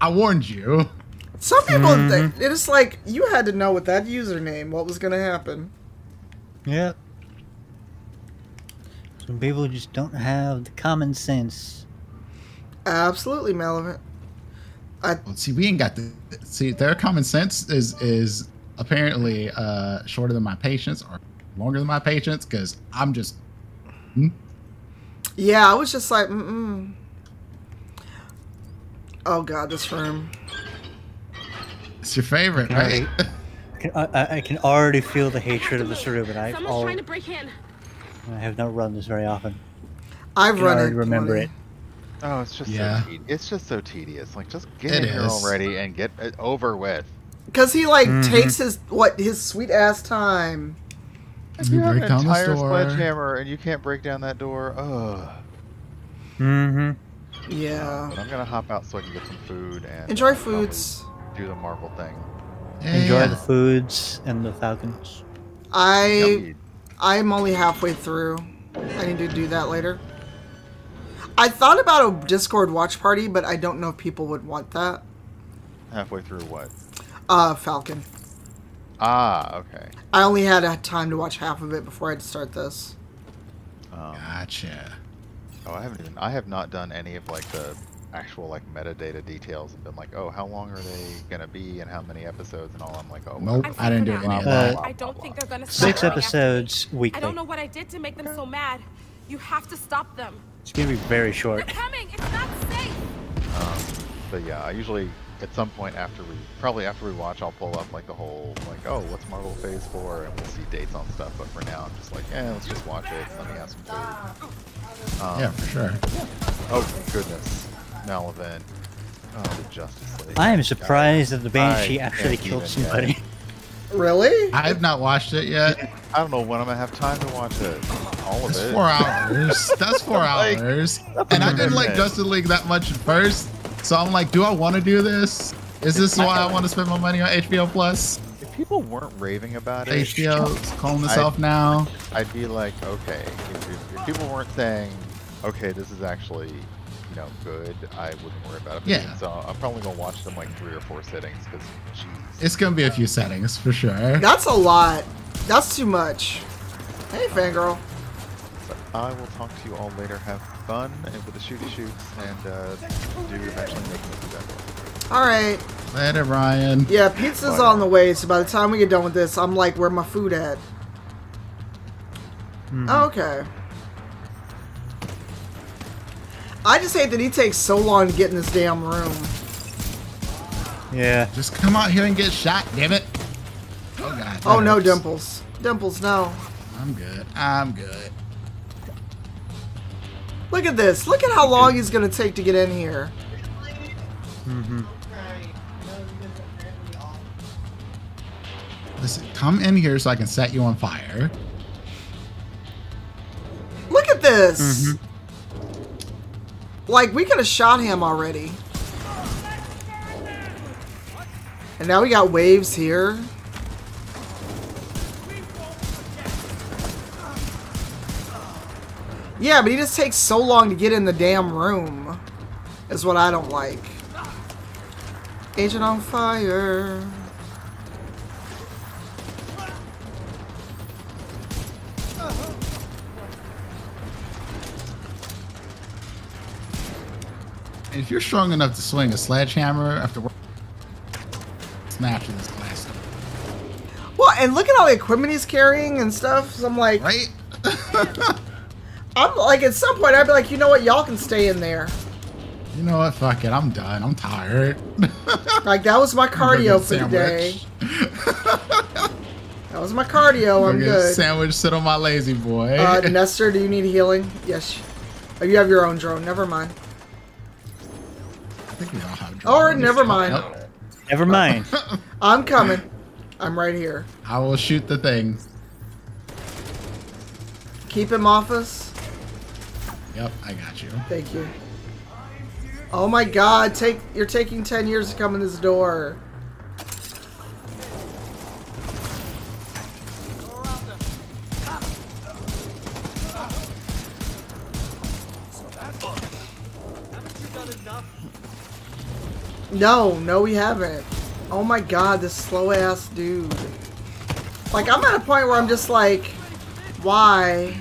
I warned you. Some people, Mhm. think it's like, you had to know with that username what was going to happen. Yeah. Some people just don't have the common sense. Absolutely, Melvin. I, Well, see, we ain't got the see. Their common sense is is apparently uh shorter than my patience or longer than my patience because I'm just yeah, I was just like, mm-mm. Oh, God, this room. It's your favorite, right? I can, I, I can already feel the hatred of the room, I've Someone's all, trying to break in. I have not run this very often. I've run already it. remember plenty. it. Oh, it's just Yeah. so it's just so tedious. Like just get It in here is. already and get it over with. Because he, like, Mhm. takes his, what, his sweet ass time. If you have an break down the entire sledgehammer and you can't break down that door, ugh. Mm-hmm. Yeah. But I'm gonna hop out so I can get some food and Enjoy uh, probably foods. Do the Marvel thing. Enjoy Yeah. the foods and the falcons. I, Yummy. I'm only halfway through. I need to do that later. I thought about a Discord watch party, but I don't know if people would want that. Halfway through what? Uh, Falcon. Ah, okay. I only had time to watch half of it before I had to start this. Um, Gotcha. oh, I haven't even. I have not done any of like the actual like metadata details and been like, oh, how long are they gonna be and how many episodes and all. I'm like, oh, Nope, whatever. I didn't do any of that. I don't think they're gonna stop Six episodes after me. episodes I don't know what I did to make them so mad. You have to stop them. It's gonna be very short. They're coming. It's not safe. Um, but yeah, I usually at some point after we probably after we watch, I'll pull up like the whole like, oh, what's Marvel Phase Four, and we'll see dates on stuff. But for now, I'm just like, yeah, let's just watch it. Let me have some food. Um, Yeah, for sure. Oh goodness, Melvin. Oh, um, the Justice League. I am surprised that the Banshee I actually killed somebody. Really? I have not watched it yet. I don't know when I'm gonna have time to watch it. All of That's it. four hours. That's four Like, hours. And I didn't like minute. Justice League that much at first. So I'm like, do I want to do this? Is this why I want to spend my money on HBO Plus? If people weren't raving about it, HBO's calling this I- off now. I'd be like, okay. If, if, if people weren't saying, okay, this is actually, you know, good, I wouldn't worry about it. Yeah. So I'm probably gonna watch them like three or four settings because, jeez. It's gonna be a few settings for sure. That's a lot. That's too much. Hey, fangirl. But I will talk to you all later. Have fun and with the shooty shoots, and uh, do eventually make me do that. All right. Later, Ryan. Yeah, pizza's on the way, so by the time we get done with this, I'm like, where my food at? Okay. I just hate that he takes so long to get in this damn room. Yeah. Just come out here and get shot, damn it. Oh god. Oh that no. Dimples. Dimples, no. I'm good. I'm good. Look at this. Look at how long he's gonna take to get in here. Mm-hmm. Listen, come in here so I can set you on fire. Look at this. Like we could have shot him already. And now we got waves here. Yeah, but he just takes so long to get in the damn room. Is what I don't like. Agent on fire. And if you're strong enough to swing a sledgehammer after work, smashing this glass. Well, and look at all the equipment he's carrying and stuff. So I'm like, right? I'm like, at some point, I'd be like, you know what? Y'all can stay in there. You know what? Fuck it. I'm done. I'm tired. Like, that was my cardio for the day. That was my cardio. I'm get good. Sandwich. Sit on my lazy boy. Uh, Nestor, do you need healing? Yes. Oh, you have your own drone. Never mind. I think we all have. Or drones. never mind. Yep. Never mind. I'm coming. I'm right here. I will shoot the thing. Keep him off us. Yep, I got you. Thank you. Oh my god, take you're taking 10 years to come in this door. No, no we haven't. Oh my god, this slow ass dude. Like I'm at a point where I'm just like, why?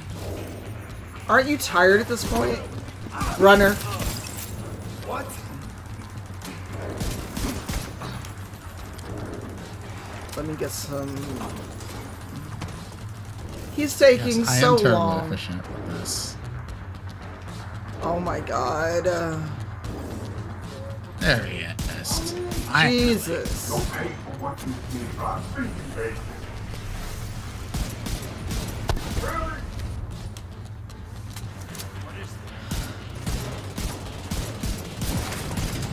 Aren't you tired at this point? Runner. What? Let me get some. He's taking Yes, I so am terribly long. efficient with this. Oh my god. Uh, There he is. Jesus.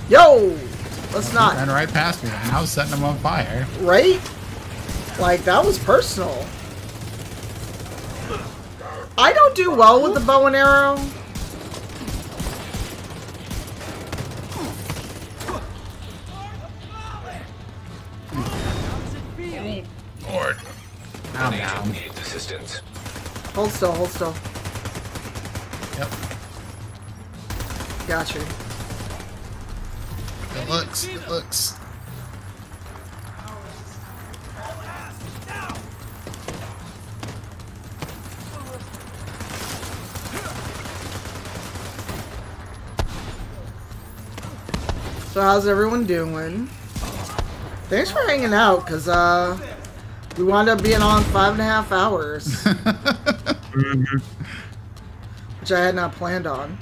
Yo! Let's not. ran right past me, and I was setting him on fire. Right? Like, that was personal. I don't do well with the bow and arrow. Lord. I'm down. Needs assistance. Hold still, hold still. Yep. Got you. It looks. It looks. So how's everyone doing? Thanks for hanging out, cause uh, we wound up being on five and a half hours, which I had not planned on.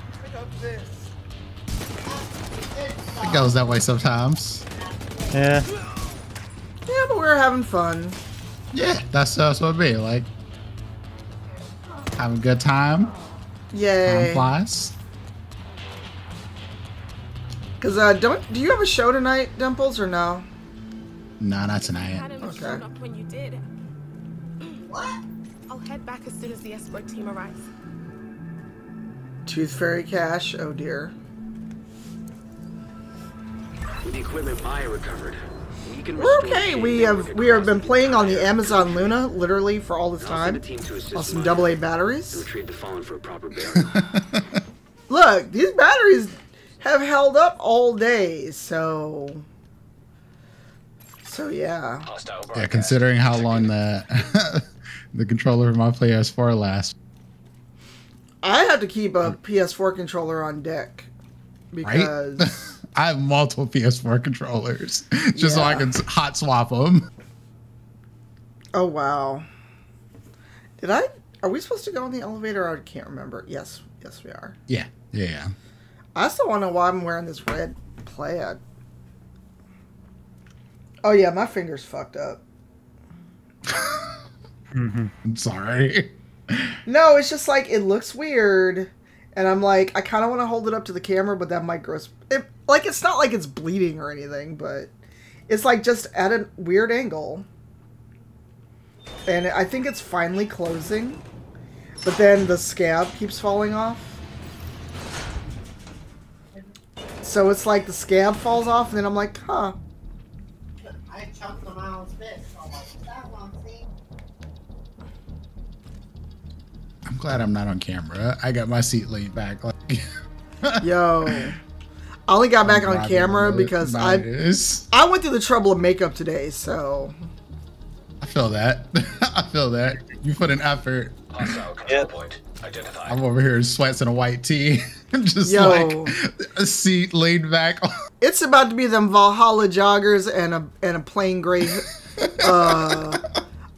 It goes that way sometimes. Yeah. Yeah, but we are having fun. Yeah, that's, that's what it be. Like, having a good time. Time Yay! flies. Cause uh, don't do you have a show tonight, Dimples, or no? No, not tonight. Hadn't Okay. shown up when you did. What? I'll head back as soon as the escort team arrives. Tooth Fairy Cash. Oh dear. With the equipment Maya recovered, we can We're restore okay. We have we have been playing on the Amazon Luna literally for all this time a team to assist on some Maya double A batteries. retrieve the fallen for a proper burial. Look, these batteries have held up all day, so so yeah. Yeah, considering how long the the controller of my PS4 lasts. I had to keep a uh, PS4 controller on deck Right? because I have multiple PS4 controllers just so I can hot swap them. oh wow. Did I? Are we supposed to go in the elevator? I can't remember. Yes, yes we are. Yeah, yeah, yeah. I still want to know why I'm wearing this red plaid. Oh yeah, my finger's fucked up. I'm mm-hmm. sorry. No, it's just like it looks weird, and I'm like, I kind of want to hold it up to the camera, but that might gross. It like it's not like it's bleeding or anything, but it's like just at a weird angle, and I think it's finally closing, but then the scab keeps falling off. So it's like the scab falls off, and then I'm like, huh. I chopped the mouse bit. So like, that one, see? I'm glad I'm not on camera. I got my seat leaned back. Like, Yo. I only got back on camera because I. I went through the trouble of makeup today, so I feel that. I feel that. You put an effort. Hostile control point identified. I'm over here in sweats and a white tee. just Yo. like a seat laid back. it's about to be them Valhalla joggers and a and a plain gray. uh,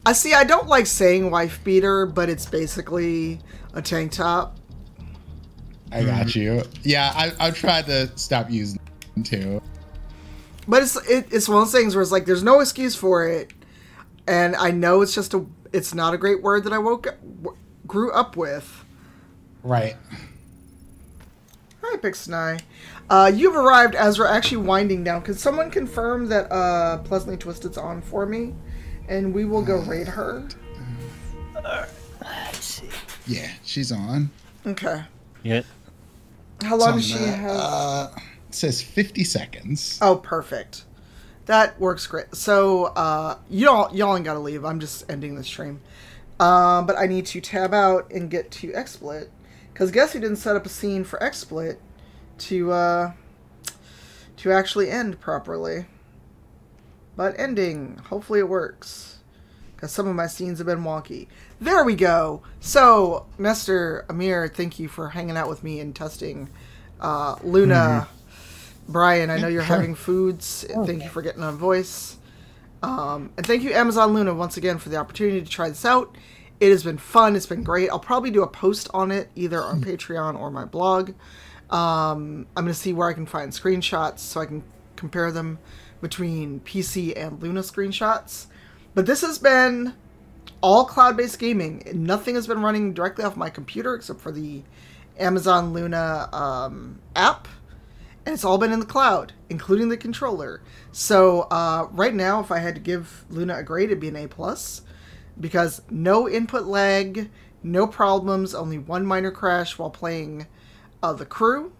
I see. I don't like saying wife beater, but it's basically a tank top I got you. Yeah, I, I've tried to stop using them too. But it's it, it's one of those things where it's like there's no excuse for it, and I know it's just a it's not a great word that I woke up, w- grew up with. Right. Hi, Pixnai. Uh, you've arrived as we're actually winding down. Can someone confirm that uh, Pleasantly Twisted's on for me? And we will go raid her. Let's see. Yeah, she's on. Okay. Yeah. How long does she the- have? Uh, it says 50 seconds. Oh, perfect. That works great. So, uh, y'all, y'all ain't gotta leave. I'm just ending the stream. Um, but I need to tab out and get to XSplit. Because guess who didn't set up a scene for XSplit to, uh, to actually end properly. But ending. Hopefully it works. Because some of my scenes have been wonky. There we go. So, Nestor, Amir, thank you for hanging out with me and testing uh, Luna. Brian, I know you're sure. having foods. Thank you for getting on voice. Um, and thank you, Amazon Luna, once again for the opportunity to try this out. It has been fun. It's been great. I'll probably do a post on it either on Patreon or my blog. Um, I'm going to see where I can find screenshots so I can compare them between PC and Luna screenshots. But this has been all cloud based gaming. Nothing has been running directly off my computer except for the Amazon Luna um, app and it's all been in the cloud, including the controller. So uh, right now, if I had to give Luna a grade, it'd be an A plus, because no input lag, no problems, only one minor crash while playing uh, the crew,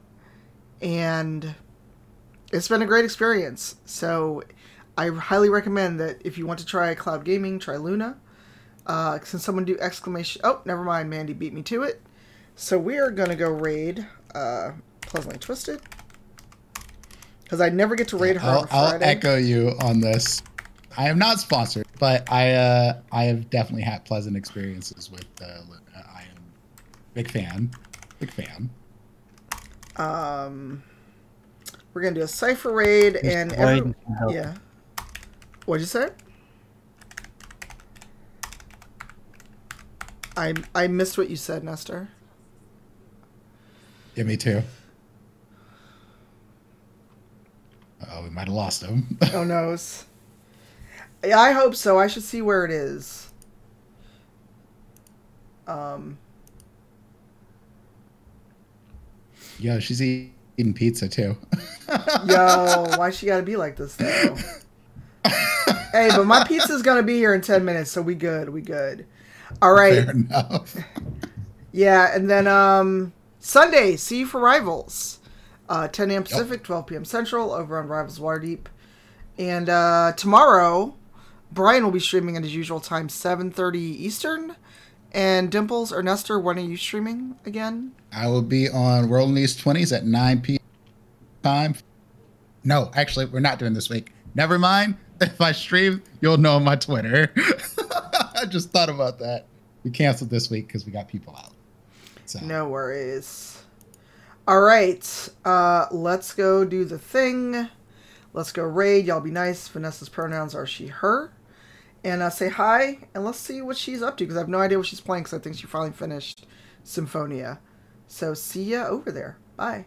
and it's been a great experience. So I highly recommend that if you want to try cloud gaming, try Luna. Uh, since someone do exclamation, oh, never mind, Mandy beat me to it. So we are gonna go raid uh, Pleasantly Twisted because I never get to raid her I'll, a I'll echo you on this. I am not sponsored, but I uh, I have definitely had pleasant experiences with uh, I am big fan, big fan. Um, we're gonna do a cypher raid and every, Boyd can help. yeah. What'd you say? I I missed what you said, Nestor. Yeah, me too. Oh, we might have lost him. Who knows? Yeah, I hope so. I should see where it is. Um, Yo, she's eating pizza too. yo, why she gotta be like this though? hey, but my pizza's gonna be here in ten minutes, so we good. We good. All right. Fair enough. Yeah, and then um Sunday, see you for Rivals. Uh 10 a.m. Pacific, 12 p.m. Central, over on Rivals Waterdeep. And uh tomorrow, Brian will be streaming at his usual time, 7.30 Eastern. And Dimples or Nestor, when are you streaming again? I will be on World News 20s at 9 p.m. time. No, actually, we're not doing this week. Never mind. If I stream, you'll know on my Twitter. I just thought about that. We canceled this week because we got people out. So No worries. All right, uh, let's go do the thing. Let's go raid. Y'all be nice. Vanessa's pronouns are she, her. And uh, say hi, and let's see what she's up to, because I have no idea what she's playing, because I think she finally finished Symphonia. So see ya over there. Bye.